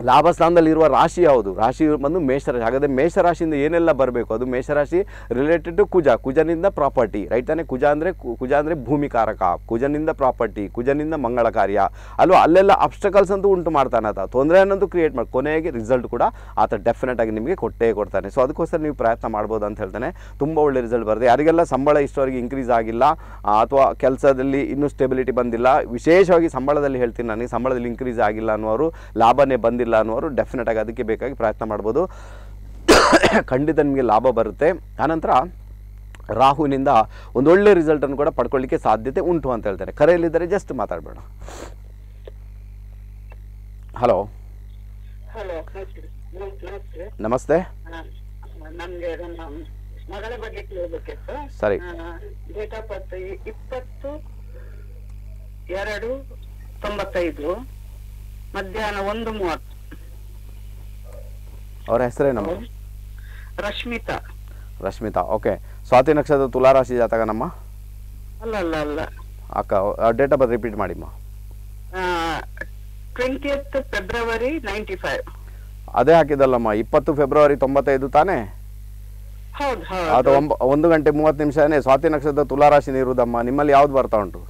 A: ಲಾಭಸ್ಥಾನದಲ್ಲಿರುವ ರಾಶಿ ಯಾವುದು? ರಾಶಿ ಬಂದು ಮೇಷರಾಶಿ. ಹಾಗಾದರೆ ಮೇಷರಾಶಿಯಿಂದ ಏನೆಲ್ಲ ಬರಬೇಕು? ಅದು ಮೇಷರಾಶಿ ರಿಲೇಟೆಡ್ ಟು ಕುಜ. ಕುಜನಿಂದ ಪ್ರಾಪರ್ಟಿ ರೈಟ್ ತಾನೇ? ಕುಜ ಅಂದರೆ ಕುಜ ಅಂದರೆ ಭೂಮಿಕಾರಕ. ಕುಜನಿಂದ ಪ್ರಾಪರ್ಟಿ ಕುಜನಿಂದ ಮಂಗಳ ಕಾರ್ಯ. ಅಲ್ವಾ? ಅಲ್ಲೆಲ್ಲ ಅಬ್ಸ್ಟಕಲ್ಸ್ ಅಂತೂ ಉಂಟು ಮಾಡ್ತಾನೆ ಆತ. ಅನ್ನೋದು ಕ್ರಿಯೇಟ್ ಮಾಡಿ, ಕೊನೆಗೆ ರಿಸಲ್ಟ್ ಕೂಡ ಆತ ಡೆಫಿನೆಟ್ ಆಗಿ ನಿಮಗೆ ಕೊಟ್ಟೇ ಕೊಡ್ತಾನೆ. ಸೊ ಅದಕ್ಕೋಸ್ಕರ ನೀವು ಪ್ರಯತ್ನ ಮಾಡ್ಬೋದು ಅಂತ ಹೇಳ್ತಾನೆ. ತುಂಬ ಒಳ್ಳೆ ರಿಸಲ್ಟ್ ಬರುತ್ತೆ. ಯಾರಿಗೆಲ್ಲ ಸಂಬಳ ಇಷ್ಟವರೆಗೆ ಇನ್ಕ್ರೀಸ್ ಆಗಿಲ್ಲ ಅಥವಾ ಕೆಲಸದಲ್ಲಿ ಇನ್ನೂ ಸ್ಟೆಬಿಲಿಟಿ ಬಂದಿಲ್ಲ, ವಿಶೇಷವಾಗಿ ಸಂಬಳದಲ್ಲಿ ಹೇಳ್ತೀನಿ ನನಗೆ ಸಂಬಳದಲ್ಲಿ ಇನ್ಕ್ರೀಸ್ ಆಗಿಲ್ಲ ಅನ್ನೋರು ಲಾಭನೇ ಬಂದಿಲ್ಲ ಅನ್ನೋರು ಡೆಫಿನೆಟ್ ಆಗಿ ಅದಕ್ಕೆ ಬೇಕಾಗಿ ಪ್ರಯತ್ನ ಮಾಡ್ಬೋದು. ಖಂಡಿತ ನಿಮಗೆ ಲಾಭ ಬರುತ್ತೆ. ಆನಂತರ ರಾಹುವಿನಿಂದ ಒಂದು ಒಳ್ಳೆ ರಿಸಲ್ಟನ್ನು ಕೂಡ ಪಡ್ಕೊಳ್ಳಿಕ್ಕೆ ಸಾಧ್ಯತೆ ಉಂಟು ಅಂತ ಹೇಳ್ತಾರೆ. ಕರೆಯಲ್ಲಿದ್ದರೆ ಜಸ್ಟ್ ಮಾತಾಡಬೇಡ. ಹಲೋ
B: ಹಲೋ ನಮಸ್ತೆ.
A: ಸರಿ.
B: ಡೇಟ್ ಆಫ್ ಬರ್ತ್ ಇಪ್ಪತ್ತು ಎರಡು ತೊಂಬತ್ತೈದು ಮಧ್ಯಾಹ್ನ ಒಂದು ಮೂವತ್ತು.
A: ಅವರ ಹೆಸರೇನಮ್ಮ
B: ರಶ್ಮಿತಾ.
A: ರಶ್ಮಿತಾ ಓಕೆ. ಸ್ವಾತಿ ನಕ್ಷತ್ರ ತುಲಾರಾಶಿ ಜಾತಕ ನಮ್ಮ?
B: ಅಲ್ಲ ಅಲ್ಲ ಅಲ್ಲ.
A: ಅಕ್ಕ ಡೇಟ್ ಆಫ್ ಬರ್ತ್ ರಿಪೀಟ್ ಮಾಡಿಮ್ಮ
C: ಟ್ವೆಂಟಿಯತ್ ಫೆಬ್ರವರಿ ನೈಂಟಿ ಫೈವ್
A: ಅದೇ ಹಾಕಿದಲ್ಲಮ್ಮ ಇಪ್ಪತ್ತು ಫೆಬ್ರವರಿ ತೊಂಬತ್ತೈದು ತಾನೇ?
C: ಹೌದು
A: ಅದು ಒಂದು ಗಂಟೆ ಮೂವತ್ತು ನಿಮಿಷನೇ ಸ್ವಾತಿ ನಕ್ಷತ್ರದ ತುಲಾರಾಶಿ ಇರುವುದಮ್ಮ ನಿಮ್ಮಲ್ಲಿ ಯಾವ್ದು ಬರ್ತಾ ಉಂಟು?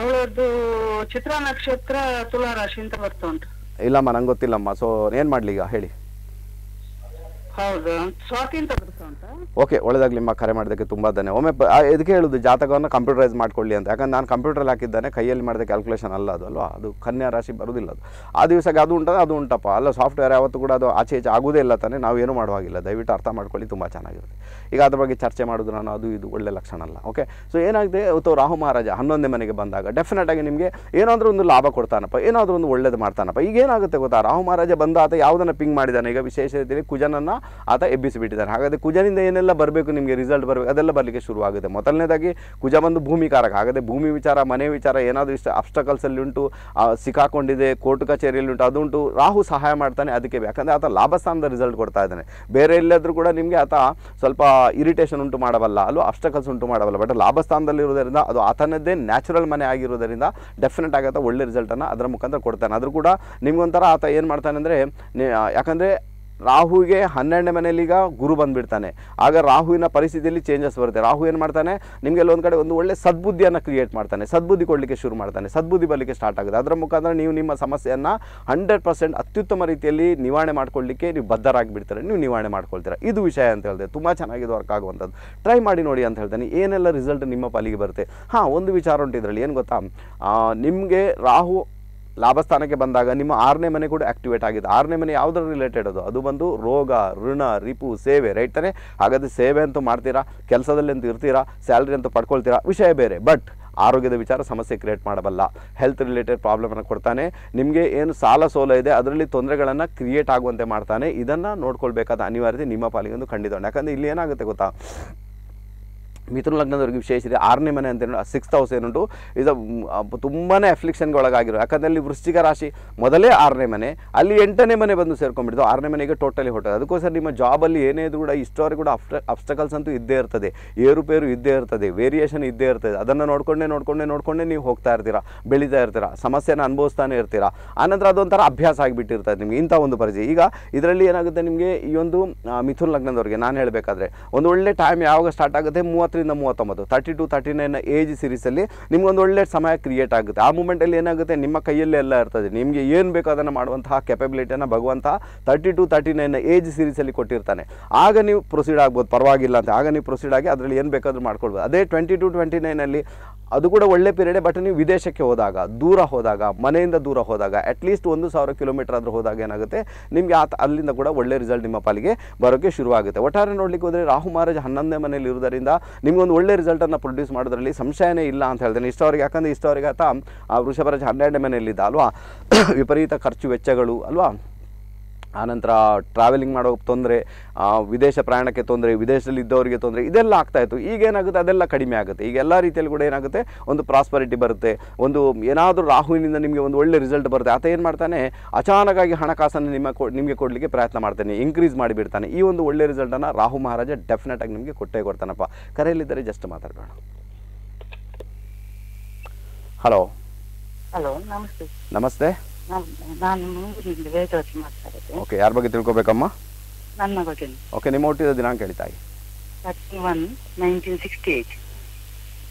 C: ಅವಳದ್ದು ಚಿತ್ರ ನಕ್ಷತ್ರ ತುಲಾ ರಾಶಿ ಅಂತ ಬರ್ತಾ ಉಂಟು.
A: ಇಲ್ಲಮ್ಮ ನಂಗೆ ಗೊತ್ತಿಲ್ಲಮ್ಮ. ಸೊ ಏನು ಮಾಡಲಿ ಈಗ? ಹೇಳಿ.
C: ಹೌದು. ಸ್ವಾತಿ ಅಂತ ಉಂಟಾ
A: ಓಕೆ ಒಳ್ಳೆದಾಗ್ಲಿ ನಿಮ್ಮ ಕರೆ ಮಾಡೋದಕ್ಕೆ ತುಂಬ ಧನ್ಯ. ಒಮ್ಮೆ ಇದಕ್ಕೆ ಹೇಳುದು, ಜಾತಕವನ್ನು ಕಂಪ್ಯೂಟರೈಸ್ ಮಾಡ್ಕೊಳ್ಳಿ ಅಂತ. ಯಾಕಂದ್ರೆ ನಾನು ಕಂಪ್ಯೂಟ್ರಲ್ಲಿ ಹಾಕಿದ್ದಾನೆ, ಕೈಯಲ್ಲಿ ಮಾಡಿದ ಕ್ಯಾಲ್ಕುಲೇಷನ್ ಅಲ್ಲ ಅದು, ಅಲ್ವಾ? ಅದು ಕನ್ಯಾ ರಾಶಿ ಬರುವುದಿಲ್ಲ ಅದು. ಆ ದಿವಸಕ್ಕೆ ಅದು ಉಂಟದ ಅದು ಉಂಟಪ್ಪ. ಅಲ್ಲ ಸಾಫ್ಟ್ವೇರ್ ಯಾವತ್ತೂ ಕೂಡ ಅದು ಆಚೆ ಈಚೆ ಆಗೋದೇ ಇಲ್ಲ ತಾನೇ, ನಾವು ಏನು ಮಾಡುವಾಗಿಲ್ಲ. ದಯವಿಟ್ಟು ಅರ್ಥ ಮಾಡ್ಕೊಳ್ಳಿ, ತುಂಬ ಚೆನ್ನಾಗಿರುತ್ತೆ. ಈಗ ಅದ್ರ ಬಗ್ಗೆ ಚರ್ಚೆ ಮಾಡೋದು ನಾನು, ಅದು ಇದು, ಒಳ್ಳೆ ಲಕ್ಷಣ ಅಲ್ಲ ಓಕೆ ಸೊ ಏನಾಗಿದೆ? ಇವತ್ತು ರಾಹು ಮಹಾರಾಜ ಹನ್ನೊಂದನೇ ಮನೆಗೆ ಬಂದಾಗ ಡೆಫಿನೆಟ್ ಆಗಿ ನಿಮಗೆ ಏನಾದರೂ ಒಂದು ಲಾಭ ಕೊಡ್ತಾನಪ್ಪ, ಏನಾದರೂ ಒಂದು ಒಳ್ಳೇದು ಮಾಡ್ತಾನಪ್ಪ. ಈಗ ಏನಾಗುತ್ತೆ ಗೊತ್ತಾ? ರಾಹು ಮಹಾರಾಜ ಬಂದ ಆತ ಯಾವುದನ್ನು ಪಿಂಗ್ ಮಾಡಿದಾನೆ? ಈಗ ವಿಶೇಷ ರೀತಿಯಲ್ಲಿ ಕುಜನನ್ನು ಆತ ಎಬ್ಬಿಸಿಬಿಟ್ಟಿದ್ದಾರೆ. ಹಾಗಾದರೆ ಕುಜನಿಂದ ಏನೆಲ್ಲ ಬರಬೇಕು ನಿಮಗೆ? ರಿಸಲ್ಟ್ ಬರಬೇಕು, ಅದೆಲ್ಲ ಬರಲಿಕ್ಕೆ ಶುರುವಾಗುತ್ತೆ. ಮೊದಲನೇದಾಗಿ ಕುಜ ಬಂದು ಭೂಮಿಕಾರಕ ಹಾಗಾದರೆ ಭೂಮಿ ವಿಚಾರ, ಮನೆ ವಿಚಾರ, ಏನಾದರೂ ಇಷ್ಟ ಅಬ್ಸ್ಟಕಲ್ಸಲ್ಲಿ ಉಂಟು ಸಿಕ್ಕಾಕೊಂಡಿದೆ ಕೋರ್ಟ್ ಕಚೇರಿಯಲ್ಲಿ ಉಂಟು ಅದುಂಟು ರಾಹು ಸಹಾಯ ಮಾಡ್ತಾನೆ ಅದಕ್ಕೆ ಯಾಕಂದರೆ ಆತ ಲಾಭಸ್ಥಾನದ ರಿಸಲ್ಟ್ ಕೊಡ್ತಾ ಇದ್ದಾನೆ. ಬೇರೆ ಎಲ್ಲಾದರೂ ಕೂಡ ನಿಮಗೆ ಆತ ಸ್ವಲ್ಪ ಇರಿಟೇಷನ್ ಉಂಟು ಮಾಡಬಲ್ಲ, ಅಲ್ಲೂ ಅಬ್ಸ್ಟಕಲ್ಸ್ ಉಂಟು ಮಾಡಬಲ್ಲ. ಬಟ್ ಲಾಭಸ್ಥಾನದಲ್ಲಿರೋದರಿಂದ ಅದು ಆತನದ್ದೇ ನ್ಯಾಚುರಲ್ ಮನೆ ಆಗಿರೋದರಿಂದ ಡೆಫಿನೆಟ್ ಆಗತ್ತ ಒಳ್ಳೆ ರಿಸಲ್ಟನ್ನು ಅದರ ಮುಖಾಂತರ ಕೊಡ್ತಾನೆ. ಆದರೂ ಕೂಡ ನಿಮಗೊಂಥರ ಆತ ಏನು ಮಾಡ್ತಾನೆ ಅಂದರೆ ಯಾಕಂದರೆ ರಾಹುವಿಗೆ ಹನ್ನೆರಡನೇ ಈಗ ಗುರು ಬಂದುಬಿಡ್ತಾನೆ. ಆಗ ರಾಹುವಿನ ಪರಿಸ್ಥಿತಿಯಲ್ಲಿ ಚೇಂಜಸ್ ಬರುತ್ತೆ. ರಾಹು ಏನು ಮಾಡ್ತಾನೆ? ನಿಮಗೆ ಒಂದು ಕಡೆ ಒಂದು ಒಳ್ಳೆ ಸದ್ಬುದ್ಧಿಯನ್ನು ಕ್ರಿಯೇಟ್ ಮಾಡ್ತಾನೆ. ಸದ್ಬುದ್ಧಿ ಕೊಡಲಿಕ್ಕೆ ಶುರು ಮಾಡ್ತಾನೆ. ಸದ್ಬುದ್ಧಿ ಬರಲಿಕ್ಕೆ ಸ್ಟಾರ್ಟ್ ಆಗುತ್ತೆ. ಅದರ ಮುಖಾಂತರ ನೀವು ನಿಮ್ಮ ಸಮಸ್ಯೆಯನ್ನು ಹಂಡ್ರೆಡ್ ಪರ್ಸೆಂಟ್ ಅತ್ಯುತ್ತಮ ರೀತಿಯಲ್ಲಿ ನಿವಾರಣೆ ಮಾಡ್ಕೊಳ್ಳಿಕ್ಕೆ ನೀವು ಬದ್ಧರಾಗಿಬಿಡ್ತಾರೆ. ನೀವು ನಿವಾರಣೆ ಮಾಡ್ಕೊಳ್ತೀರಾ. ಇದು ವಿಷಯ ಅಂತ ಹೇಳಿದೆ. ತುಂಬ ಚೆನ್ನಾಗಿದೆ ವರ್ಕ್ ಆಗುವಂಥದ್ದು. ಟ್ರೈ ಮಾಡಿ ನೋಡಿ ಅಂತ ಹೇಳ್ತಾನೆ. ಏನೆಲ್ಲ ರಿಸಲ್ಟ್ ನಿಮ್ಮ ಪಾಲಿಗೆ ಬರುತ್ತೆ? ಹಾಂ, ಒಂದು ವಿಚಾರ ಉಂಟು ಇದರಲ್ಲಿ. ಏನು ಗೊತ್ತಾ? ನಿಮಗೆ ರಾಹು ಲಾಭಸ್ಥಾನಕ್ಕೆ ಬಂದಾಗ ನಿಮ್ಮ ಆರನೇ ಮನೆ ಕೂಡ ಆಕ್ಟಿವೇಟ್ ಆಗಿದೆ. ಆರನೇ ಮನೆ ಯಾವುದರ ರಿಲೇಟೆಡ್ ಅದು? ಅದು ಬಂದು ರೋಗ, ಋಣ, ರಿಪು, ಸೇವೆ ರೈಟ್ ತಾನೆ? ಹಾಗಾದರೆ ಸೇವೆ ಅಂತೂ ಮಾಡ್ತೀರಾ? ಕೆಲಸದಲ್ಲಿ ಅಂತೂ ಇರ್ತೀರಾ? ಸ್ಯಾಲ್ರಿ ಅಂತೂ ಪಡ್ಕೊಳ್ತೀರಾ? ವಿಷಯ ಬೇರೆ. ಬಟ್ ಆರೋಗ್ಯದ ವಿಚಾರ ಸಮಸ್ಯೆ ಕ್ರಿಯೇಟ್ ಮಾಡಬಲ್ಲ. ಹೆಲ್ತ್ ರಿಲೇಟೆಡ್ ಪ್ರಾಬ್ಲಮನ್ನು ಕೊಡ್ತಾನೆ. ನಿಮಗೆ ಏನು ಸಾಲ ಸೋಲ ಇದೆ, ಅದರಲ್ಲಿ ತೊಂದರೆಗಳನ್ನು ಕ್ರಿಯೇಟ್ ಆಗುವಂತೆ ಮಾಡ್ತಾನೆ. ಇದನ್ನು ನೋಡ್ಕೊಳ್ಬೇಕಾದ ಅನಿವಾರ್ಯತೆ ನಿಮ್ಮ ಪಾಲಿಗೆ ಒಂದು ಖಂಡಿತ. ಯಾಕಂದರೆ ಇಲ್ಲಿ ಏನಾಗುತ್ತೆ ಗೊತ್ತಾ? ಮಿಥುನ ಲಗ್ನದವರಿಗೆ ವಿಶೇಷ ಇದೆ. ಆರನೇ ಮನೆ ಅಂತ ಸಿಕ್ಸ್ತ್ ಹೌಸ್ ಏನುಂಟು ಇದು ತುಂಬಾ ಅಫ್ಲಿಕ್ಷನ್ಗೆ ಒಳಗಾಗಿರೋ, ಯಾಕಂದರೆ ಅಲ್ಲಿ ವೃಶ್ಚಿಕ ರಾಶಿ ಮೊದಲೇ ಆರನೇ ಮನೆ, ಅಲ್ಲಿ ಎಂಟನೇ ಮನೆ ಬಂದು ಸೇರ್ಕೊಂಡ್ಬಿಡ್ತು. ಆರನೇ ಮನೆಗೆ ಟೋಟಲಿ ಹೊಟ್ಟೆ ಅದಕ್ಕೋಸ್ಕರ ನಿಮ್ಮ ಜಾಬಲ್ಲಿ ಏನೇ ಇದ್ರೂ ಕೂಡ ಇಷ್ಟವರೆಗೂ ಕೂಡ ಅಫ್ಟ ಅಬ್ಸ್ಟಕಲ್ಸ್ ಅಂತೂ ಇದ್ದೇ ಇರ್ತದೆ. ಏರುಪೇರು ಇದ್ದೇ ಇರ್ತದೆ. ವೇರಿಯೇಷನ್ ಇದ್ದೇ ಇರ್ತದೆ. ಅದನ್ನು ನೋಡ್ಕೊಂಡೇ ನೋಡ್ಕೊಂಡೇ ನೋಡ್ಕೊಂಡೇ ನೀವು ಹೋಗ್ತಾ ಇರ್ತೀರಾ, ಬೆಳೀತಾ ಇರ್ತೀರಾ, ಸಮಸ್ಯೆನ ಅನುಭವಿಸ್ತಾನೆ ಇರ್ತೀರಾ. ಆನಂತರ ಅದೊಂಥರ ಅಭ್ಯಾಸ ಆಗಿಬಿಟ್ಟಿರ್ತದೆ ನಿಮಗೆ. ಇಂಥ ಒಂದು ಪರಿಚಯ. ಈಗ ಇದರಲ್ಲಿ ಏನಾಗುತ್ತೆ ನಿಮಗೆ, ಈ ಒಂದು ಮಿಥುನ್ ಲಗ್ನದವರಿಗೆ ನಾನು ಹೇಳಬೇಕಾದ್ರೆ, ಒಂದು ಒಳ್ಳೆ ಟೈಮ್ ಯಾವಾಗ ಸ್ಟಾರ್ಟ್ ಆಗುತ್ತೆ? ಮೂವತ್ತರಿಂದ ಮೂವತ್ತೊಂಬತ್ತು thirty two thirty nine age ಸೀರೀಸಲ್ಲಿ ನಿಮ್ಗೊಂದು ಒಳ್ಳೆ ಸಮಯ ಕ್ರಿಯೇಟ್ ಆಗುತ್ತೆ. ಆ ಮೂಮೆಂಟಲ್ಲಿ ಏನಾಗುತ್ತೆ? ನಿಮ್ಮ ಕೈಯಲ್ಲೇ ಎಲ್ಲ ಇರ್ತದೆ. ನಿಮಗೆ ಏನು ಬೇಕೋ ಅದನ್ನು ಮಾಡುವಂತಹ ಕೆಪಬಿಲಿಟಿಯನ್ನು ಭಗವಂತ thirty two thirty nine age ಸೀರೀಸಲ್ಲಿ ಕೊಟ್ಟಿರ್ತಾನೆ. ಆಗ ನೀವು ಪ್ರೊಸೀಡ್ ಆಗ್ಬೋದು. ಪರವಾಗಿಲ್ಲ ಅಂತ. ಆಗ ನೀವು ಪ್ರೊಸೀಡ್ ಆಗಿ ಅದರಲ್ಲಿ ಏನು ಬೇಕಾದರೂ ಮಾಡ್ಕೊಳ್ಬೋದು. ಅದೇ ಟ್ವೆಂಟಿ ಟು ಟ್ವೆಂಟಿ ನೈನಲ್ಲಿ ಅದು ಕೂಡ ಒಳ್ಳೆ ಪೀರಿಯಡೇ ಬಟ್ ನೀವು ವಿದೇಶಕ್ಕೆ ಹೋದಾಗ, ದೂರ ಹೋದಾಗ, ಮನೆಯಿಂದ ದೂರ ಹೋದಾಗ ಅಟ್ಲೀಸ್ಟ್ ಒಂದು ಸಾವಿರ ಕಿಲೋಮೀಟರ್ ಆದರೂ ಹೋದಾಗ ಏನಾಗುತ್ತೆ? ನಿಮಗೆ ಆತ ಅಲ್ಲಿಂದ ಕೂಡ ಒಳ್ಳೆ ರಿಸಲ್ಟ್ ನಿಮ್ಮ ಪಾಲಿಗೆ ಬರೋಕ್ಕೆ ಶುರುವಾಗುತ್ತೆ. ಒಟ್ಟಾರೆ ನೋಡಲಿಕ್ಕೆ ಹೋದರೆ ರಾಹು ಮಹಾರಾಜ್ ಹನ್ನೊಂದನೇ ಮನೆಯಲ್ಲಿ ಇರುವುದರಿಂದ ನಿಮ್ಗೊಂದು ಒಳ್ಳೆ ರಿಸಲ್ಟನ್ನು ಪ್ರೊಡ್ಯೂಸ್ ಮಾಡೋದ್ರಲ್ಲಿ ಸಂಶಯನೇ ಇಲ್ಲ ಅಂತ ಹೇಳ್ತೇನೆ ಇಷ್ಟವರೆಗೆ, ಯಾಕಂದರೆ ಇಷ್ಟವರೆಗೆ ಆತ ಆ ವೃಷಭರಾಜ ಹನ್ನೆರಡನೇ ಮನೆಯಲ್ಲಿದ್ದ, ಅಲ್ವಾ? ವಿಪರೀತ ಖರ್ಚು, ವೆಚ್ಚಗಳು, ಅಲ್ವಾ? ಆನಂತರ ಟ್ರಾವೆಲಿಂಗ್ ಮಾಡೋ ತೊಂದರೆ ವಿದೇಶ ಪ್ರಯಾಣಕ್ಕೆ ತೊಂದರೆ ವಿದೇಶದಲ್ಲಿ ಇದ್ದವರಿಗೆ ತೊಂದರೆ ಇದೆಲ್ಲ ಆಗ್ತಾಯಿತ್ತು ಈಗ ಏನಾಗುತ್ತೆ? ಅದೆಲ್ಲ ಕಡಿಮೆ ಆಗುತ್ತೆ. ಈಗ ಎಲ್ಲ ರೀತಿಯಲ್ಲಿ ಕೂಡ ಏನಾಗುತ್ತೆ? ಒಂದು ಪ್ರಾಸ್ಪರಿಟಿ ಬರುತ್ತೆ. ಒಂದು ಏನಾದರೂ ರಾಹುವಿನಿಂದ ನಿಮಗೆ ಒಂದು ಒಳ್ಳೆ ರಿಸಲ್ಟ್ ಬರುತ್ತೆ. ಆತ ಏನು ಮಾಡ್ತಾನೆ? ಅಚಾನಕಾಗಿ ಹಣಕಾಸನ್ನು ನಿಮ್ಮ ಕೊ ನಿಮಗೆ ಕೊಡಲಿಕ್ಕೆ ಪ್ರಯತ್ನ ಮಾಡ್ತಾನೆ. ಇನ್ಕ್ರೀಸ್ ಮಾಡಿಬಿಡ್ತಾನೆ. ಈ ಒಂದು ಒಳ್ಳೆ ರಿಸಲ್ಟನ್ನು ರಾಹು ಮಹಾರಾಜ ಡೆಫಿನೆಟ್ ಆಗಿ ನಿಮಗೆ ಕೊಟ್ಟೇ ಕೊಡ್ತಾನಪ್ಪ. ಕರೆಯಲ್ಲಿದ್ದರೆ ಜಸ್ಟ್ ಮಾತಾಡೋಣ ಹಲೋ
C: ಹಲೋ ನಮಸ್ತೆ.
A: ನಮಸ್ತೆ.
C: ನಾನ್- ವೇದವತಿ ಮಾತಾಡೋದು
A: ಓಕೆ ಯಾರ ಬಗ್ಗೆ ತಿಳ್ಕೊಬೇಕಮ್ಮ?
C: ನನ್ನ ಬಗ್ಗೆ.
A: ಓಕೆ ನಿಮ್ಮ ಹುಟ್ಟಿದ ದಿನಾಂಕ ಹೇಳ್ತಾಯಿ
C: thirty one nineteen sixty eight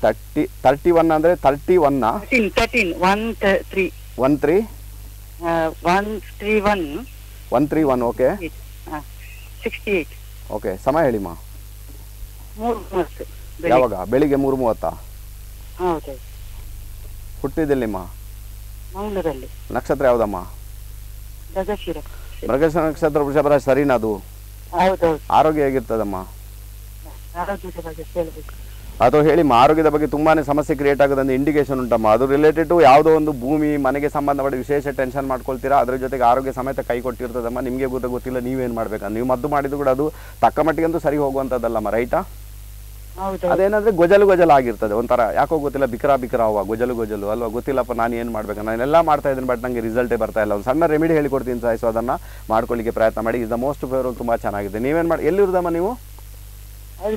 A: thirty thirty one ಅಂದ್ರೆ thirty one
C: thirteen one three
A: one three
C: one three one
A: one three one okay
C: sixty eight
A: okay ಸಮಯ ಹೇಳಿಮ್ಮ.
C: ಮೂರು ಮೂವತ್ತು.
A: ಯಾವಾಗ? ಬೆಳಿಗ್ಗೆ ಮೂರು ಮೂವತ್ತಾ?
C: ಹೌದು.
A: ಹುಟ್ಟಿದೆಲ್ಲಿಮ್ಮ ನಕ್ಷತ್ರ ಯಾವ್ದಮ್ಮ?
C: ಮೃಗಶಿರ
A: ಮೃಗಶ ನಕ್ಷತ್ರ ವೃಷಭರಾಜ ಸರಿನಾ ಅದು?
C: ಹೌದೌದು.
A: ಆರೋಗ್ಯ ಹೇಗಿರ್ತದಮ್ಮ?
C: ಆರೋಗ್ಯದ ಬಗ್ಗೆ ಕೇಳಬೇಕು.
A: ಅಥವಾ ಹೇಳಿಮ್ಮ ಆರೋಗ್ಯದ ಬಗ್ಗೆ ತುಂಬಾನೇ ಸಮಸ್ಯೆ ಕ್ರಿಯೇಟ್ ಆಗೋದಂತ ಇಂಡಿಕೇಶನ್ ಉಂಟಮ್ಮ. ಅದು ರಿಲೇಟೆಡ್ ಟು ಯಾವುದೋ ಒಂದು ಭೂಮಿ ಮನೆಗೆ ಸಂಬಂಧಪಟ್ಟ ವಿಶೇಷ ಟೆನ್ಷನ್ ಮಾಡ್ಕೊಳ್ತೀರಾ? ಅದ್ರ ಜೊತೆಗೆ ಆರೋಗ್ಯ ಸಮೇತ ಕೈ ಕೊಟ್ಟಿರ್ತದಮ್ಮ. ನಿಮಗೆ ಗೊತ್ತ ಗೊತ್ತಿಲ್ಲ ನೀವೇನು ಮಾಡ್ಬೇಕಂತ ನೀವು ಮದ್ದು ಮಾಡಿದ್ರು ಕೂಡ ಅದು ತಕ್ಕ ಮಟ್ಟಿಗಂತೂ ಸರಿ ಹೋಗುವಂಥದ್ದಲ್ಲಮ್ಮ ರೈಟಾ? ಅದೇನಂದ್ರೆ ಗೊಜಲು ಗೊಜಲು ಆಗಿರ್ತದೆ ಒಂಥರ ಯಾಕೋ ಗೊತ್ತಿಲ್ಲ ಬಿಕರ ಬಿಕರ ಅವ ಗೊಜಲು ಗೊಜಲು. ಅಲ್ವಾ ಗೊತ್ತಿಲ್ಲಪ್ಪ ನಾನು ಏನು ಮಾಡ್ಬೇಕು? ನಾನೆಲ್ಲ ಮಾಡ್ತಾ ಇದ್ದೀನಿ ಬಟ್ ನನಗೆ ರಿಸಲ್ಟೇ ಬರ್ತಾ ಇಲ್ಲ. ಒಂದು ಸಣ್ಣ ರೆಮಿಡಿ ಹೇಳಿಕೊಡ್ತೀನಿ ಸಾಯ್ ಸೊ ಅದನ್ನ ಮಾಡ್ಕೊಳ್ಳಿಕ್ಕೆ ಪ್ರಯತ್ನ ಮಾಡಿ. ಇಸ್ ದ ಮೋಸ್ಟ್ ಫೇವರಲ್ ತುಂಬ ಚೆನ್ನಾಗಿದೆ. ನೀವೇನು ಮಾಡಿ ಎಲ್ಲಿರುದಮ್ಮ ನೀವು?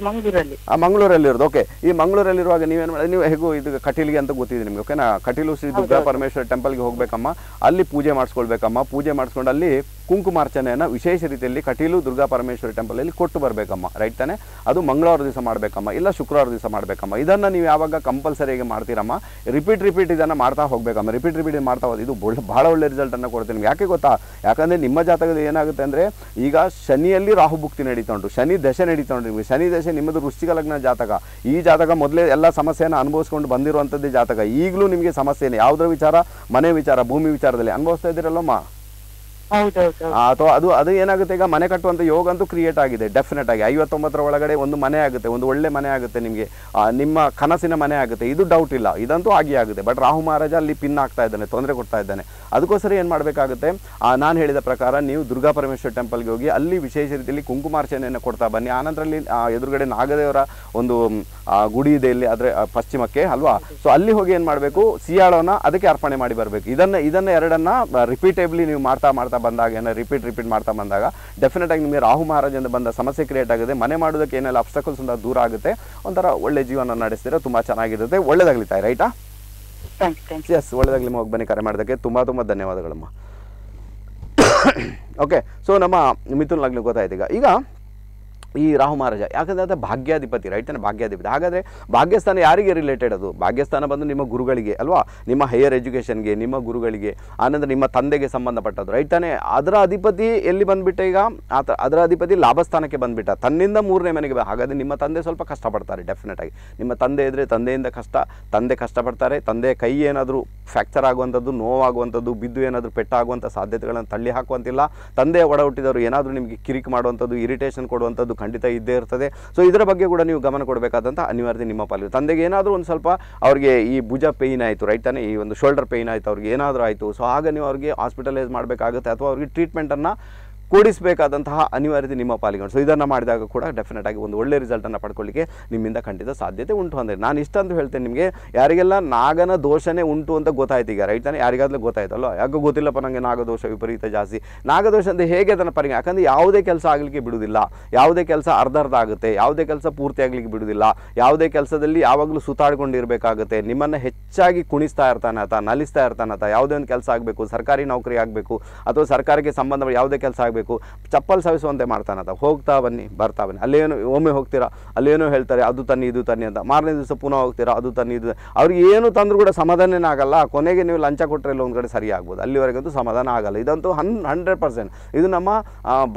C: ಮಂಗಳೂರಲ್ಲಿ.
A: ಆ ಮಂಗಳೂರಲ್ಲಿ ಇರೋದು ಓಕೆ ಈ ಮಂಗಳೂರಲ್ಲಿರುವಾಗ ನೀವೇನು ಮಾಡಿ ನೀವು ಹೇಗೂ ಇದು ಕಟೀಲಿಗೆ ಅಂತ ಗೊತ್ತಿದೆ ನಿಮ್ಗೆ ಓಕೆನಾ ಕಟೀಲು ಶ್ರೀ ದುರ್ಗಾ ಪರಮೇಶ್ವರ ಟೆಂಪಲ್ಗೆ ಹೋಗ್ಬೇಕಮ್ಮ. ಅಲ್ಲಿ ಪೂಜೆ ಮಾಡಿಸ್ಕೊಳ್ಬೇಕಮ್ಮ. ಪೂಜೆ ಮಾಡಿಸ್ಕೊಂಡು ಅಲ್ಲಿ ಕುಂಕುಮಾರ್ಚನೆಯನ್ನು ವಿಶೇಷ ರೀತಿಯಲ್ಲಿ ಕಟೀಲು ದುರ್ಗಾ ಪರಮೇಶ್ವರಿ ಟೆಂಪಲಲ್ಲಿ ಕೊಟ್ಟು ಬರಬೇಕಮ್ಮ ರೈಟ್ ತಾನೆ? ಅದು ಮಂಗಳವಾರ ದಿವಸ ಮಾಡಬೇಕಮ್ಮ, ಇಲ್ಲ ಶುಕ್ರವಾರ ದಿವಸ ಮಾಡಬೇಕಮ್ಮ. ಇದನ್ನು ನೀವು ಯಾವಾಗ ಕಂಪಲ್ಸರಿಯಾಗಿ ಮಾಡ್ತೀರಮ್ಮ? ರಿಪೀಟ್ ರಿಪೀಟ್ ಇದನ್ನು ಮಾಡ್ತಾ ಹೋಗಬೇಕಮ್ಮ. ರಿಪೀಟ್ ರಿಪೀಟ್ ಮಾಡ್ತಾ ಹೋದ ಇದು ಭಾಳ ಒಳ್ಳೆ ರಿಸಲ್ಟನ್ನು ಕೊಡ್ತೀನಿ ಯಾಕೆ ಗೊತ್ತಾ? ಯಾಕಂದರೆ ನಿಮ್ಮ ಜಾತಕದ ಏನಾಗುತ್ತೆ ಅಂದರೆ, ಈಗ ಶನಿಯಲ್ಲಿ ರಾಹು ಭುಕ್ತಿ ನಡೀತಾ ಉಂಟು. ಶನಿ ದಶೆ ನಡೀತಾ ಉಂಟು ನಿಮಗೆ. ಶನಿ ದಶೆ ನಿಮ್ಮದು ವೃಶ್ಚಿಕ ಲಗ್ನ ಜಾತಕ. ಈ ಜಾತಕ ಮೊದಲೇ ಎಲ್ಲ ಸಮಸ್ಯೆಯನ್ನು ಅನುಭವಿಸ್ಕೊಂಡು ಬಂದಿರುವಂಥದ್ದೇ ಜಾತಕ. ಈಗಲೂ ನಿಮಗೆ ಸಮಸ್ಯೆನೇ. ಯಾವುದರ ವಿಚಾರ? ಮನೆ ವಿಚಾರ, ಭೂಮಿ ವಿಚಾರದಲ್ಲಿ. ಅನುಭವಿಸ್ತಾ ಇದ್ದೀರಲ್ಲಮ್ಮ? ಅಥವಾ ಅದು ಅದು ಏನಾಗುತ್ತೆ ಈಗ ಮನೆ ಕಟ್ಟುವಂತ ಯೋಗ ಅಂತೂ ಕ್ರಿಯೇಟ್ ಆಗಿದೆ ಡೆಫಿನೆಟ್ ಆಗಿ. ಐವತ್ತೊಂಬತ್ತರ ಒಳಗಡೆ ಒಂದು ಮನೆ ಆಗುತ್ತೆ ಒಂದು ಒಳ್ಳೆ ಮನೆ ಆಗುತ್ತೆ ನಿಮಗೆ. ನಿಮ್ಮ ಕನಸಿನ ಮನೆ ಆಗುತ್ತೆ. ಇದು ಡೌಟ್ ಇಲ್ಲ. ಇದಂತೂ ಆಗಿ ಆಗುತ್ತೆ. ಬಟ್ ರಾಹು ಮಹಾರಾಜ ಅಲ್ಲಿ ಪಿನ್ ಆಗ್ತಾ ಇದ್ದಾನೆ ತೊಂದರೆ ಕೊಡ್ತಾ ಇದ್ದಾನೆ. ಅದಕ್ಕೋಸ್ಕರ ಏನು ಮಾಡಬೇಕಾಗುತ್ತೆ? ನಾನು ಹೇಳಿದ ಪ್ರಕಾರ ನೀವು ದುರ್ಗಾ ಪರಮೇಶ್ವರ ಟೆಂಪಲ್ಗೆ ಹೋಗಿ ಅಲ್ಲಿ ವಿಶೇಷ ರೀತಿಯಲ್ಲಿ ಕುಂಕುಮಾರ್ಚನೆಯನ್ನು ಕೊಡ್ತಾ ಬನ್ನಿ. ಆನಂತರಲ್ಲಿ ಆ, ಎದುರುಗಡೆ ನಾಗದೇವರ ಒಂದು ಗುಡಿ ಇದೆ ಇಲ್ಲಿ ಆದರೆ ಪಶ್ಚಿಮಕ್ಕೆ ಅಲ್ವಾ? ಸೊ ಅಲ್ಲಿ ಹೋಗಿ ಏನು ಮಾಡಬೇಕು? ಸಿಯಾಳೋನ ಅದಕ್ಕೆ ಅರ್ಪಣೆ ಮಾಡಿ ಬರಬೇಕು. ಇದನ್ನು ಇದನ್ನು ಎರಡನ್ನು ರಿಪೀಟೇಬ್ಲಿ ನೀವು ಮಾಡ್ತಾ ಮಾಡ್ತಾ ಬಂದಾಗ ಏನೋ ರಿಪೀಟ್ ರಿಪೀಟ್ ಮಾಡ್ತಾ ಬಂದಾಗ ಡೆಫಿನೆಟಾಗಿ ನಿಮಗೆ ರಾಹು ಮಹಾರಾಜಿಂದ ಬಂದ ಸಮಸ್ಯೆ ಕ್ರಿಯೇಟ್ ಆಗುತ್ತೆ. ಮನೆ ಮಾಡೋದಕ್ಕೆ ಏನೆಲ್ಲ ಅಬ್ಸ್ಟಕಲ್ಸ್ ಅಂತ ದೂರ ಆಗುತ್ತೆ. ಒಂಥರ ಒಳ್ಳೆ ಜೀವನ ನಡೆಸ್ತೀರಾ ತುಂಬ ಚೆನ್ನಾಗಿರುತ್ತೆ. ಒಳ್ಳೇದಾಗ್ಲಿ ತಾಯಿ ರೈಟಾ
C: ಥ್ಯಾಂಕ್ ಯು
A: ಎಸ್ ಒಳ್ಳೆದಾಗಲಿ ಹೋಗಿ ಬನ್ನಿ ಕರೆ ಮಾಡೋದಕ್ಕೆ. ತುಂಬ ತುಂಬ ಧನ್ಯವಾದಗಳಮ್ಮ. ಓಕೆ ಸೊ ನಮ್ಮ ಮಿಥುನ್ ಲಗ್ನ ಗೊತ್ತಾಯ್ತು ಈಗ. ಈಗ ಈ ರಾಹು ಮಹಾರಾಜ, ಯಾಕಂದರೆ ಅದು ಭಾಗ್ಯಾಧಿಪತಿ ರೈಟ್ ಭಾಗ್ಯಾಧಿಪತಿ. ಹಾಗಾದರೆ ಭಾಗ್ಯಸ್ಥಾನ ಯಾರಿಗೆ ರಿಲೇಟೆಡ್ ಅದು? ಭಾಗ್ಯಸ್ಥಾನ ಬಂದು ನಿಮ್ಮ ಗುರುಗಳಿಗೆ, ಅಲ್ವಾ? ನಿಮ್ಮ ಹೈಯರ್ ಎಜುಕೇಷನ್ಗೆ ನಿಮ್ಮ ಗುರುಗಳಿಗೆ ಆನಂತರ ನಿಮ್ಮ ತಂದೆಗೆ ಸಂಬಂಧಪಟ್ಟದ್ದು ರೈಟ್ ತಾನೆ? ಅದರ ಅಧಿಪತಿ ಎಲ್ಲಿ ಬಂದುಬಿಟ್ಟ ಈಗ? ಅದರ ಅಧಿಪತಿ ಲಾಭಸ್ಥಾನಕ್ಕೆ ಬಂದುಬಿಟ್ಟ. ತನ್ನಿಂದ ಮೂರನೇ ಮನೆಗೆ ಹಾಗಾದರೆ ನಿಮ್ಮ ತಂದೆ ಸ್ವಲ್ಪ ಕಷ್ಟಪಡ್ತಾರೆ ಡೆಫಿನೆಟ್ ಆಗಿ. ನಿಮ್ಮ ತಂದೆ ಇದ್ದರೆ ತಂದೆಯಿಂದ ಕಷ್ಟ, ತಂದೆ ಕಷ್ಟಪಡ್ತಾರೆ ತಂದೆ ಕೈ ಏನಾದರೂ ಫ್ರ್ಯಾಕ್ಚರ್ ಆಗುವಂಥದ್ದು, ನೋವಾಗುವಂಥದ್ದು, ಬಿದ್ದು ಏನಾದರೂ ಪೆಟ್ಟಾಗುವಂಥ ಸಾಧ್ಯತೆಗಳನ್ನು ತಳ್ಳಿ ಹಾಕುವಂತಿಲ್ಲ. ತಂದೆ ಒಡ ಹುಟ್ಟಿದವರು ಏನಾದರೂ ನಿಮಗೆ ಕಿರಿಕ್ ಮಾಡುವಂಥದ್ದು ಇರಿಟೇಷನ್ ಕೊಡುವಂಥದ್ದು ಖಂಡಿತ ಇದ್ದೇ ಇರ್ತದೆ. ಸೊ ಇದರ ಬಗ್ಗೆ ಕೂಡ ನೀವು ಗಮನ ಕೊಡಬೇಕಾದಂಥ ಅನಿವಾರ್ಯತೆ ನಿಮ್ಮ ಪಾಲಿಗೆ. ತಂದೆಗೆ ಏನಾದರೂ ಒಂದು ಸ್ವಲ್ಪ ಅವ್ರಿಗೆ ಈ ಭುಜ ಪೇಯ್ನ್ ಆಯಿತು ರೈಟ್ ತಾನೇ? ಈ ಒಂದು ಶೋಲ್ಡರ್ ಪೇಯ್ನ್ ಆಯಿತು, ಅವ್ರಿಗೆ ಏನಾದರೂ ಆಯಿತು. ಸೊ ಆಗ ನೀವು ಅವ್ರಿಗೆ ಹಾಸ್ಪಿಟಲೈಸ್ ಮಾಡಬೇಕಾಗುತ್ತೆ ಅಥವಾ ಅವ್ರಿಗೆ ಟ್ರೀಟ್ಮೆಂಟನ್ನು ಕೂಡಿಸಬೇಕಾದಂತಹ ಅನಿವಾರ್ಯತೆ ನಿಮ್ಮ ಪಾಲಿಗೆ ಸೊ ಇದನ್ನು ಮಾಡಿದಾಗ ಕೂಡ ಡೆಫಿನೆಟ್ ಆಗಿ ಒಂದು ಒಳ್ಳೆ ರಿಸಲ್ಟನ್ನು ಪಡ್ಕೊಳ್ಳಿಕ್ಕೆ ನಿಮ್ಮಿಂದ ಖಂಡಿತ ಸಾಧ್ಯತೆ ಉಂಟು ಅಂದರೆ. ನಾನು ಇಷ್ಟಂತೂ ಹೇಳ್ತೇನೆ ನಿಮಗೆ, ಯಾರಿಗೆಲ್ಲ ನಾಗನ ದೋಷನೇ ಉಂಟು ಅಂತ ಗೊತ್ತಾಯ್ತು ಈಗ ರೈಟ್ ತಾನೆ? ಯಾರಿಗಾದ್ರೂ ಗೊತ್ತಾಯ್ತಲ್ಲ ಯಾಕೋ ಗೊತ್ತಿಲ್ಲಪ್ಪ ನನಗೆ ನಾಗದೋಷ ವಿಪರೀತ ಜಾಸ್ತಿ. ನಾಗದೋಷ ಅಂತ ಹೇಗೆ ಅದನ್ನು ಪರಿಗ ಯಾಕಂದರೆ ಯಾವುದೇ ಕೆಲಸ ಆಗಲಿಕ್ಕೆ ಬಿಡುವುದಿಲ್ಲ. ಯಾವುದೇ ಕೆಲಸ ಅರ್ಧ ಅರ್ಧ ಆಗುತ್ತೆ. ಯಾವುದೇ ಕೆಲಸ ಪೂರ್ತಿ ಆಗಲಿಕ್ಕೆ ಬಿಡುವುದಿಲ್ಲ. ಯಾವುದೇ ಕೆಲಸದಲ್ಲಿ ಯಾವಾಗಲೂ ಸುತ್ತಾಡ್ಕೊಂಡಿರಬೇಕಾಗುತ್ತೆ. ನಿಮ್ಮನ್ನು ಹೆಚ್ಚಾಗಿ ಕುಣಿಸ್ತಾ ಇರ್ತಾನೆ ಆತ, ನಲಿಸ್ತಾ ಇರ್ತಾನೆ ಆತ. ಯಾವುದೇ ಒಂದು ಕೆಲಸ ಆಗಬೇಕು, ಸರ್ಕಾರಿ ನೌಕರಿ ಆಗಬೇಕು, ಅಥವಾ ಸರ್ಕಾರಕ್ಕೆ ಸಂಬಂಧ ಯಾವುದೇ ಕೆಲಸ ಆಗಬೇಕು. ಚಪ್ಪಲ್ ಸವಿಸುವಂತೆ ಮಾಡ್ತಾನಂತ ಹೋಗ್ತಾ ಬನ್ನಿ, ಬರ್ತಾ ಬನ್ನಿ. ಅಲ್ಲೇನು ಒಮ್ಮೆ ಹೋಗ್ತೀರಾ, ಅಲ್ಲೇನೋ ಹೇಳ್ತಾರೆ, ಅದು ತನ್ನಿ, ಇದು ತನ್ನಿ ಅಂತ. ಮಾರನೇ ದಿವಸ ಪುನಃ ಹೋಗ್ತೀರಾ, ಅದು ತನ್ನಿ, ಇದು ಅವ್ರಿಗೆ ಏನು ತಂದರೂ ಕೂಡ ಸಮಾಧಾನನೇ ಆಗಲ್ಲ. ಕೊನೆಗೆ ನೀವು ಲಂಚ ಕೊಟ್ಟರೆ ಇಲ್ಲ ಒಂದು ಕಡೆ ಸರಿ ಆಗ್ಬೋದು ಅಲ್ಲಿವರೆಗಂತೂ ಸಮಾಧಾನ ಆಗಲ್ಲ. ಇದಂತೂ ಹನ್ ಹಂಡ್ರೆಡ್ ಪರ್ಸೆಂಟ್ ಇದು ನಮ್ಮ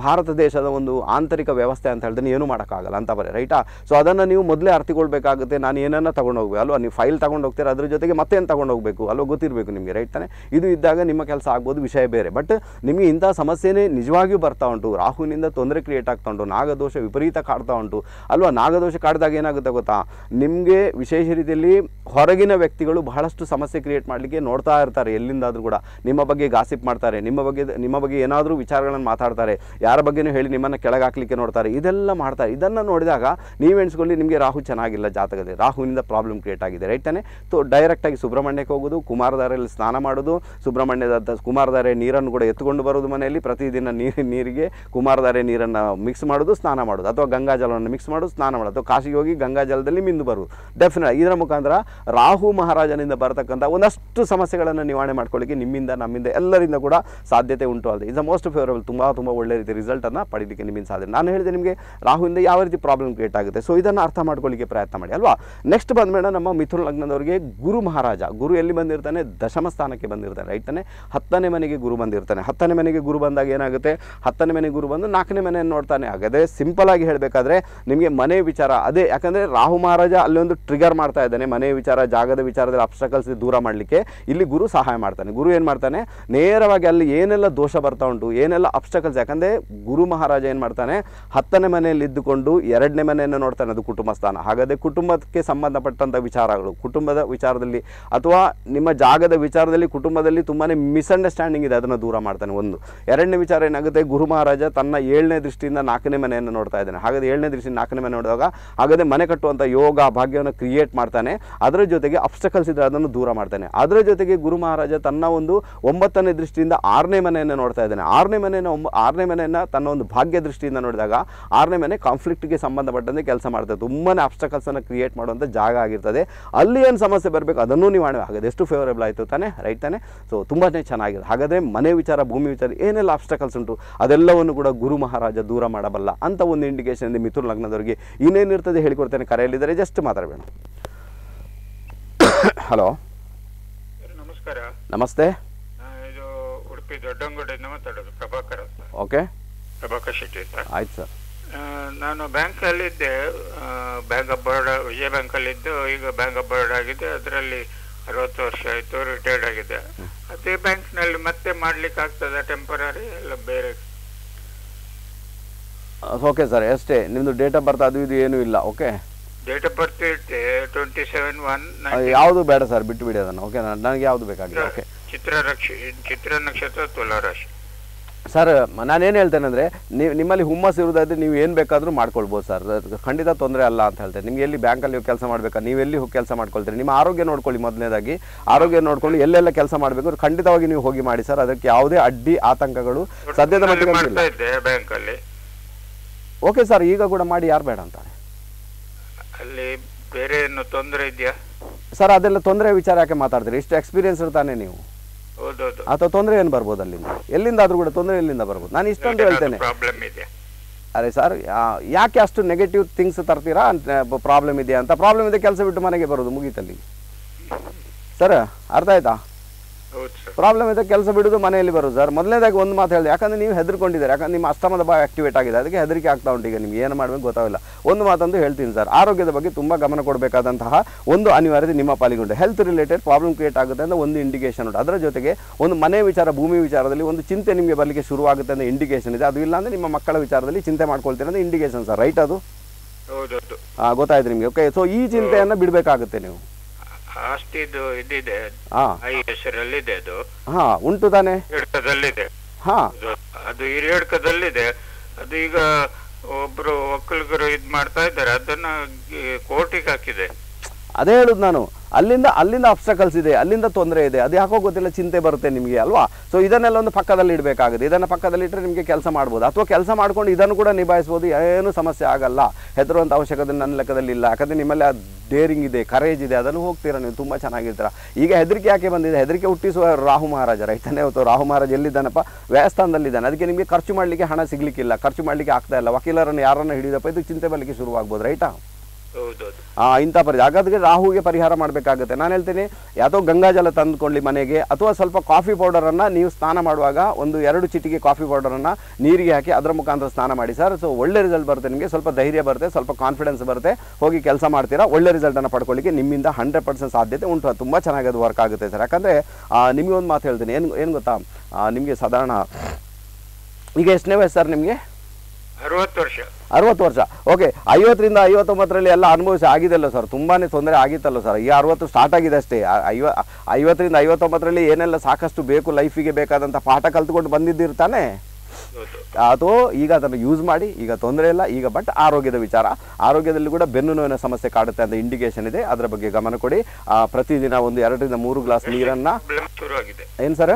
A: ಭಾರತ ದೇಶದ ಒಂದು ಆಂತರಿಕ ವ್ಯವಸ್ಥೆ ಅಂತ ಹೇಳಿದ್ರೆ ಏನು ಮಾಡೋಕ್ಕಾಗಲ್ಲ ಅಂತ ಬರೀ, ರೈಟಾ? ಸೊ ಅದನ್ನು ನೀವು ಮೊದಲೇ ಅರ್ಥಿಕೊಳ್ಬೇಕಾಗುತ್ತೆ. ನಾನು ಏನನ್ನ ತಗೊಂಡು ಹೋಗ್ಬೇಕು ಅಲ್ವಾ? ನೀವು ಫೈಲ್ ತಗೊಂಡು ಹೋಗ್ತೀರಾ ಅದ್ರ ಜೊತೆಗೆ ಮತ್ತೇನು ತಗೊಂಡು ಹೋಗಬೇಕು ಅಲ್ವಾ? ಗೊತ್ತಿರಬೇಕು ನಿಮಗೆ, ರೈಟ್ ತಾನೆ? ಇದು ಇದ್ದಾಗ ನಿಮ್ಮ ಕೆಲಸ ಆಗ್ಬೋದು, ವಿಷಯ ಬೇರೆ. ಬಟ್ ನಿಮಗೆ ಇಂಥ ಸಮಸ್ಯೆನೇ ನಿಜವಾಗಿಯೂ ಬರ್ತಾ ಉಂಟು, ರಾಹುವಿನಿಂದ ತೊಂದರೆ ಕ್ರಿಯೇಟ್ ಆಗ್ತಾ ಉಂಟು, ನಾಗದೋಷ ವಿಪರೀತ ಕಾಡ್ತಾ ಉಂಟು. ಅಲ್ವಾ? ನಾಗದೋಷ ಕಾಡಿದಾಗ ಏನಾಗುತ್ತೆ ಗೊತ್ತಾ? ನಿಮಗೆ ವಿಶೇಷ ರೀತಿಯಲ್ಲಿ ಹೊರಗಿನ ವ್ಯಕ್ತಿಗಳು ಬಹಳಷ್ಟು ಸಮಸ್ಯೆ ಕ್ರಿಯೇಟ್ ಮಾಡಲಿಕ್ಕೆ ನೋಡ್ತಾ ಇರ್ತಾರೆ, ಎಲ್ಲಿಂದಾದರೂ ಕೂಡ. ನಿಮ್ಮ ಬಗ್ಗೆ ಗಾಸಿಪ್ ಮಾಡ್ತಾರೆ, ನಿಮ್ಮ ಬಗ್ಗೆ ನಿಮ್ಮ ಬಗ್ಗೆ ಏನಾದರೂ ವಿಚಾರಗಳನ್ನು ಮಾತಾಡ್ತಾರೆ, ಯಾರ ಬಗ್ಗೆನೂ ಹೇಳಿ ನಿಮ್ಮನ್ನು ಕೆಳಗೆ ಹಾಕ್ಲಿಕ್ಕೆ ನೋಡ್ತಾರೆ, ಇದೆಲ್ಲ ಮಾಡ್ತಾರೆ. ಇದನ್ನು ನೋಡಿದಾಗ ನೀವು ಎಣಿಸ್ಕೊಳ್ಳಿ, ನಿಮಗೆ ರಾಹು ಚೆನ್ನಾಗಿಲ್ಲ ಜಾತಕದಲ್ಲಿ. ರಾಹುವಿನಿಂದ ಪ್ರಾಬ್ಲಮ್ ಕ್ರಿಯೇಟ್ ಆಗಿದೆ ರೈಟ್ ತಾನೆ? ಸೊ ಡೈರೆಕ್ಟಾಗಿ ಸುಬ್ರಹ್ಮಣ್ಯಕ್ಕೆ ಹೋಗೋದು, ಕುಮಾರಧಾರೆಯಲ್ಲಿ ಸ್ನಾನ ಮಾಡೋದು, ಸುಬ್ರಹ್ಮಣ್ಯದ ಕುಮಾರಧಾರೆ ನೀರನ್ನು ಕೂಡ ಎತ್ತುಕೊಂಡು ಬರೋದು ಮನೆಯಲ್ಲಿ, ಪ್ರತಿದಿನ ನೀರು ನೀರಿಗೆ ಕುಮಾರಧಾರೆ ನೀರನ್ನು ಮಿಕ್ಸ್ ಮಾಡೋದು, ಸ್ನಾನ ಮಾಡೋದು. ಅಥವಾ ಗಂಗಾಜಲವನ್ನು ಮಿಕ್ಸ್ ಮಾಡೋದು, ಸ್ನಾನ ಮಾಡೋದು. ಅಥವಾ ಕಾಶಿಗೆ ಹೋಗಿ ಗಂಗಾಜಲದಲ್ಲಿ ಮಿಂದು ಬರುವುದು ಡೆಫಿನೆಟ್ ಇದರ ಮುಖಾಂತರ ರಾಹು ಮಹಾರಾಜನಿಂದ ಬರತಕ್ಕಂಥ ಒಂದಷ್ಟು ಸಮಸ್ಯೆಗಳನ್ನು ನಿವಾರಣೆ ಮಾಡ್ಕೊಳ್ಳಿಕ್ಕೆ ನಿಮ್ಮಿಂದ, ನಮ್ಮಿಂದ ಎಲ್ಲರಿಂದ ಕೂಡ ಸಾಧ್ಯತೆ ಉಂಟು ಅಲ್ಲದೆ ಇಸ್ ಮೋಸ್ಟ್ ಫೇವರಬಲ್ ತುಂಬ ತುಂಬ ಒಳ್ಳೆ ರೀತಿ ರಿಸಲ್ಟನ್ನು ಪಡೀಲಿಕ್ಕೆ ನಿಮ್ಮಿಂದ ಸಾಧ್ಯ. ನಾನು ಹೇಳಿದೆ ನಿಮಗೆ ರಾಹುವಿಂದ ಯಾವ ರೀತಿ ಪ್ರಾಬ್ಲಮ್ ಕ್ರಿಯೇಟ್ ಆಗುತ್ತೆ. ಸೊ ಇದನ್ನು ಅರ್ಥ ಮಾಡ್ಕೊಳ್ಳಿಕ್ಕೆ ಪ್ರಯತ್ನ ಮಾಡಿ, ಅಲ್ವಾ? ನೆಕ್ಸ್ಟ್ ಬಂದಮೇಲೆ ನಮ್ಮ ಮಿಥುನ ಲಗ್ನದವರಿಗೆ ಗುರು ಮಹಾರಾಜ. ಗುರು ಎಲ್ಲಿ ಬಂದಿರ್ತಾನೆ? ದಶಮ ಸ್ಥಾನಕ್ಕೆ ಬಂದಿರ್ತಾನೆ ತಾನೆ? ಹತ್ತನೇ ಮನೆಗೆ ಗುರು ಬಂದಿರ್ತಾನೆ. ಹತ್ತನೇ ಮನೆಗೆ ಗುರು ಬಂದಾಗ ಏನಾಗುತ್ತೆ? ಹತ್ತನೇ ಮನೆ ಗುರು ಬಂದು ನಾಲ್ಕನೇ ಮನೆಯನ್ನು ನೋಡ್ತಾನೆ. ಹಾಗಾದರೆ ಸಿಂಪಲ್ ಆಗಿ ಹೇಳಬೇಕಾದ್ರೆ ನಿಮಗೆ ಮನೆ ವಿಚಾರ ಅದೇ, ಯಾಕಂದರೆ ರಾಹು ಮಹಾರಾಜ ಅಲ್ಲಿ ಒಂದು ಟ್ರಿಗರ್ ಮಾಡ್ತಾ ಇದ್ದಾನೆ. ಮನೆ ವಿಚಾರ, ಜಾಗದ ವಿಚಾರದಲ್ಲಿ ಅಬ್ಸ್ಟ್ರಕಲ್ಸ್ ದೂರ ಮಾಡಲಿಕ್ಕೆ. ಇಲ್ಲಿ ಗುರು ಸಹಾಯ ಮಾಡ್ತಾನೆ. ಗುರು ಏನು ಮಾಡ್ತಾನೆ? ನೇರವಾಗಿ ಅಲ್ಲಿ ಏನೆಲ್ಲ ದೋಷ ಬರ್ತಾ ಉಂಟು, ಏನೆಲ್ಲ ಅಬ್ಸ್ಟ್ರಕಲ್ಸ್ ಯಾಕಂದರೆ ಗುರು ಮಹಾರಾಜ ಏನು ಮಾಡ್ತಾನೆ? ಹತ್ತನೇ ಮನೆಯಲ್ಲಿ ಇದ್ದುಕೊಂಡು ಎರಡನೇ ಮನೆಯನ್ನು ನೋಡ್ತಾನೆ ಅದು ಕುಟುಂಬ ಸ್ಥಾನ. ಹಾಗಾದರೆ ಕುಟುಂಬಕ್ಕೆ ಸಂಬಂಧಪಟ್ಟಂಥ ವಿಚಾರಗಳು, ಕುಟುಂಬದ ವಿಚಾರದಲ್ಲಿ ಅಥವಾ ನಿಮ್ಮ ಜಾಗದ ವಿಚಾರದಲ್ಲಿ, ಕುಟುಂಬದಲ್ಲಿ ತುಂಬಾ ಮಿಸ್ಅಂಡರ್ಸ್ಟ್ಯಾಂಡಿಂಗ್ ಇದೆ, ಅದನ್ನು ದೂರ ಮಾಡ್ತಾನೆ ಒಂದು. ಎರಡನೇ ವಿಚಾರ ಏನಾಗುತ್ತೆ? ಜೊತೆ ಗುರು ಮಹಾರಾಜ ತನ್ನ ಏಳನೇ ದೃಷ್ಟಿಯಿಂದ ನಾಲ್ಕನೇ ಮನೆಯನ್ನು ನೋಡ್ತಾ ಇದ್ದಾನೆ. ಹಾಗಾದ್ರೆ ಏಳನೇ ದೃಷ್ಟಿ ನಾಲ್ಕನೇ ಮನೆ ನೋಡಿದಾಗ ಹಾಗಾದ್ರೆ ಮನೆ ಕಟ್ಟುವಂಥ ಯೋಗ ಭಾಗ್ಯವನ್ನು ಕ್ರಿಯೇಟ್ ಮಾಡ್ತಾನೆ. ಅದರ ಜೊತೆಗೆ ಅಬ್ಸ್ಟಕಲ್ಸ್ ಇದ್ದರೆ ಅದನ್ನು ದೂರ ಮಾಡ್ತಾನೆ. ಅದರ ಜೊತೆಗೆ ಗುರು ಮಹಾರಾಜ ತನ್ನ ಒಂದು ಒಂಬತ್ತನೇ ದೃಷ್ಟಿಯಿಂದ ಆರನೇ ಮನೆಯನ್ನು ನೋಡ್ತಾ ಇದ್ದಾನೆ. ಆರನೇ ಮನೆಯನ್ನು ಒಂಬ, ಆರನೇ ಮನೆಯನ್ನು ತನ್ನ ಒಂದು ಭಾಗ್ಯ ದೃಷ್ಟಿಯಿಂದ ನೋಡಿದಾಗ ಆರನೇ ಮನೆ ಕಾನ್ಫ್ಲಿಕ್ಟ್ಗೆ ಸಂಬಂಧಪಟ್ಟಂತೆ ಕೆಲಸ ಮಾಡ್ತದೆ. ತುಂಬಾ ಅಬ್ಸ್ಟಕಲ್ಸನ್ನು ಕ್ರಿಯೇಟ್ ಮಾಡುವಂಥ ಜಾಗ ಆಗಿರ್ತದೆ. ಅಲ್ಲಿ ಏನು ಸಮಸ್ಯೆ ಬರಬೇಕು ಅದನ್ನು ನಿವಾರಣೆ ಹಾಗಾದ್ರೆ ಎಷ್ಟು ಫೇವರೇಬಲ್ ಆಯಿತು ತಾನೆ? ರೈಟ್ ತಾನೆ? ಸೊ ತುಂಬಾ ಚೆನ್ನಾಗಿದೆ. ಹಾಗಾದರೆ ಮನೆ ವಿಚಾರ, ಭೂಮಿ ವಿಚಾರ ಏನೆಲ್ಲ ಅಬ್ಸ್ಟಕಲ್ಸ್ ಉಂಟು? ಅದೆಲ್ಲವನ್ನು ಕೂಡ ಗುರು ಮಹಾರಾಜ ದೂರ ಮಾಡಬಲ್ಲ. ಅಂತ ಒಂದು ಇಂಡಿಕೇಶನ್ ಇದೆ ಮಿಥುನ್ ಲಗ್ನದವರಿಗೆ ಇನ್ನೇನಿರ್ತದೆ ಹೇಳಿಕೊಡ್ತೇನೆ ಕರೆಯಲ್ಲಿದ್ದರೆ ಜಸ್ಟ್ ಮಾತಾಡಬೇಡ. ಹಲೋ
D: ನಮಸ್ಕಾರ.
A: ನಮಸ್ತೆ.
D: ಇದು ಉಡುಪಿ ದೊಡ್ಡಂಗಡಿಯಿಂದ ಮಾತಾಡೋದು ಪ್ರಭಾಕರ್ ಅಂತ.
A: ಓಕೆ.
D: ಪ್ರಭಾಕರ್ ಶೆಟ್ಟಿ ಅಂತ
A: ಆಯ್ತು ಸರ್.
D: ನಾನು ಬ್ಯಾಂಕಲ್ಲಿದ್ದೆ. ಬ್ಯಾಂಕ್ ಆಫ್ ಬರೋಡಾ ವಿಜಯ ಬ್ಯಾಂಕಲ್ಲಿದ್ದು ಈಗ ಬ್ಯಾಂಕ್ ಆಫ್ ಬರೋಡಾ ಆಗಿದೆ. ಅದರಲ್ಲಿ ಅರವತ್ತು ವರ್ಷ ಆಯಿತು ರಿಟೈರ್ಡ್ ಆಗಿದೆ. ಅದೇ ಬ್ಯಾಂಕ್ನಲ್ಲಿ ಮತ್ತೆ ಮಾಡ್ಲಿಕ್ಕೆ ಆಗ್ತದ ಟೆಂಪರರಿ ಎಲ್ಲ ಬೇರೆ?
A: ಓಕೆ ಸರ್ ಅಷ್ಟೇ. ನಿಮ್ದು ಡೇಟ್ ಆಫ್ ಬರ್ತ್ ಅದು ಇದು ಏನು ಇಲ್ಲ ಓಕೆ
D: ಡೇಟ್ ಆಫ್ ಬರ್ತ್ ಇರುತ್ತೆ ಟ್ವೆಂಟಿ ಸೆವೆನ್ ಒನ್
A: ಯಾವುದು ಬೇಡ ಸರ್ ಬಿಟ್ಟು ಬಿಡಿ ಅದನ್ನು ಓಕೆ ನನಗೆ ಯಾವುದು ಬೇಕಾಗಿಲ್ಲ ಓಕೆ
D: ಚಿತ್ರ ರಕ್ಷ ಚಿತ್ರ ನಕ್ಷತ್ರ ತುಲಾರಾಶಿ.
A: ಸರ್ ನಾನೇನು ಹೇಳ್ತೇನೆ ಅಂದರೆ ನೀವು ನಿಮ್ಮಲ್ಲಿ ಹುಮ್ಮಸ್ ಇರೋದಾದ್ರೆ ನೀವು ಏನು ಬೇಕಾದರೂ ಮಾಡ್ಕೊಳ್ಬೋದು ಸರ್. ಅದು ಖಂಡಿತ ತೊಂದರೆ ಅಲ್ಲ ಅಂತ ಹೇಳ್ತೇನೆ. ನಿಮ್ಗೆ ಎಲ್ಲಿ ಬ್ಯಾಂಕಲ್ಲಿ ಹೋಗಿ ಕೆಲಸ ಮಾಡಬೇಕಾ? ನೀವು ಎಲ್ಲಿ ಹೋಗಿ ಕೆಲಸ ಮಾಡ್ಕೊಳ್ತೀರಿ? ನಿಮ್ಮ ಆರೋಗ್ಯ ನೋಡ್ಕೊಳ್ಳಿ ಮೊದಲನೇದಾಗಿ. ಆರೋಗ್ಯ ನೋಡ್ಕೊಂಡು ಎಲ್ಲೆಲ್ಲ ಕೆಲಸ ಮಾಡಬೇಕು ಖಂಡಿತವಾಗಿ ನೀವು ಹೋಗಿ ಮಾಡಿ ಸರ್. ಅದಕ್ಕೆ ಯಾವುದೇ ಅಡ್ಡಿ ಆತಂಕಗಳು ಸದ್ಯದ ಮಟ್ಟಿಗೆ
D: ಬ್ಯಾಂಕಲ್ಲಿ
A: ಓಕೆ ಸರ್ ಈಗ ಕೂಡ ಮಾಡಿ ಯಾರು ಬೇಡ ಅಂತ
D: ಅಲ್ಲಿ ಬೇರೆ ಏನು ತೊಂದರೆ ಇದೆಯಾ?
A: ಸರ್ ಅದೆಲ್ಲ ತೊಂದರೆ ವಿಚಾರ ಯಾಕೆ ಮಾತಾಡ್ತೀರಿ? ಇಷ್ಟು ಎಕ್ಸ್ಪೀರಿಯನ್ಸ್ ಇರ್ತಾನೆ ನೀವು? ಅಥವಾ ತೊಂದರೆ ಏನು ಬರ್ಬೋದು ಅಲ್ಲಿಂದ? ಎಲ್ಲಿಂದಾದ್ರೂ ಕೂಡ ತೊಂದರೆ ಎಲ್ಲಿಂದ ಬರ್ಬೋದು? ನಾನು ಇಷ್ಟೊಂದು ಹೇಳ್ತೇನೆ. ಅದೇ ಸರ್ ಯಾಕೆ ಅಷ್ಟು ನೆಗೆಟಿವ್ ಥಿಂಗ್ಸ್ ತರ್ತೀರಾ? ಅಂತ ಪ್ರಾಬ್ಲಮ್ ಇದೆಯಾ ಅಂತ. ಪ್ರಾಬ್ಲಮ್ ಇದೆ ಕೆಲಸ ಬಿಟ್ಟು ಮನೆಗೆ ಬರೋದು ಮುಗೀತಲ್ಲಿ. ಸರ್ ಅರ್ಥ ಆಯ್ತಾ? ಪ್ರಾಬ್ಲಮ್ ಇದೆ ಕೆಲಸ ಬಿಡೋದು ಮನೆಯಲ್ಲಿ ಬರೋದು ಸರ್. ಮೊದಲನೇದಾಗಿ ಒಂದು ಮಾತು ಹೇಳಿದೆ ಯಾಕಂದ್ರೆ ನೀವು ಹೆದರ್ಕೊಂಡಿದ್ದಾರೆ ಯಾಕಂದ್ರೆ ನಿಮ್ಮ ಅಸ್ತಮದ ಬಾ ಆಕ್ಟಿವೇಟ್ ಆಗಿದೆ. ಅದಕ್ಕೆ ಹೆದರಿಕೆ ಆಗ್ತಾ ಉಂಟು ಈಗ ನಿಮ್ಗೆ. ಏನು ಮಾಡಬೇಕು ಗೊತ್ತಾಗಿಲ್ಲ. ಒಂದು ಮಾತಂದು ಹೇಳ್ತೀನಿ ಸರ್. ಆರೋಗ್ಯದ ಬಗ್ಗೆ ತುಂಬ ಗಮನ ಕೊಡಬೇಕಾದಂತಹ ಒಂದು ಅನಿವಾರ್ಯತೆ ನಿಮ್ಮ ಪಾಲಿಗೆ ಉಂಟು. ಹೆಲ್ತ್ ರಿಲೇಟೆಡ್ ಪ್ರಾಬ್ಲಮ್ ಕ್ರಿಯೇಟ್ ಆಗುತ್ತೆ ಅಂತ ಒಂದು ಇಂಡಿಕೇಶನ್ ಉಂಟು. ಅದರ ಜೊತೆಗೆ ಒಂದು ಮನೆ ವಿಚಾರ ಭೂಮಿ ವಿಚಾರದಲ್ಲಿ ಒಂದು ಚಿಂತೆ ನಿಮಗೆ ಬರಲಿಕ್ಕೆ ಶುರುವಾಗುತ್ತೆ ಅಂತ ಇಂಡಿಕೇಶನ್ ಇದೆ. ಅದು ಇಲ್ಲ ಅಂದರೆ ನಿಮ್ಮ ಮಕ್ಕಳ ವಿಚಾರದಲ್ಲಿ ಚಿಂತೆ ಮಾಡ್ಕೊಳ್ತೀರ ಅಂತ ಇಂಡಿಕೇಶನ್ ಸರ್. ರೈಟ್ ಅದು? ಗೊತ್ತಾಯ್ತು ನಿಮಗೆ. ಓಕೆ ಸೊ ಈ ಚಿಂತೆಯನ್ನು ಬಿಡಬೇಕಾಗುತ್ತೆ ನೀವು.
D: ಆಸ್ತಿದು ಇದಿದೆ. ಐ ಹೆಸರಲ್ಲಿದೆ ಅದು.
A: ಹಾ ಉಂಟು ತಾನೆ?
D: ಹಿಡ್ಕದಲ್ಲಿದೆ.
A: ಹಾ.
D: ಅದು- ಅದು ಹಿರಿಯಡ್ಕದಲ್ಲಿದೆ ಅದು ಈಗ ಒಬ್ರು ಒಕ್ಕಲಿಗರು ಇದ್ ಮಾಡ್ತಾ ಇದ್ದಾರೆ. ಅದನ್ನ ಕೋರ್ಟಿಗೆ ಹಾಕಿದೆ.
A: ಅದೇ ಹೇಳುದು ನಾನು. ಅಲ್ಲಿಂದ ಅಲ್ಲಿಂದ ಅಬ್ಸ್ಟಕಲ್ಸ್ ಇದೆ ಅಲ್ಲಿಂದ ತೊಂದರೆ ಇದೆ. ಅದು ಯಾಕೋ ಗೊತ್ತಿಲ್ಲ ಚಿಂತೆ ಬರುತ್ತೆ ನಿಮಗೆ ಅಲ್ವಾ? ಸೊ ಇದನ್ನೆಲ್ಲ ಒಂದು ಪಕ್ಕದಲ್ಲಿ ಇಡಬೇಕಾಗುತ್ತೆ. ಇದನ್ನು ಪಕ್ಕದಲ್ಲಿ ಇಟ್ಟರೆ ನಿಮಗೆ ಕೆಲಸ ಮಾಡ್ಬೋದು. ಅಥವಾ ಕೆಲಸ ಮಾಡ್ಕೊಂಡು ಇದನ್ನು ಕೂಡ ನಿಭಾಯಿಸ್ಬೋದು. ಏನು ಸಮಸ್ಯೆ ಆಗಲ್ಲ. ಹೆದರುವಂಥ ಅವಶ್ಯಕತೆ ನನ್ನ ಲೆಕ್ಕದಲ್ಲಿ ಇಲ್ಲ. ಯಾಕಂದರೆ ನಿಮ್ಮಲ್ಲಿ ಆ ಡೇರಿಂಗ್ ಇದೆ ಕರೇಜ್ ಇದೆ. ಅದನ್ನು ಹೋಗ್ತೀರಾ ನೀವು? ತುಂಬ ಚೆನ್ನಾಗಿರ್ತೀರ. ಈಗ ಹೆದರಿಕೆ ಯಾಕೆ ಬಂದಿದೆ? ಹೆದರಿಕೆ ಹುಟ್ಟಿಸುವ ರಾಹು ಮಹಾರಾಜ ರೈತನೇ ಹೊತ್ತು ರಾಹು ಮಹಾರಾಜ ಎಲ್ಲಿದ್ದಾನಪ್ಪ? ವ್ಯಾಯಸ್ಥಾನದಲ್ಲಿದ್ದಾನೆ ಅದಕ್ಕೆ ನಿಮಗೆ ಖರ್ಚು ಮಾಡಲಿಕ್ಕೆ ಹಣ ಸಿಗಲಿಕ್ಕಿಲ್ಲ. ಖರ್ಚು ಮಾಡಲಿಕ್ಕೆ ಆಗ್ತಾ ಇಲ್ಲ. ವಕೀಲರನ್ನು ಯಾರನ್ನು ಹಿಡಿದಪ್ಪ? ಇದು ಚಿಂತೆ ಬರಲಿಕ್ಕೆ ಶುರುವಾಗ್ಬೋದು ರೈಟಾ?
D: ಹೌದೌದು
A: ಆ, ಇಂಥ ಪರಿ ಹಾಗಾದ್ರೆ ರಾಹುಗೆ ಪರಿಹಾರ ಮಾಡಬೇಕಾಗುತ್ತೆ. ನಾನು ಹೇಳ್ತೀನಿ, ಯಾವುದೋ ಗಂಗಾಜಲ ತಂದುಕೊಳ್ಳಿ ಮನೆಗೆ, ಅಥವಾ ಸ್ವಲ್ಪ ಕಾಫಿ ಪೌಡರನ್ನು ನೀವು ಸ್ನಾನ ಮಾಡುವಾಗ ಒಂದು ಎರಡು ಚಿಟಿಕೆ ಕಾಫಿ ಪೌಡರನ್ನು ನೀರಿಗೆ ಹಾಕಿ ಅದರ ಮುಖಾಂತರ ಸ್ನಾನ ಮಾಡಿ. ಸರ್, ಸೊ ಒಳ್ಳೆ ರಿಸಲ್ಟ್ ಬರುತ್ತೆ ನಿಮಗೆ. ಸ್ವಲ್ಪ ಧೈರ್ಯ ಬರುತ್ತೆ, ಸ್ವಲ್ಪ ಕಾನ್ಫಿಡೆನ್ಸ್ ಬರುತ್ತೆ. ಹೋಗಿ ಕೆಲಸ ಮಾಡ್ತೀರಾ? ಒಳ್ಳೆ ರಿಸಲ್ಟನ್ನು ಪಡ್ಕೊಳ್ಳಿಕ್ಕೆ ನಿಮ್ಮಿಂದ ಹಂಡ್ರೆಡ್ ಪರ್ಸೆಂಟ್ ಸಾಧ್ಯತೆ ಉಂಟು. ತುಂಬ ಚೆನ್ನಾಗಿ ಅದು ವರ್ಕ್ ಆಗುತ್ತೆ ಸರ್. ಯಾಕಂದರೆ ನಿಮಗೆ ಒಂದು ಮಾತು ಹೇಳ್ತೀನಿ. ಏನು ಏನು ಗೊತ್ತಾ? ನಿಮಗೆ ಸಾಧಾರಣ, ಈಗ ಎಷ್ಟನೇ ವಯಸ್ಸು ಸರ್ ನಿಮಗೆ?
D: ಅರವತ್ತು ವರ್ಷ.
A: ಅರವತ್ತು ವರ್ಷ. ಓಕೆ ಐವತ್ತರಿಂದ ಐವತ್ತೊಂಬತ್ತರಲ್ಲಿ ಎಲ್ಲ ಅನುಭವಿಸಿ ಆಗಿದೆಲ್ಲ ಸರ್ ತುಂಬಾ ತೊಂದರೆ ಆಗಿತ್ತಲ್ಲ ಸರ್ ಈಗ ಅರವತ್ತು ಸ್ಟಾರ್ಟ್ ಆಗಿದೆ ಅಷ್ಟೇ. ಐವ ಐವತ್ತರಿಂದ ಐವತ್ತೊಂಬತ್ತರಲ್ಲಿ ಏನೆಲ್ಲ ಸಾಕಷ್ಟು ಬೇಕು ಲೈಫಿಗೆ ಬೇಕಾದಂಥ ಪಾಠ ಕಲ್ತ್ಕೊಂಡು ಬಂದಿದ್ದಿರ್ತಾನೆ
D: ಅದು
A: ಅಥವಾ ಈಗ ಅದನ್ನು ಯೂಸ್ ಮಾಡಿ ಈಗ ತೊಂದರೆ ಇಲ್ಲ ಈಗ ಬಟ್ ಆರೋಗ್ಯದ ವಿಚಾರ. ಆರೋಗ್ಯದಲ್ಲಿ ಕೂಡ ಬೆನ್ನು ನೋವಿನ ಸಮಸ್ಯೆ ಕಾಡುತ್ತೆ ಅಂತ ಇಂಡಿಕೇಶನ್ ಇದೆ. ಅದರ ಬಗ್ಗೆ ಗಮನ ಕೊಡಿ. ಆ, ಪ್ರತಿದಿನ ಒಂದು ಎರಡರಿಂದ ಮೂರು ಗ್ಲಾಸ್ ನೀರನ್ನು ಏನು ಸರ್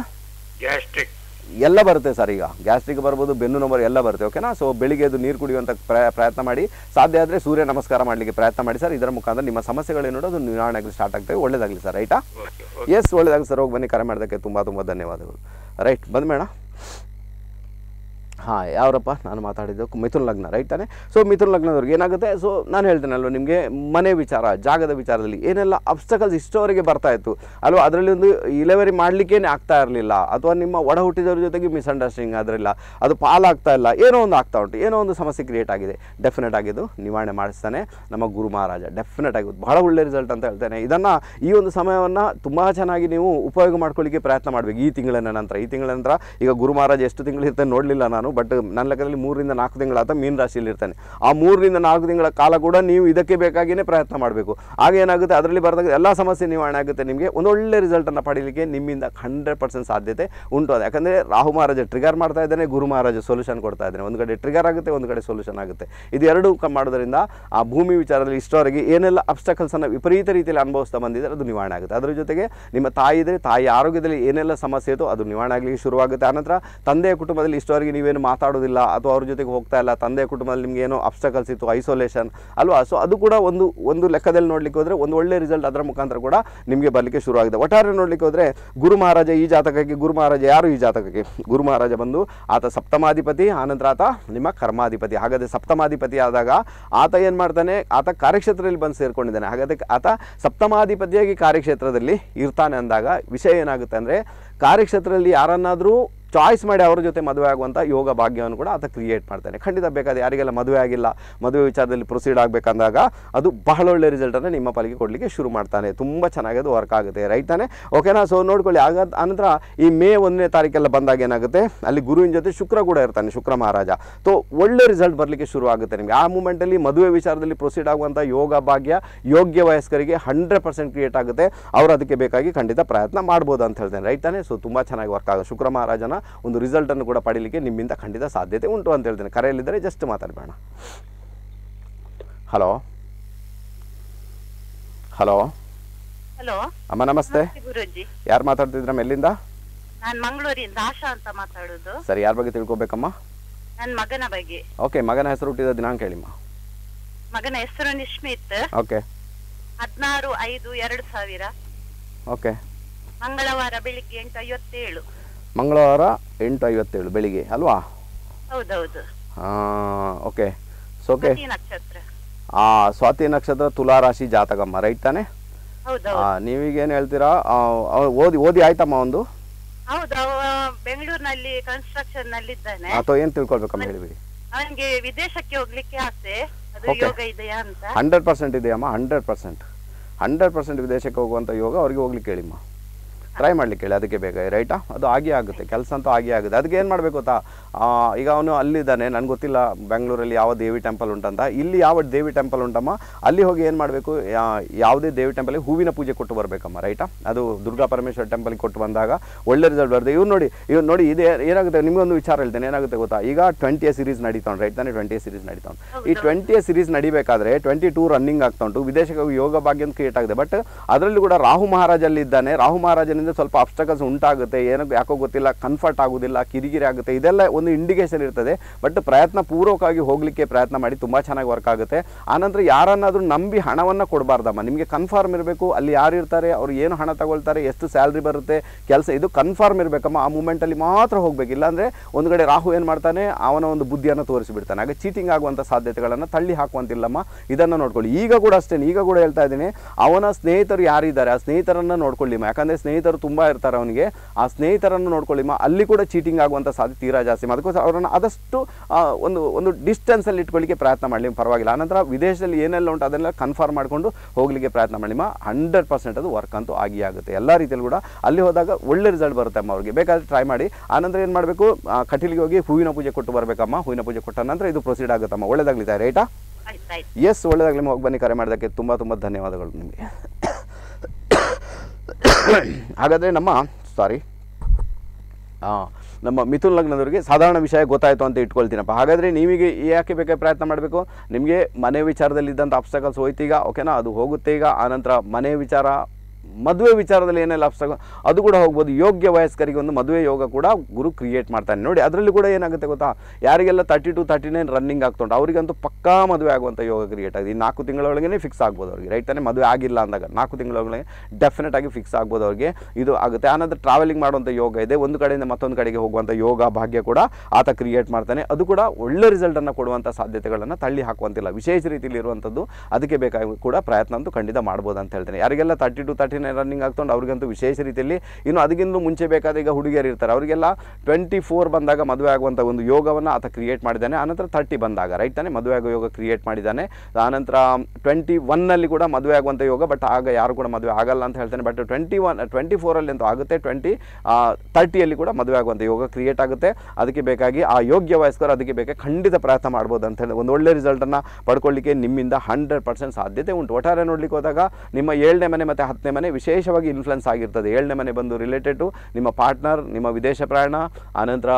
D: ಗ್ಯಾಸ್ಟ್ರಿಕ್
A: ಎಲ್ಲ ಬರುತ್ತೆ ಸರ್ ಈಗ. ಗ್ಯಾಸ್ಟ್ರಿಕ್ ಬರ್ಬೋದು ಬೆನ್ನು ನೋವು ಎಲ್ಲ ಬರುತ್ತೆ ಓಕೆನಾ ಸೊ ಬೆಳಿಗ್ಗೆ ಅದು ನೀರು ಕುಡಿಯುವಂಥ ಪ್ರ- ಪ್ರಯತ್ನ ಮಾಡಿ. ಸಾಧ್ಯ ಆದರೆ ಸೂರ್ಯ ನಮಸ್ಕಾರ ಮಾಡಲಿಕ್ಕೆ ಪ್ರಯತ್ನ ಮಾಡಿ ಸರ್. ಇದರ ಮುಖಾಂತರ ನಿಮ್ಮ ಸಮಸ್ಯೆಗಳೇನು ಅದು ನಿವಾರಣೆ ಆಗಲಿ ಸ್ಟಾರ್ಟ್ ಆಗ್ತವೆ. ಒಳ್ಳೇದಾಗಲಿ ಸರ್ ರೈಟಾ ಎಸ್ ಒಳ್ಳೇದಾಗಲಿ ಸರ್. ಹೋಗಿ ಬನ್ನಿ. ಕರೆ ಮಾಡೋದಕ್ಕೆ ತುಂಬ ತುಂಬ ಧನ್ಯವಾದಗಳು. ರೈಟ್ ಬಂದ ಮೇಡ ಹಾಂ ಯಾವ್ರಪ್ಪ? ನಾನು ಮಾತಾಡಿದ್ದು ಮಿಥುನ್ ಲಗ್ನ ರೈಟ್ ತಾನೆ? ಸೊ ಮಿಥುನ್ ಲಗ್ನದವ್ರಿಗೆ ಏನಾಗುತ್ತೆ? ಸೊ ನಾನು ಹೇಳ್ತೇನಲ್ವ ನಿಮಗೆ, ಮನೆ ವಿಚಾರ, ಜಾಗದ ವಿಚಾರದಲ್ಲಿ ಏನೆಲ್ಲ ಅಬ್ಸ್ಟಕಲ್ಸ್ ಇಷ್ಟವರೆಗೆ ಬರ್ತಾ ಇತ್ತು. ಅಲ್ವಾ? ಅದರಲ್ಲಿ ಒಂದು ಇಲೆವರಿ ಮಾಡಲಿಕ್ಕೇನೆ ಆಗ್ತಾ ಇರಲಿಲ್ಲ. ಅಥವಾ ನಿಮ್ಮ ಒಡ ಹುಟ್ಟಿದವ್ರ ಜೊತೆಗೆ ಮಿಸ್ಅಂಡರ್ಸ್ಟ್ಯಾಂಡಿಂಗ್ ಆದ್ರಿಲ್ಲ ಅದು ಪಾಲಾಗ್ತಾ ಇಲ್ಲ. ಏನೋ ಒಂದು ಆಗ್ತಾ ಉಂಟು. ಏನೋ ಒಂದು ಸಮಸ್ಯೆ ಕ್ರಿಯೇಟ್ ಆಗಿದೆ. ಡೆಫಿನೆಟ್ ಆಗಿದ್ದು ನಿವಾರಣೆ ಮಾಡಿಸ್ತಾನೆ ನಮ್ಮ ಗುರು ಮಹಾರಾಜ. ಡೆಫಿನೆಟ್ ಆಗಿ ಬಹಳ ಒಳ್ಳೆ ರಿಸಲ್ಟ್ ಅಂತ ಹೇಳ್ತೇನೆ. ಇದನ್ನು ಈ ಒಂದು ಸಮಯವನ್ನು ತುಂಬ ಚೆನ್ನಾಗಿ ನೀವು ಉಪಯೋಗ ಮಾಡ್ಕೊಳ್ಳಿಕ್ಕೆ ಪ್ರಯತ್ನ ಮಾಡಬೇಕು. ಈ ತಿಂಗಳ ನಂತರ. ಈ ತಿಂಗಳ ನಂತರ ಈಗ ಗುರು ಮಹಾರಾಜ ಎಷ್ಟು ತಿಂಗಳು ಇರ್ತೇನೆ ನೋಡಲಿಲ್ಲ ನಾನು ಬಟ್ ನನ್ನ ಲೆಕ್ಕದಲ್ಲಿ ಮೂರರಿಂದ ನಾಲ್ಕು ತಿಂಗಳ ಆತ ಮೀನ್ ರಾಶಿಯಲ್ಲಿ ಇರ್ತಾನೆ. ಆ ಮೂರರಿಂದ ನಾಲ್ಕು ತಿಂಗಳ ಕಾಲ ಕೂಡ ನೀವು ಇದಕ್ಕೆ ಬೇಕಾಗಿಯೇ ಪ್ರಯತ್ನ ಮಾಡಬೇಕು. ಆಗ ಏನಾಗುತ್ತೆ? ಅದರಲ್ಲಿ ಬರದಾಗ ಎಲ್ಲ ಸಮಸ್ಯೆ ನಿವಾರಣೆ ಆಗುತ್ತೆ ನಿಮಗೆ. ಒಂದು ಒಳ್ಳೆ ರಿಸಲ್ಟನ್ನು ಪಡೀಲಿಕ್ಕೆ ನಿಮ್ಮಿಂದ ಹಂಡ್ರೆಡ್ ಪರ್ಸೆಂಟ್ ಸಾಧ್ಯತೆ ಉಂಟು ಅದು. ಯಾಕಂದರೆ ರಾಹು ಮಹಾರಾಜ ಟ್ರಿಗರ್ ಮಾಡ್ತಾ ಇದ್ದಾನೆ, ಗುರು ಮಹಾರಾಜ ಸೊಲ್ಯೂಷನ್ ಕೊಡ್ತಾ ಇದ್ದಾನೆ. ಒಂದು ಕಡೆ ಟ್ರಿಗರ್ ಆಗುತ್ತೆ, ಒಂದು ಕಡೆ ಸೊಲ್ಯೂಷನ್ ಆಗುತ್ತೆ. ಇದು ಎರಡು ಮಾಡೋದ್ರಿಂದ ಆ ಭೂಮಿ ವಿಚಾರದಲ್ಲಿ ಇಷ್ಟವರೆಗೆ ಏನೆಲ್ಲ ಅಬ್ಸ್ಟಕಲ್ಸನ್ನು ವಿಪರೀತ ರೀತಿಯಲ್ಲಿ ಅನುಭವಿಸ್ತಾ ಬಂದಿದ್ದಾರೆ, ಅದು ನಿವಾರಣೆ ಆಗುತ್ತೆ. ಅದರ ಜೊತೆಗೆ ನಿಮ್ಮ ತಾಯಿ ಇದ್ದರೆ ತಾಯಿ ಆರೋಗ್ಯದಲ್ಲಿ ಏನೆಲ್ಲ ಸಮಸ್ಯೆ ಇತ್ತು ಅದು ನಿವಾರಣೆ ಆಗಲಿಕ್ಕೆ ಶುರುವಾಗುತ್ತೆ. ಆನಂತರ ತಂದೆಯ ಕುಟುಂಬದಲ್ಲಿ ಇಷ್ಟವರೆಗೆ ನೀವೇನು ಮಾತಾಡೋದಿಲ್ಲ ಅಥವಾ ಅವ್ರ ಜೊತೆಗೆ ಹೋಗ್ತಾ ಇಲ್ಲ, ತಂದೆ ಕುಟುಂಬದಲ್ಲಿ ನಿಮ್ಗೆ ಏನೋ ಅಬ್ಸ್ಟಕಲ್ಸ್ ಇತ್ತು ಐಸೋಲೇಷನ್ ಅಲ್ವಾ? ಸೊ ಅದು ಕೂಡ ಒಂದು ಒಂದು ಲೆಕ್ಕದಲ್ಲಿ ನೋಡಲಿಕ್ಕೆ ಹೋದರೆ ಒಂದು ಒಳ್ಳೆ ರಿಸಲ್ಟ್ ಅದರ ಮುಖಾಂತರ ಕೂಡ ನಿಮಗೆ ಬರಲಿಕ್ಕೆ ಶುರುವಾಗಿದೆ. ಒಟ್ಟಾರೆ ನೋಡಲಿಕ್ಕೆ ಹೋದರೆ ಗುರು ಮಹಾರಾಜ ಈ ಜಾತಕಕ್ಕೆ, ಗುರು ಮಹಾರಾಜ ಯಾರು ಈ ಜಾತಕಕ್ಕೆ? ಗುರು ಮಹಾರಾಜ ಬಂದು ಆತ ಸಪ್ತಮಾಧಿಪತಿ, ಆನಂತರ ಆತ ನಿಮ್ಮ ಕರ್ಮಾಧಿಪತಿ. ಹಾಗಾದರೆ ಸಪ್ತಮಾಧಿಪತಿ ಆದಾಗ ಆತ ಏನು ಮಾಡ್ತಾನೆ? ಆತ ಕಾರ್ಯಕ್ಷೇತ್ರದಲ್ಲಿ ಬಂದು ಸೇರ್ಕೊಂಡಿದ್ದಾನೆ. ಹಾಗಾದ್ರೆ ಆತ ಸಪ್ತಮಾಧಿಪತಿಯಾಗಿ ಕಾರ್ಯಕ್ಷೇತ್ರದಲ್ಲಿ ಇರ್ತಾನೆ ಅಂದಾಗ ವಿಷಯ ಏನಾಗುತ್ತೆ ಅಂದರೆ ಕಾರ್ಯಕ್ಷೇತ್ರದಲ್ಲಿ ಯಾರನ್ನಾದರೂ ಚಾಯ್ಸ್ ಮಾಡಿ ಅವ್ರ ಜೊತೆ ಮದುವೆ ಆಗುವಂಥ ಯೋಗ ಭಾಗ್ಯವನ್ನು ಕೂಡ ಆತ ಕ್ರಿಯೇಟ್ ಮಾಡ್ತಾನೆ. ಖಂಡಿತ ಬೇಕಾದ ಯಾರಿಗೆಲ್ಲ ಮದುವೆ ಆಗಿಲ್ಲ, ಮದುವೆ ವಿಚಾರದಲ್ಲಿ ಪ್ರೊಸೀಡ್ ಆಗಬೇಕಂದಾಗ ಅದು ಬಹಳ ಒಳ್ಳೆ ರಿಸಲ್ಟನ್ನು ನಿಮ್ಮ ಪಾಲಿಗೆ ಕೊಡಲಿಕ್ಕೆ ಶುರು ಮಾಡ್ತಾನೆ. ತುಂಬ ಚೆನ್ನಾಗಿ ಅದು ವರ್ಕ್ ಆಗುತ್ತೆ ರೈಟ್ ತಾನೆ? ಓಕೆನಾ ಸೊ ನೋಡ್ಕೊಳ್ಳಿ, ಆಗ ಅನಂತರ ಈ ಮೇ ಒಂದನೇ ತಾರೀಕೆಲ್ಲ ಬಂದಾಗ ಏನಾಗುತ್ತೆ? ಅಲ್ಲಿ ಗುರುವಿನ ಜೊತೆ ಶುಕ್ರ ಕೂಡ ಇರ್ತಾನೆ, ಶುಕ್ರ ಮಹಾರಾಜ. ಸೊ ಒಳ್ಳೆ ರಿಸಲ್ಟ್ ಬರಲಿಕ್ಕೆ ಶುರು ಆಗುತ್ತೆ ನಿಮಗೆ. ಆ ಮೂಮೆಂಟಲ್ಲಿ ಮದುವೆ ವಿಚಾರದಲ್ಲಿ ಪ್ರೊಸೀಡ್ ಆಗುವಂಥ ಯೋಗ ಭಾಗ್ಯ ಯೋಗ್ಯ ವಯಸ್ಕರಿಗೆ ಹಂಡ್ರೆಡ್ ಪರ್ಸೆಂಟ್ ಕ್ರಿಯೇಟ್ ಆಗುತ್ತೆ. ಅವರು ಅದಕ್ಕೆ ಬೇಕಾಗಿ ಖಂಡಿತ ಪ್ರಯತ್ನ ಮಾಡ್ಬೋದು ಅಂತ ಹೇಳ್ತೇನೆ ರೈಟ್ ತಾನೆ? ಸೊ ತುಂಬ ಚೆನ್ನಾಗಿ ವರ್ಕ್ ಆಗುತ್ತೆ. ಶುಕ್ರ ಮಹಾರಾಜನ ಒಂದು ರಿಸಲ್ಟನ್ನು ಕೂಡ ಪಡೀಲಿಕ್ಕೆ ನಿಮ್ಮಿಂದ ಖಂಡಿತ ಸಾಧ್ಯತೆ ಉಂಟು ಅಂತ ಹೇಳ್ತೇನೆ. ಕರೆಯಲ್ಲಿದ್ದರೆ ಜಸ್ಟ್ ಮಾತಾಡಬೇಡ. ಹಲೋ ಹಲೋ
C: ಹಲೋ
A: ಅಮ್ಮ ನಮಸ್ತೆ.
C: ಗುರುಜಿ.
A: ಯಾರು ಮಾತಾಡ್ತಿದ್ರಮ್ಮ ಎಲ್ಲಿಂದ?
C: ನಾನು ಮಂಗಳೂರಿಂದ ಆಶಾ ಅಂತ ಮಾತಾಡೋದು.
A: ಸರಿ ಯಾರ ಬಗ್ಗೆ ತಿಳ್ಕೊಬೇಕಮ್ಮ?
C: ನನ್ನ ಮಗನ ಬಗ್ಗೆ.
A: ಓಕೆ ಮಗನ ಹೆಸರು ಹುಟ್ಟಿದ ದಿನಾಂಕ ಹೇಳಿಮ್ಮ.
C: ಮಗನ ಹೆಸರು ನಿಶ್ಮಿತ್.
A: ಓಕೆ
C: ಹದಿನಾರು ಐದು ಎರಡು ಸಾವಿರ.
A: ಓಕೆ
C: ಮಂಗಳವಾರ ಬೆಳಿಗ್ಗೆ ಎಂಟು ಐವತ್ತೇಳು.
A: ಮಂಗಳವಾರ ಎಂಟು ಐವತ್ತೇಳು ಬೆಳಿಗ್ಗೆ ಅಲ್ವಾ?
C: ಹೌದೌದು.
A: ಓಕೆ ಸೊ ಓಕೆ ಆ ಸ್ವಾತಿ ನಕ್ಷತ್ರ ತುಲಾ ರಾಶಿ ಜಾತಕಮ್ಮ ರೈಟ್ ತಾನೆ? ನೀವೀಗೇನು ಹೇಳ್ತೀರಾ? ಆ, ಓದಿ ಓದಿ ಆಯ್ತಮ್ಮ ಒಂದು?
C: ಹೌದು ಬೆಂಗಳೂರಿನಲ್ಲಿ ಕನ್ಸ್ಟ್ರಕ್ಷನ್ನಲ್ಲಿ ಇದ್ದಾನೆ
A: ಅಥವಾ ಏನ್ ತಿಳ್ಕೊಳ್ಬೇಕಮ್ಮ ಹೇಳಿಬಿಡಿ
C: ಅವನಿಗೆ ವಿದೇಶಕ್ಕೆ ಹೋಗ್ಲಿಕ್ಕೆ ಆಸೆ. ಅದು ಯೋಗ ಇದೆಯಾ ಅಂತ.
A: ಹಂಡ್ರೆಡ್ ಪರ್ಸೆಂಟ್ ಇದೆಯಮ್ಮ ಹಂಡ್ರೆಡ್ ಪರ್ಸೆಂಟ್. ಹಂಡ್ರೆಡ್ ಪರ್ಸೆಂಟ್ ವಿದೇಶಕ್ಕೆ ಹೋಗುವಂತ ಯೋಗ ಅವ್ರಿಗೆ ಹೋಗ್ಲಿಕ್ಕೆ ಹೇಳಿಮ್ಮ. ಟ್ರೈ ಮಾಡ್ಲಿಕ್ಕೆ ಹೇಳಿ, ಅದಕ್ಕೆ ಬೇಗ ರೈಟಾ ಅದು ಆಗೇ ಆಗುತ್ತೆ, ಕೆಲಸ ಅಂತೂ ಆಗೇ ಆಗುತ್ತೆ. ಅದಕ್ಕೆ ಏನು ಮಾಡಬೇಕು ಗೊತ್ತಾ? ಈಗ ಅವನು ಅಲ್ಲಿದ್ದಾನೆ. ನನಗೆ ಗೊತ್ತಿಲ್ಲ ಬೆಂಗಳೂರಲ್ಲಿ ಯಾವ ದೇವಿ ಟೆಂಪಲ್ ಉಂಟಂತ. ಇಲ್ಲಿ ಯಾವ ದೇವಿ ಟೆಂಪಲ್ ಉಂಟಮ್ಮ? ಅಲ್ಲಿ ಹೋಗಿ ಏನು ಮಾಡಬೇಕು? ಯಾವುದೇ ದೇವಿ ಟೆಂಪಲ್ಗೆ ಹೂವಿನ ಪೂಜೆ ಕೊಟ್ಟು ಬರಬೇಕಮ್ಮ ರೈಟಾ ಅದು ದುರ್ಗಾ ಪರಮೇಶ್ವರ ಟೆಂಪಲ್ಗೆ ಕೊಟ್ಟು ಬಂದಾಗ ಒಳ್ಳೆ ರಿಸಲ್ಟ್ ಬರುತ್ತೆ. ಇವ್ರು ನೋಡಿ ಇವ್ರು ನೋಡಿ ಇದೇ ಏನಾಗುತ್ತೆ? ನಿಮಗೊಂದು ವಿಚಾರ ಹೇಳ್ತೇನೆ. ಏನಾಗುತ್ತೆ ಗೊತ್ತಾ? ಈಗ ಟ್ವೆಂಟಿಯ ಸೀರೀಸ್ ನಡೀತಾವೆ ರೈಟ್ ತಾನೆ? ಟ್ವೆಂಟಿಯ ಸೀರೀಸ್ ನಡೀತಾವೆ ಈ ಟ್ವೆಂಟಿಯ ಸೀರೀಸ್ ನಡಿಬೇಕಾದ್ರೆ ಟ್ವೆಂಟಿ ಟೂ ರನ್ನಿಂಗ್ ಆಗ್ತಾ ಉಂಟು. ವಿದೇಶಕ್ಕೆ ಯೋಗ ಭಾಗ್ಯ ಅಂತ ಕ್ರಿಯೇಟ್ ಆಗಿದೆ ಬಟ್ ಅದರಲ್ಲಿ ಕೂಡ ರಾಹು ಮಹಾರಾಜಲ್ಲಿ ಇದ್ದಾನೆ. ರಾಹು ಮಹಾರಾಜನಿಂದ ಸ್ವಲ್ಪ ಅಬ್ಸ್ಟಕಲ್ಸ್ ಉಂಟಾಗುತ್ತೆ. ಏನೋ ಯಾಕೋ ಗೊತ್ತಿಲ್ಲ ಕನ್ಫರ್ಟ್ ಆಗೋದಿಲ್ಲ ಕಿರಿಕಿರಿ ಆಗುತ್ತೆ. ಇದೆಲ್ಲ ಒಂದು ಇಂಡಿಕೇಶನ್ ಇರ್ತದೆ. ಬಟ್ ಪ್ರಯತ್ನ ಪೂರ್ವಕವಾಗಿ ಹೋಗಲಿಕ್ಕೆ ಪ್ರಯತ್ನ ಮಾಡಿ ತುಂಬ ಚೆನ್ನಾಗಿ ವರ್ಕ್ ಆಗುತ್ತೆ. ಆನಂತರ ಯಾರನ್ನಾದರೂ ನಂಬಿ ಹಣವನ್ನು ಕೊಡಬಾರ್ದಮ್ಮ. ನಿಮಗೆ ಕನ್ಫರ್ಮ್ ಇರಬೇಕು. ಅಲ್ಲಿ ಯಾರು ಇರ್ತಾರೆ, ಅವ್ರು ಏನು ಹಣ ತಗೊಳ್ತಾರೆ, ಎಷ್ಟು ಸ್ಯಾಲ್ರಿ ಬರುತ್ತೆ, ಕೆಲಸ ಇದು ಕನ್ಫರ್ಮ್ ಇರಬೇಕಮ್ಮ. ಆ ಮೂಮೆಂಟಲ್ಲಿ ಮಾತ್ರ ಹೋಗಬೇಕು. ಇಲ್ಲಾಂದರೆ ಒಂದು ಕಡೆ ರಾಹು ಏನು ಮಾಡ್ತಾನೆ, ಅವನ ಒಂದು ಬುದ್ಧಿಯನ್ನು ತೋರಿಸಿಬಿಡ್ತಾನೆ. ಹಾಗೆ ಚೀಟಿಂಗ್ ಆಗುವಂಥ ಸಾಧ್ಯತೆಗಳನ್ನು ತಳ್ಳಿ ಹಾಕುವಂತಿಲ್ಲಮ್ಮ. ಇದನ್ನು ನೋಡ್ಕೊಳ್ಳಿ. ಈಗ ಕೂಡ ಅಷ್ಟೇ, ಈಗ ಕೂಡ ಹೇಳ್ತಾ ಇದ್ದೀನಿ, ಅವನ ಸ್ನೇಹಿತರು ಯಾರಿದ್ದಾರೆ, ಆ ಸ್ನೇಹಿತರನ್ನು ನೋಡ್ಕೊಳ್ಳಿಮ್ಮ. ಯಾಕಂದರೆ ಸ್ನೇಹಿತರು ತುಂಬ ಇರ್ತಾರೆ ಅವನಿಗೆ. ಆ ಸ್ನೇಹಿತರನ್ನು ನೋಡ್ಕೊಳ್ಳಿಮ್ಮ. ಅಲ್ಲಿ ಕೂಡ ಚೀಟಿಂಗ್ ಆಗುವಂಥ ಸಾಧ್ಯತೆ ತೀರಾ ಜಾಸ್ತಿ. ಅದಕ್ಕೋಸ್ಕರ ಅವರನ್ನು ಆದಷ್ಟು ಒಂದು ಒಂದು ಡಿಸ್ಟೆನ್ಸಲ್ಲಿ ಇಟ್ಕೊಳ್ಳಿಕ್ಕೆ ಪ್ರಯತ್ನ ಮಾಡಲಿ ಪರವಾಗಿಲ್ಲ. ಆನಂತರ ವಿದೇಶದಲ್ಲಿ ಏನೆಲ್ಲ ಉಂಟು ಅದನ್ನೆಲ್ಲ ಕನ್ಫರ್ಮ್ ಮಾಡಿಕೊಂಡು ಹೋಗಲಿಕ್ಕೆ ಪ್ರಯತ್ನ ಮಾಡಿಮ್ಮ ಹಂಡ್ರೆಡ್ ಪರ್ಸೆಂಟ್ ಅದು ವರ್ಕ್ ಅಂತೂ ಆಗಿ ಆಗುತ್ತೆ. ಎಲ್ಲ ರೀತಿಯಲ್ಲಿ ಕೂಡ ಅಲ್ಲಿ ಹೋದಾಗ ಒಳ್ಳೆ ರಿಸಲ್ಟ್ ಬರುತ್ತೆ ಅಮ್ಮ ಅವ್ರಿಗೆ. ಬೇಕಾದ್ರೆ ಟ್ರೈ ಮಾಡಿ. ಆನಂತರ ಏನು ಮಾಡಬೇಕು? ಕಟೀಲಿಗೆ ಹೋಗಿ ಹೂವಿನ ಪೂಜೆ ಕೊಟ್ಟು ಬರಬೇಕಮ್ಮ. ಹೂವಿನ ಪೂಜೆ ಕೊಟ್ಟ ನಂತರ ಇದು ಪ್ರೊಸೀಡ್ ಆಗುತ್ತಮ್ಮ. ಒಳ್ಳೇದಾಗ್ಲಿದೆ ರೈಟಾ ಎಸ್ ಒಳ್ಳೇದಾಗಲಿ ಹೋಗಿ ಬನ್ನಿ ಕರೆ ಮಾಡೋದಕ್ಕೆ ತುಂಬ ತುಂಬ ಧನ್ಯವಾದಗಳು ನಿಮಗೆ. ಹಾಗಾದರೆ ನಮ್ಮ ಸಾರಿ ಹಾಂ ನಮ್ಮ ಮಿಥುನ್ ಲಗ್ನದವರಿಗೆ ಸಾಧಾರಣ ವಿಷಯ ಗೊತ್ತಾಯಿತು ಅಂತ ಇಟ್ಕೊಳ್ತೀನಪ್ಪ. ಹಾಗಾದರೆ ನೀವೀಗ ಯಾಕೆ ಬೇಕಾಗಿ ಪ್ರಯತ್ನ ಮಾಡಬೇಕು? ನಿಮಗೆ ಮನೆ ವಿಚಾರದಲ್ಲಿ ಇದ್ದಂಥ ಅಬ್ಸ್ಟಕಲ್ಸ್ ಹೋಯ್ತೀಗ ಓಕೆನಾ ಅದು ಹೋಗುತ್ತೆ ಈಗ. ಆನಂತರ ಮನೆ ವಿಚಾರ ಮದುವೆ ವಿಚಾರದಲ್ಲಿ ಏನೆಲ್ಲ ಅಬ್ಸ್ಟಕಲ್ ಅದು ಕೂಡ ಹೋಗ್ಬೋದು. ಯೋಗ್ಯ ವಯಸ್ಕರಿಗೆ ಒಂದು ಮದುವೆ ಯೋಗ ಕೂಡ ಗುರು ಕ್ರಿಯೇಟ್ ಮಾಡ್ತಾನೆ. ನೋಡಿ, ಅದರಲ್ಲಿ ಕೂಡ ಏನಾಗುತ್ತೆ ಗೊತ್ತಾ? ಯಾರಿಗೆಲ್ಲ thirty two thirty nine running ಆಗ್ತೊಂಡು ಅವರಿಗಂತೂ ಪಕ್ಕಾ ಮದುವೆ ಆಗುವಂಥ ಯೋಗ ಕ್ರಿಯೇಟ್ ಆಗಿದೆ. ಈ ನಾಲ್ಕು ತಿಂಗಳೊಳಗೆ ಫಿಕ್ಸ್ ಆಗ್ಬೋದು ಅವ್ರಿಗೆ ರೈಟ್ ತಾನೇ? ಮದುವೆ ಆಗಿಲ್ಲ ಅಂದಾಗ ನಾಲ್ಕು ತಿಂಗಳೊಳಗೆ ಡೆಫಿನೆಟ್ ಆಗಿ ಫಿಕ್ಸ್ ಆಗ್ಬೋದು ಅವ್ರಿಗೆ, ಇದು ಆಗುತ್ತೆ. ಆನಂತರ ಟ್ರಾವೆಲಿಂಗ್ ಮಾಡುವಂಥ ಯೋಗ ಇದೆ. ಒಂದು ಕಡೆಯಿಂದ ಮತ್ತೊಂದು ಕಡೆಗೆ ಹೋಗುವಂಥ ಯೋಗ ಭಾಗ್ಯ ಕೂಡ ಆತ ಕ್ರಿಯೇಟ್ ಮಾಡ್ತಾನೆ. ಅದು ಕೂಡ ಒಳ್ಳೆ ರಿಸಲ್ಟನ್ನು ಕೊಡುವಂಥ ಸಾಧ್ಯತೆಗಳನ್ನು ತಳ್ಳಿ ಹಾಕುವಂತಿಲ್ಲ. ವಿಶೇಷ ರೀತಿಯಲ್ಲಿ ಇರುವಂಥದ್ದು ಅದಕ್ಕೆ ಬೇಕಾಗಿ ಕೂಡ ಪ್ರಯತ್ನ ಅಂತೂ ಖಂಡಿತ ಮಾಡ್ಬೋದು ಅಂತ ಹೇಳ್ತೇನೆ. ಯಾರಿಗೆಲ್ಲ ತರ್ಟಿ ಟು ತರ್ಟಿ ಫೋರ್ಟಿನೇ ರನ್ನಿಂಗ್ ಆಗ್ತೊಂಡು ಅವ್ರಿಗಂತೂ ವಿಶೇಷ ರೀತಿಯಲ್ಲಿ ಇನ್ನು ಅದಕ್ಕಿಂತ ಮುಂಚೆ ಬೇಕಾದ ಈಗ ಹುಡುಗಿಯರು ಇರ್ತಾರೆ. ಅವರಿಗೆಲ್ಲ ಟ್ವೆಂಟಿ ಫೋರ್ ಬಂದಾಗ ಮದುವೆ ಆಗುವಂಥ ಒಂದು ಯೋಗವನ್ನು ಆತ ಕ್ರಿಯೇಟ್ ಮಾಡಿದ್ದಾನೆ. ಆನಂತರ ತರ್ಟಿ ಬಂದಾಗ ರೈಟ್ ತಾನೆ? ಮದುವೆ ಆಗೋ ಯೋಗ ಕ್ರಿಯೇಟ್ ಮಾಡಿದ್ದಾನೆ. ಆನಂತರ ಟ್ವೆಂಟಿ ಒನ್ನಲ್ಲಿ ಕೂಡ ಮದುವೆ ಆಗುವಂಥ ಯೋಗ ಬಟ್ ಆಗ ಯಾರು ಕೂಡ ಮದುವೆ ಆಗಲ್ಲ ಅಂತ ಹೇಳ್ತಾನೆ. ಬಟ್ ಟ್ವೆಂಟಿ ಒನ್ ಟ್ವೆಂಟಿ ಫೋರಲ್ಲಿ ಅಂತೂ ಆಗುತ್ತೆ ಟ್ವೆಂಟಿ ತರ್ಟಿಯಲ್ಲಿ ಕೂಡ ಮದುವೆ ಆಗುವಂಥ ಯೋಗ ಕ್ರಿಯೇಟ್ ಆಗುತ್ತೆ. ಅದಕ್ಕೆ ಬೇಕಾಗಿ ಆ ಯೋಗ್ಯ ವಯಸ್ಕರು ಅದಕ್ಕೆ ಬೇಕಾಗಿ ಖಂಡಿತ ಪ್ರಯತ್ನ ಮಾಡ್ಬೋದು ಅಂತ ಹೇಳಿ ಒಂದು ಒಳ್ಳೆ ರಿಸಲ್ಟನ್ನು ಪಡ್ಕೊಳ್ಳಿಕ್ಕೆ ನಿಮ್ಮಿಂದ ಹಂಡ್ರೆಡ್ ಪರ್ಸೆಂಟ್ ಸಾಧ್ಯತೆ ಉಂಟು. ಒಟ್ಟಾರೆ ನೋಡ್ಲಿಕ್ಕೆ ಹೋದಾಗ ನಿಮ್ಮ ಏಳನೇ ಮನೆ ಮತ್ತು ಹತ್ತನೇ ಮನೆ ವಿಶೇಷವಾಗಿ ಇನ್ಫ್ಲುಯೆನ್ಸ್ ಆಗಿರ್ತದೆ. ಏಳನೇ ಮನೆ ಬಂದು ರಿಲೇಟೆಡ್ ಟು ನಿಮ್ಮ ಪಾರ್ಟ್ನರ್ ನಿಮ್ಮ ವಿದೇಶ ಪ್ರಯಾಣ, ಆನಂತರ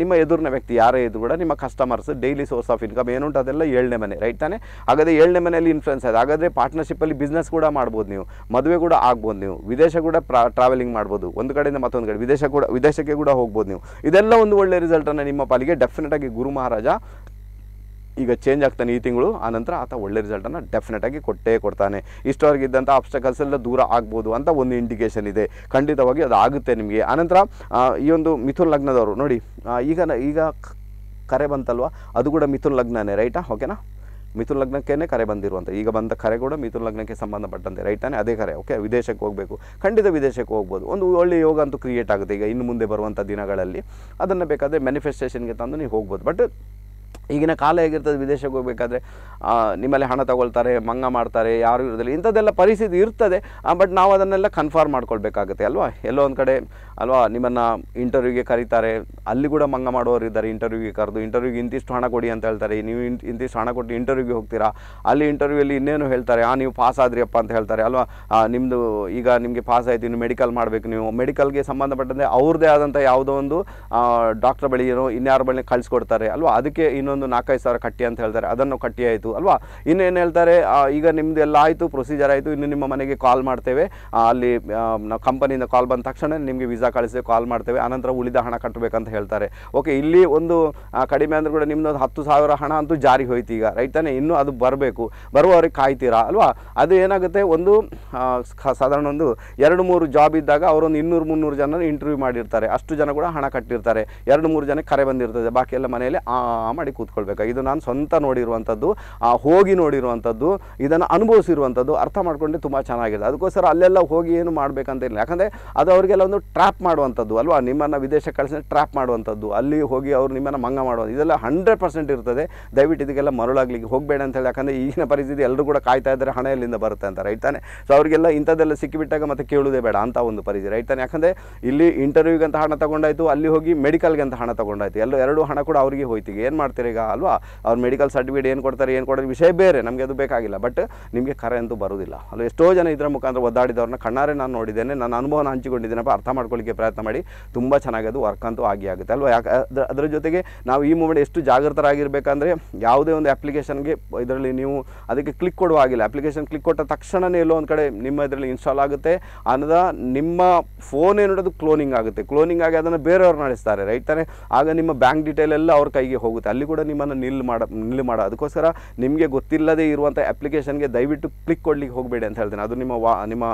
A: ನಿಮ್ಮ ಎದುರಿನ ವ್ಯಕ್ತಿ ಯಾರೇ ಇದ್ರು ಕೂಡ ನಿಮ್ಮ customers daily source of income ಏನುಂಟು ಅದೆಲ್ಲ ಏಳನೇ ಮನೆ ರೈಟ್ ತಾನೆ? ಹಾಗಾದರೆ ಏಳನೇ ಮನೆಯಲ್ಲಿ ಇನ್ಫ್ಲುಯೆನ್ಸ್ ಆಗಿದೆ ಹಾಗಾದರೆ ಪಾರ್ಟ್ನರ್ಶಿಪ್ಪಲ್ಲಿ ಬಿಸ್ನೆಸ್ ಕೂಡ ಮಾಡ್ಬೋದು ನೀವು, ಮದುವೆ ಕೂಡ ಆಗ್ಬೋದು ನೀವು, ವಿದೇಶ ಕೂಡ ಟ್ರಾವೆಲಿಂಗ್ ಮಾಡ್ಬೋದು. ಒಂದು ಕಡೆಯಿಂದ ಮತ್ತೊಂದು ಕಡೆ, ವಿದೇಶ ಕೂಡ, ವಿದೇಶಕ್ಕೆ ಕೂಡ ಹೋಗ್ಬೋದು ನೀವು. ಇದೆಲ್ಲ ಒಂದು ಒಳ್ಳೆ ರಿಸಲ್ಟನ್ನು ನಿಮ್ಮ ಪಾಲಿಗೆ ಡೆಫಿನೆಟಾಗಿ ಗುರು ಮಹಾರಾಜ ಈಗ ಚೇಂಜ್ ಆಗ್ತಾನೆ ಈ ತಿಂಗಳು ಆನಂತರ ಆತ ಒಳ್ಳೆ ರಿಸಲ್ಟನ್ನು ಡೆಫಿನೆಟಾಗಿ ಕೊಟ್ಟೇ ಕೊಡ್ತಾನೆ. ಇಷ್ಟವರೆಗೆ ಇದ್ದಂಥ ಅಬ್ಸ್ಟಕಲ್ಸ್ ಎಲ್ಲ ದೂರ ಆಗ್ಬೋದು ಅಂತ ಒಂದು ಇಂಡಿಕೇಷನ್ ಇದೆ. ಖಂಡಿತವಾಗಿ ಅದು ಆಗುತ್ತೆ ನಿಮಗೆ. ಆನಂತರ ಈ ಒಂದು ಮಿಥುನ್ ಲಗ್ನದವರು ನೋಡಿ ಈಗ ಈಗ ಕರೆ ಬಂತಲ್ವಾ? ಅದು ಕೂಡ ಮಿಥುನ್ ಲಗ್ನನೇ, ರೈಟಾ? ಓಕೆನಾ ಮಿಥುನ್ ಲಗ್ನಕ್ಕೇ ಕರೆ ಬಂದಿರುವಂಥ ಈಗ ಬಂದ ಕರೆ ಕೂಡ ಮಿಥುನ್ ಲಗ್ನಕ್ಕೆ ಸಂಬಂಧಪಟ್ಟಂತೆ, ರೈಟಾನೆ? ಅದೇ ಕರೆ ಓಕೆ ವಿದೇಶಕ್ಕೆ ಹೋಗಬೇಕು. ಖಂಡಿತ ವಿದೇಶಕ್ಕೆ ಹೋಗ್ಬೋದು. ಒಂದು ಒಳ್ಳೆಯ ಯೋಗ ಅಂತೂ ಕ್ರಿಯೇಟ್ ಆಗುತ್ತೆ ಈಗ ಇನ್ನು ಮುಂದೆ ಬರುವಂಥ ದಿನಗಳಲ್ಲಿ. ಅದನ್ನು ಬೇಕಾದರೆ ಮ್ಯಾನಿಫೆಸ್ಟೇಷನ್ಗೆ ತಂದು ನೀವು ಹೋಗ್ಬೋದು. ಬಟ್ ಈಗಿನ ಕಾಲ ಹೇಗಿರ್ತದೆ, ವಿದೇಶಕ್ಕೆ ಹೋಗಬೇಕಾದ್ರೆ ನಿಮ್ಮಲ್ಲಿ ಹಣ ತಗೊಳ್ತಾರೆ, ಮಂಗ ಮಾಡ್ತಾರೆ, ಯಾರು ಇರೋದಿಲ್ಲ, ಇಂಥದ್ದೆಲ್ಲ ಪರಿಸ್ಥಿತಿ ಇರ್ತದೆ ಬಟ್ ನಾವು ಅದನ್ನೆಲ್ಲ ಕನ್ಫರ್ಮ್ ಮಾಡ್ಕೊಳ್ಬೇಕಾಗುತ್ತೆ, ಅಲ್ವಾ? ಎಲ್ಲೋ ಒಂದು ಕಡೆ, ಅಲ್ವಾ, ನಿಮ್ಮನ್ನು ಇಂಟರ್ವ್ಯೂಗೆ ಕರೀತಾರೆ, ಅಲ್ಲಿ ಕೂಡ ಮಂಗ ಮಾಡೋರು ಇದ್ದಾರೆ ಇಂಟರ್ವ್ಯೂಗೆ ಕರೆದು ಇಂಟರ್ವ್ಯೂಗೆ ಇಂತಿಷ್ಟು ಹಣ ಕೊಡಿ ಅಂತ ಹೇಳ್ತಾರೆ, ನೀವು ಇಂತ್- ಇಂತಿಷ್ಟು ಹಣ ಕೊಟ್ಟು ಇಂಟರ್ವ್ಯೂಗೆ ಹೋಗ್ತೀರಾ? ಅಲ್ಲಿ ಇಂಟರ್ವ್ಯೂಯಲ್ಲಿ ಇನ್ನೇನು ಹೇಳ್ತಾರೆ, ಆ, ನೀವು ಪಾಸ್ ಆದ್ರಿಯಪ್ಪ ಅಂತ ಹೇಳ್ತಾರೆ, ಅಲ್ವಾ? ನಿಮ್ಮದು ಈಗ ನಿಮಗೆ ಪಾಸ್ ಆಯಿತು, ಇನ್ನು ಮೆಡಿಕಲ್ ಮಾಡಬೇಕು ನೀವು ಮೆಡಿಕಲ್ಗೆ ಸಂಬಂಧಪಟ್ಟಂತೆ ಅವ್ರದ್ದೇ ಆದಂಥ ಯಾವುದೋ ಒಂದು ಡಾಕ್ಟರ್ ಬಳಿ ಏನೋ, ಇನ್ಯಾರ ಬಳಿ ಕಳಿಸ್ಕೊಡ್ತಾರೆ, ಅಲ್ವಾ? ಅದಕ್ಕೆ ಇನ್ನೊಂದು ನಾಲ್ಕೈದು ಸಾವಿರ ಕಟ್ಟಿ ಅಂತ ಹೇಳ್ತಾರೆ. ಅದನ್ನು ಕಟ್ಟಿ ಆಯಿತು. ಅಲ್ವಾ? ಇನ್ನೇನು ಹೇಳ್ತಾರೆ? ಈಗ ನಿಮ್ಮದು ಎಲ್ಲ ಆಯಿತು ಪ್ರೊಸೀಜರ್ ಆಯಿತು. ಇನ್ನು ನಿಮ್ಮ ಮನೆಗೆ ಕಾಲ್ ಮಾಡ್ತೇವೆ. ಅಲ್ಲಿ ನಾವು ಕಂಪನಿಯಿಂದ ಕಾಲ್ ಬಂದ ತಕ್ಷಣ ನಿಮಗೆ ವೀಸಾ ಕಳಿಸಿ ಕಾಲ್ ಮಾಡ್ತೇವೆ. ಆನಂತರ ಉಳಿದ ಹಣ ಕಟ್ಟಬೇಕಂತ ಹೇಳ್ತಾರೆ. ಓಕೆ ಇಲ್ಲಿ ಒಂದು ಕಡಿಮೆ ಅಂದ್ರೆ ಕೂಡ ನಿಮ್ಮದು ಒಂದು ಹತ್ತು ಸಾವಿರ ಹಣ ಅಂತೂ ಜಾರಿ ಹೋಯ್ತು ಈಗ. ರೈಟ್ ತಾನೇ? ಇನ್ನೂ ಅದು ಬರಬೇಕು. ಬರುವವರಿಗೆ ಕಾಯ್ತೀರಾ? ಅಲ್ವಾ? ಅದು ಏನಾಗುತ್ತೆ? ಒಂದು ಸಾಧಾರಣ ಒಂದು ಎರಡು, ಮೂರು ಜಾಬ್ ಇದ್ದಾಗ ಅವರೊಂದು ಇನ್ನೂರು, ಮುನ್ನೂರು ಜನ ಇಂಟರ್ವ್ಯೂ ಮಾಡಿರ್ತಾರೆ. ಅಷ್ಟು ಜನ ಕೂಡ ಹಣ ಕಟ್ಟಿರ್ತಾರೆ. ಎರಡು, ಮೂರು ಜನಕ್ಕೆ ಕರೆ ಬಂದಿರ್ತದೆ. ಬಾಕಿ ಎಲ್ಲ ಮನೆಯಲ್ಲಿ ಆ ಮಾಡಿ ಇದು ನಾನು ಸ್ವಂತ ನೋಡಿರುವಂಥದ್ದು ಆ, ಹೋಗಿ ನೋಡಿರುವಂಥದ್ದು ಇದನ್ನು ಅನುಭವಿಸಿರುವಂಥದ್ದು ಅರ್ಥ ಮಾಡ್ಕೊಂಡು ತುಂಬ ಚೆನ್ನಾಗಿದೆ ಅದಕ್ಕೋಸ್ಕರ ಅಲ್ಲೆಲ್ಲ ಹೋಗಿ ಏನು ಮಾಡಬೇಕಂತ ಇಲ್ಲ. ಯಾಕಂದರೆ ಅದು ಅವರಿಗೆಲ್ಲ ಒಂದು ಟ್ರ್ಯಾಪ್ ಮಾಡುವಂಥದ್ದು ಅಲ್ವಾ? ನಿಮ್ಮನ್ನು ವಿದೇಶಕ್ಕೆ ಕಳಿಸಿ ಟ್ರ್ಯಾಪ್ ಮಾಡುವಂಥದ್ದು ಅಲ್ಲಿ ಹೋಗಿ ಅವರು ನಿಮ್ಮನ್ನು ಮಂಗ ಮಾಡೋದು ಇದೆಲ್ಲ ಹಂಡ್ರೆಡ್ ಪರ್ಸೆಂಟ್ ಇರ್ತದೆ. ದಯವಿಟ್ಟು ಇದಕ್ಕೆಲ್ಲ ಮರಳಾಗ್ಲಿಕ್ಕೆ ಹೋಗಬೇಡ ಅಂತ ಹೇಳಿ. ಯಾಕಂದರೆ ಈಗಿನ ಪರಿಸ್ಥಿತಿ ಎಲ್ಲರೂ ಕೂಡ ಕಾಯ್ತಾ ಇದ್ದಾರೆ ಹಣ ಎಲ್ಲಿಂದ ಬರುತ್ತೆ ಅಂತ ರೈಟ್ ತಾನೆ? ಸೊ ಅವರಿಗೆಲ್ಲ ಇಂಥದ್ದೆಲ್ಲ ಸಿಕ್ಕಿಬಿಟ್ಟಾಗ ಮತ್ತೆ ಕೇಳುವುದೇ ಬೇಡ ಅಂತ ಒಂದು ಪರಿಸ್ಥಿತಿ ರೈಟ್ ತಾನೆ? ಯಾಕಂದರೆ ಇಲ್ಲಿ ಇಂಟರ್ವ್ಯೂಗೆ ಅಂತ ಹಣ ತಗೊಂಡಾಯಿತು ಅಲ್ಲಿ ಹೋಗಿ ಮೆಡಿಕಲ್ಗೆ ಅಂತ ಹಣ ತಗೊಂಡಾಯಿತು. ಎಲ್ಲ ಎರಡು ಹಣ ಕೂಡ ಅವರಿಗೆ ಹೋಯ್ತಿಗೆ ಏನು ಮಾಡ್ತೀರಿ ಈಗ ಅಲ್ವಾ? ಅವ್ರು ಮೆಡಿಕಲ್ ಸರ್ಟಿಫಿಕೇಟ್ ಏನು ಕೊಡ್ತಾರೆ, ಏನು ಕೊಡೋದು ವಿಷಯ ಬೇರೆ, ನಮಗೆ ಅದು ಬೇಕಾಗಿಲ್ಲ. ಬಟ್ ನಿಮಗೆ ಕರೆ ಅಂತೂ ಬರೋದಿಲ್ಲ. ಅಲ್ಲ ಎಷ್ಟೋ ಜನ ಇದರ ಮುಖಾಂತರ ಒದ್ದಾಡಿದವ್ರನ್ನ ಕಣ್ಣಾರೆ ನಾನು ನೋಡಿದ್ದೇನೆ, ನನ್ನ ಅನುಭವನ ಹಂಚಿಕೊಂಡಿದ್ದೇನಪ್ಪ, ಅರ್ಥ ಮಾಡ್ಕೊಳ್ಳಿಕ್ಕೆ ಪ್ರಯತ್ನ ಮಾಡಿ, ತುಂಬ ಚೆನ್ನಾಗಿ ಅದು ವರ್ಕ್ ಅಂತೂ ಆಗಿ ಆಗುತ್ತೆ. ಅಲ್ವಾ? ಯಾಕೆ ಅದ್ರ ಜೊತೆಗೆ ನಾವು ಈ ಮೂಮೆಂಟ್ ಎಷ್ಟು ಜಾಗೃತರಾಗಿರಬೇಕಂದ್ರೆ ಯಾವುದೇ ಒಂದು ಅಪ್ಲಿಕೇಶನ್ಗೆ ಇದರಲ್ಲಿ ನೀವು ಅದಕ್ಕೆ ಕ್ಲಿಕ್ ಕೊಡುವ ಆಗಿಲ್ಲ ಅಪ್ಲಿಕೇಶನ್ ಕ್ಲಿಕ್ ಕೊಟ್ಟ ತಕ್ಷಣವೇ ಎಲ್ಲೋ ಒಂದು ಕಡೆ ನಿಮ್ಮ ಇದರಲ್ಲಿ ಇನ್ಸ್ಟಾಲ್ ಆಗುತ್ತೆ. ಅನ್ನದ ನಿಮ್ಮ ಫೋನ್ ಏನಿಡೋದು ಕ್ಲೋನಿಂಗ್ ಆಗುತ್ತೆ. ಕ್ಲೋನಿಂಗ್ ಆಗಿ ಅದನ್ನು ಬೇರೆಯವ್ರು ನಡೆಸ್ತಾರೆ ರೈಟ್ ತಾನೆ? ಆಗ ನಿಮ್ಮ ಬ್ಯಾಂಕ್ ಡೀಟೇಲ್ ಎಲ್ಲ ಅವ್ರ ಕೈಗೆ ಹೋಗುತ್ತೆ. ಅಲ್ಲಿ ಕೂಡ ನಿಮ್ಮನ್ನು ನಿಲ್ ಮಾಡ ನಿಲ್ ಮಾಡ. ಅದಕ್ಕೋಸ್ಕರ ನಿಮಗೆ ಗೊತ್ತಿಲ್ಲದೆ ಇರುವಂಥ ಅಪ್ಲಿಕೇಶನ್ಗೆ ದಯವಿಟ್ಟು ಕ್ಲಿಕ್ ಕೊಡ್ಲಿಕ್ಕೆ ಹೋಗಬೇಡಿ ಅಂತ ಹೇಳ್ತೇನೆ. ಅದು ನಿಮ್ಮ ವಾ, ನಿಮ್ಮ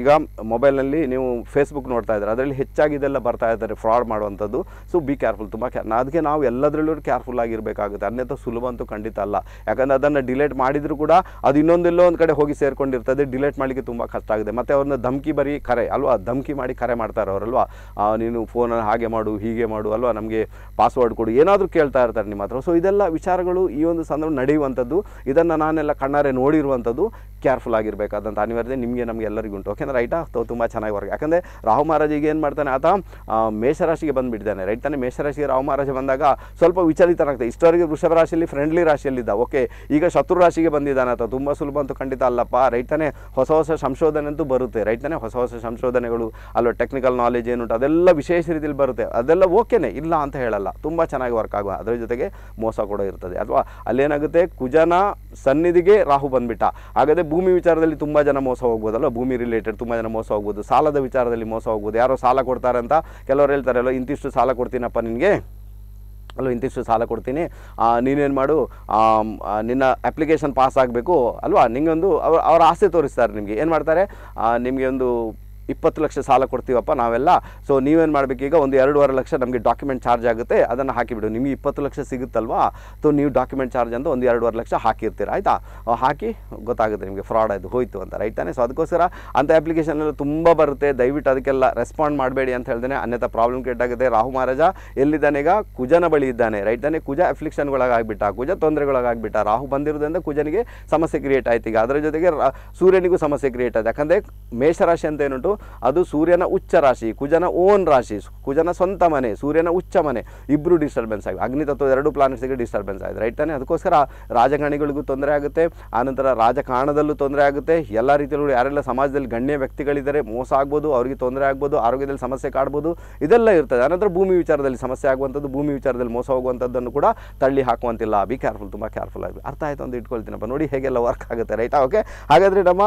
A: ಈಗ ಮೊಬೈಲ್ನಲ್ಲಿ ನೀವು ಫೇಸ್ಬುಕ್ ನೋಡ್ತಾ ಇದ್ದಾರೆ. ಅದರಲ್ಲಿ ಹೆಚ್ಚಾಗಿ ಇದೆಲ್ಲ ಬರ್ತಾ ಇದ್ದಾರೆ ಫ್ರಾಡ್ ಮಾಡುವಂಥದ್ದು. ಸೊ ಬಿ ಕೇರ್ಫುಲ್ ತುಂಬ ಕ್ಯಾ ಅದಕ್ಕೆ ನಾವು ಎಲ್ಲದರಲ್ಲೂ ಕೇರ್ಫುಲ್ ಆಗಿರಬೇಕಾಗುತ್ತೆ. ಅನ್ಯಥ ಸುಲಭ ಅಂತೂ ಖಂಡಿತ ಅಲ್ಲ. ಯಾಕಂದರೆ ಅದನ್ನು ಡಿಲೇಟ್ ಮಾಡಿದರೂ ಕೂಡ ಅದು ಇನ್ನೊಂದೆಲ್ಲೋ ಒಂದು ಕಡೆ ಹೋಗಿ ಸೇರಿಕೊಂಡಿರ್ತದೆ. ಡಿಲೇಟ್ ಮಾಡಲಿಕ್ಕೆ ತುಂಬ ಕಷ್ಟ ಆಗಿದೆ. ಮತ್ತು ಅವ್ರನ್ನ ಧಮಕಿ ಬರೀ ಕರೆ, ಅಲ್ವಾ? ಧಮಕಿ ಮಾಡಿ ಕರೆ ಮಾಡ್ತಾರೆ ಅವರಲ್ವಾ ನೀನು ಫೋನಲ್ಲಿ ಹಾಗೆ ಮಾಡು, ಹೀಗೆ ಮಾಡು, ಅಲ್ವಾ? ನಮಗೆ ಪಾಸ್ವರ್ಡ್ ಕೊಡು. ಏನಾದರೂ ಕೇಳ್ತಾ ಇರ್ತಾರೆ ನಿಮ್ಮ ಹತ್ರ ಸೊ ಇದೆಲ್ಲ ವಿಚಾರಗಳು ಈ ಒಂದು ಸಂದರ್ಭ ನಡೆಯುವಂಥದ್ದು. ಇದನ್ನು ನಾನೆಲ್ಲ ಕಣ್ಣಾರೆ ನೋಡಿರುವಂಥದ್ದು ಕೇರ್ಫುಲ್ ಆಗಿರಬೇಕಾದಂಥ ಅನಿವಾರ್ಯತೆ ನಿಮಗೆ ನಮಗೆ ಎಲ್ಲರಿಗೂ ಉಂಟು. ರೈಟ್ ರೈಟಾ ತುಂಬ ಚೆನ್ನಾಗಿ ವರ್ಕ್ ಯಾಕಂದರೆ ರಾಹು ಮಹಾರಾಜ ಈಗ ಏನು ಮಾಡ್ತಾನೆ ಆತ ಮೇಷರಾಶಿಗೆ ಬಂದುಬಿಟ್ಟಿದ್ದಾನೆ. ರೈಟ್ ತಾನೆ? ಮೇಷರಾಶಿಗೆ ರಾಹು ಮಹಾರಾಜ ಬಂದಾಗ ಸ್ವಲ್ಪ ವಿಚಲಿತನಾಗ್ತದೆ ಇಷ್ಟವರೆಗೆ ವೃಷಭ ರಾಶಿಯಲ್ಲಿ ಫ್ರೆಂಡ್ಲಿ ರಾಶಿಯಲ್ಲಿದ್ದ. ಓಕೆ ಈಗ ಶತ್ರು ರಾಶಿಗೆ ಬಂದಿದ್ದಾನೆ ಆತ. ತುಂಬ ಸುಲಭ ಅಂತೂ ಖಂಡಿತ ಅಲ್ಲಪ್ಪ. ರೈಟ್ ತಾನೆ? ಹೊಸ ಹೊಸ ಸಂಶೋಧನೆ ಅಂತೂ ಬರುತ್ತೆ. ರೈಟ್ ತಾನೆ? ಹೊಸ ಹೊಸ ಸಂಶೋಧನೆಗಳು ಅಲ್ಲೋ ಟೆಕ್ನಿಕಲ್ ನಾಲೆಜ್ ಏನುಂಟು, ಅದೆಲ್ಲ ವಿಶೇಷ ರೀತಿಯಲ್ಲಿ ಬರುತ್ತೆ. ಅದೆಲ್ಲ ಓಕೆನೇ ಇಲ್ಲ ಅಂತ ಹೇಳಲ್ಲ. ತುಂಬ ಚೆನ್ನಾಗಿ ವರ್ಕ್ ಆಗುವ. ಅದರ ಜೊತೆಗೆ ಮೋಸ ಕೂಡ ಇರ್ತದೆ. ಅಥವಾ ಅಲ್ಲೇನಾಗುತ್ತೆ? ಕುಜನ ಸನ್ನಿಧಿಗೆ ರಾಹು ಬಂದ್ಬಿಟ್ಟ. ಹಾಗಾದರೆ ಭೂಮಿ ವಿಚಾರದಲ್ಲಿ ತುಂಬ ಜನ ಮೋಸ ಹೋಗ್ಬೋದಲ್ಲ ಭೂಮಿ ರಿಲೇಟೆಡ್ ತುಂಬ ಜನ ಮೋಸ ಹೋಗ್ಬೋದು. ಸಾಲದ ವಿಚಾರದಲ್ಲಿ ಮೋಸ ಹೋಗ್ಬೋದು. ಯಾರೋ ಸಾಲ ಕೊಡ್ತಾರೆ ಅಂತ ಕೆಲವರು ಹೇಳ್ತಾರೆ, ಅಲ್ಲೋ, ಇಂತಿಷ್ಟು ಸಾಲ ಕೊಡ್ತೀನಪ್ಪ ನಿನಗೆ? ಅಲ್ಲೋ, ಇಂತಿಷ್ಟು ಸಾಲ ಕೊಡ್ತೀನಿ. ನೀನೇನು ಮಾಡು? ನಿನ್ನ ಅಪ್ಲಿಕೇಶನ್ ಪಾಸ್ ಆಗಬೇಕು. ಅಲ್ವಾ? ನಿಂಗೊಂದು ಅವ್ರ ಅವ್ರ ಆಸೆ ತೋರಿಸ್ತಾರೆ ನಿಮಗೆ. ಏನು ಮಾಡ್ತಾರೆ? ನಿಮಗೆ ಒಂದು ಇಪ್ಪತ್ತು ಲಕ್ಷ ಸಾಲ ಕೊಡ್ತೀವಪ್ಪ ನಾವೆಲ್ಲ. ಸೊ ನೀವೇನು ಮಾಡಬೇಕೀಗ ಒಂದು ಎರಡೂವರೆ ಲಕ್ಷ ನಮಗೆ ಡಾಕ್ಯುಮೆಂಟ್ ಚಾರ್ಜ್ ಆಗುತ್ತೆ, ಅದನ್ನು ಹಾಕಿಬಿಡು. ನಿಮಗೆ ಇಪ್ಪತ್ತು ಲಕ್ಷ ಸಿಗುತ್ತಲ್ವಾ? ಸೊ ನೀವು ಡಾಕ್ಯುಮೆಂಟ್ ಚಾರ್ಜ್ ಅಂತ ಒಂದು ಎರಡೂವರೆ ಲಕ್ಷ ಹಾಕಿರ್ತೀರ, ಆಯಿತಾ? ಹಾಕಿ ಗೊತ್ತಾಗುತ್ತೆ ನಿಮಗೆ ಫ್ರಾಡ್ ಅದು ಹೋಯಿತು ಅಂತ ರೈಟ್ ಸೊ ಅದಕ್ಕೋಸ್ಕರ ಅಂಥ ಅಪ್ಲಿಕೇಶನ್ ಎಲ್ಲ ತುಂಬ ಬರುತ್ತೆ. ದಯವಿಟ್ಟು ಅದಕ್ಕೆಲ್ಲ ರೆಸ್ಪಾಂಡ್ ಮಾಡಬೇಡಿ ಅಂತ ಹೇಳ್ದೇನೆ ಅನ್ಯಥ ಪ್ರಾಬ್ಲಮ್ ಕ್ರಿಯೇಟ್ ಆಗುತ್ತೆ. ರಾಹು ಮಹಾರಾಜ ಎಲ್ಲಿದ್ದಾನೆ ಈಗ? ಕುಜನ ಬಳಿ ಇದ್ದಾನೆ ರೈಟ್ ತಾನೇ? ಕುಜ ಅಫ್ಲಿಕ್ಷನ್ಗೊಳಗಾಗ್ಬಿಟ್ಟ ಕುಜ ತೊಂದರೆಗಳಾಗ್ಬಿಟ್ಟ ರಾಹು ಬಂದಿರೋದ್ರಿಂದ ಕುಜನಿಗೆ ಸಮಸ್ಯೆ ಕ್ರಿಯೇಟ್ ಆಯ್ತು ಈಗ. ಅದರ ಜೊತೆಗೆ ಸೂರ್ಯನಿಗೂ ಸಮಸ್ಯೆ ಕ್ರಿಯೇಟ್ ಆಯ್ತು. ಯಾಕಂದರೆ ಮೇಷರಾಶಿ ಅಂತ ಏನುಂಟು? ಅದು ಸೂರ್ಯನ ಉಚ್ಚ ರಾಶಿ, ಕುಜನ ಓನ್ ರಾಶಿ, ಕುಜನ ಸ್ವಂತ ಮನೆ, ಸೂರ್ಯನ ಉಚ್ಚ ಮನೆ ಇಬ್ಬರು ಡಿಸ್ಟರ್ಬೆನ್ಸ್ ಆಗಿದೆ ಅಗ್ನಿ ತತ್ವ ಎರಡು ಪ್ಲಾನೆಟ್ಸ್ಗೆ ಡಿಸ್ಟರ್ಬೆನ್ಸ್ ಆಗಿದೆ ರೈಟ್ ತಾನೆ? ಅದಕ್ಕೋಸ್ಕರ ರಾಜಕಾರಣಿಗಳಿಗೂ ತೊಂದರೆ ಆಗುತ್ತೆ ಆನಂತರ ರಾಜಕಾರಣದಲ್ಲೂ ತೊಂದರೆ ಆಗುತ್ತೆ. ಎಲ್ಲ ರೀತಿಯಲ್ಲೂ ಯಾರೆಲ್ಲ ಸಮಾಜದಲ್ಲಿ ಗಣ್ಯ ವ್ಯಕ್ತಿಗಳಿದ್ದಾರೆ, ಮೋಸ ಆಗ್ಬೋದು, ಅವರಿಗೆ ತೊಂದರೆ ಆಗ್ಬೋದು, ಆರೋಗ್ಯದಲ್ಲಿ ಸಮಸ್ಯೆ ಕಾಡ್ಬೋದು, ಇದೆಲ್ಲ ಇರ್ತದೆ. ಆನಂತರ ಭೂಮಿ ವಿಚಾರದಲ್ಲಿ ಸಮಸ್ಯೆ ಆಗುವಂಥದ್ದು, ಭೂಮಿ ವಿಚಾರದಲ್ಲಿ ಮೋಸ ಹೋಗುವಂಥದ್ದನ್ನು ಕೂಡ ತಳ್ಳಿ ಹಾಕುವಂತಿಲ್ಲ. ಬಿ ಕೇರ್ಫುಲ್ ತುಂಬ ಕೇರ್ಫುಲ್ ಆಗಿ. ಅರ್ಥ ಆಯಿತು ಅಂತ ಇಟ್ಕೊಳ್ತೀನಪ್ಪ. ನೋಡಿ ಹೇಗೆಲ್ಲ ವರ್ಕ್ ಆಗುತ್ತೆ ರೈಟಾ ಓಕೆ ಹಾಗಾದರೆ ನಮ್ಮ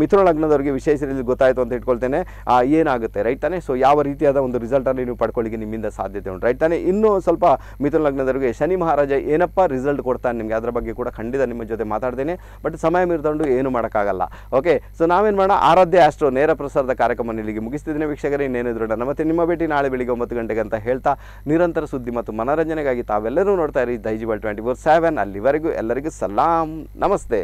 A: ಮಿಥುನ ಲಗ್ನದವರಿಗೆ ವಿಶೇಷ ರೀತಿ ಗೊತ್ತಾಯಿತು ಅಂತ ಇಟ್ಕೊಳ್ತೇನೆ. ಆ, ಏನಾಗುತ್ತೆ ರೈಟ್ ತಾನೇ? ಸೊ ಯಾವ ರೀತಿಯಾದ ಒಂದು ರಿಸಲ್ಟನ್ನು ನೀವು ಪಡ್ಕೊಳ್ಳಿಕ್ಕೆ ನಿಮ್ಮಿಂದ ಸಾಧ್ಯತೆ ಉಂಟು ರೈಟ್ ತಾನೇ? ಇನ್ನೂ ಸ್ವಲ್ಪ ಮಿಥುನ ಲಗ್ನದವರಿಗೆ ಶನಿ ಮಹಾರಾಜ ಏನಪ್ಪ ರಿಸಲ್ಟ್ ಕೊಡ್ತಾನೆ ನಿಮಗೆ ಅದರ ಬಗ್ಗೆ ಕೂಡ ಖಂಡಿತ ನಿಮ್ಮ ಜೊತೆ ಮಾತಾಡ್ತೇನೆ ಬಟ್ ಸಮಯ ಮೀರ್ಕೊಂಡು ಏನು ಮಾಡೋಕ್ಕಾಗಲ್ಲ ಓಕೆ ಸೊ ನಾವೇನು ಮಾಡೋಣ ಆರಾಧ್ಯ ಆಸ್ಟ್ರೋ ನೇರ ಪ್ರಸಾರದ ಕಾರ್ಯಕ್ರಮ ಇಲ್ಲಿಗೆ ಮುಗಿಸ್ತಿದ್ದೇನೆ ವೀಕ್ಷಕರೇ ಇನ್ನೇನಿದ್ರು ನನ್ನ ಮತ್ತೆ ನಿಮ್ಮ ಭೇಟಿ ನಾಳೆ ಬೆಳಿಗ್ಗೆ ಒಂಬತ್ತು ಗಂಟೆಗೆ ಅಂತ ಹೇಳ್ತಾ ನಿರಂತರ ಸುದ್ದಿ ಮತ್ತು ಮನರಂಜನೆಗಾಗಿ ತಾವೆಲ್ಲರೂ ನೋಡ್ತಾ ಇರಿ ದೈಜಿಬಲ್ ಟ್ವೆಂಟಿ ಫೋರ್ ಸೆವೆನ್ ಅಲ್ಲಿವರೆಗೂ ಎಲ್ಲರಿಗೂ ಸಲಾಂ ನಮಸ್ತೆ.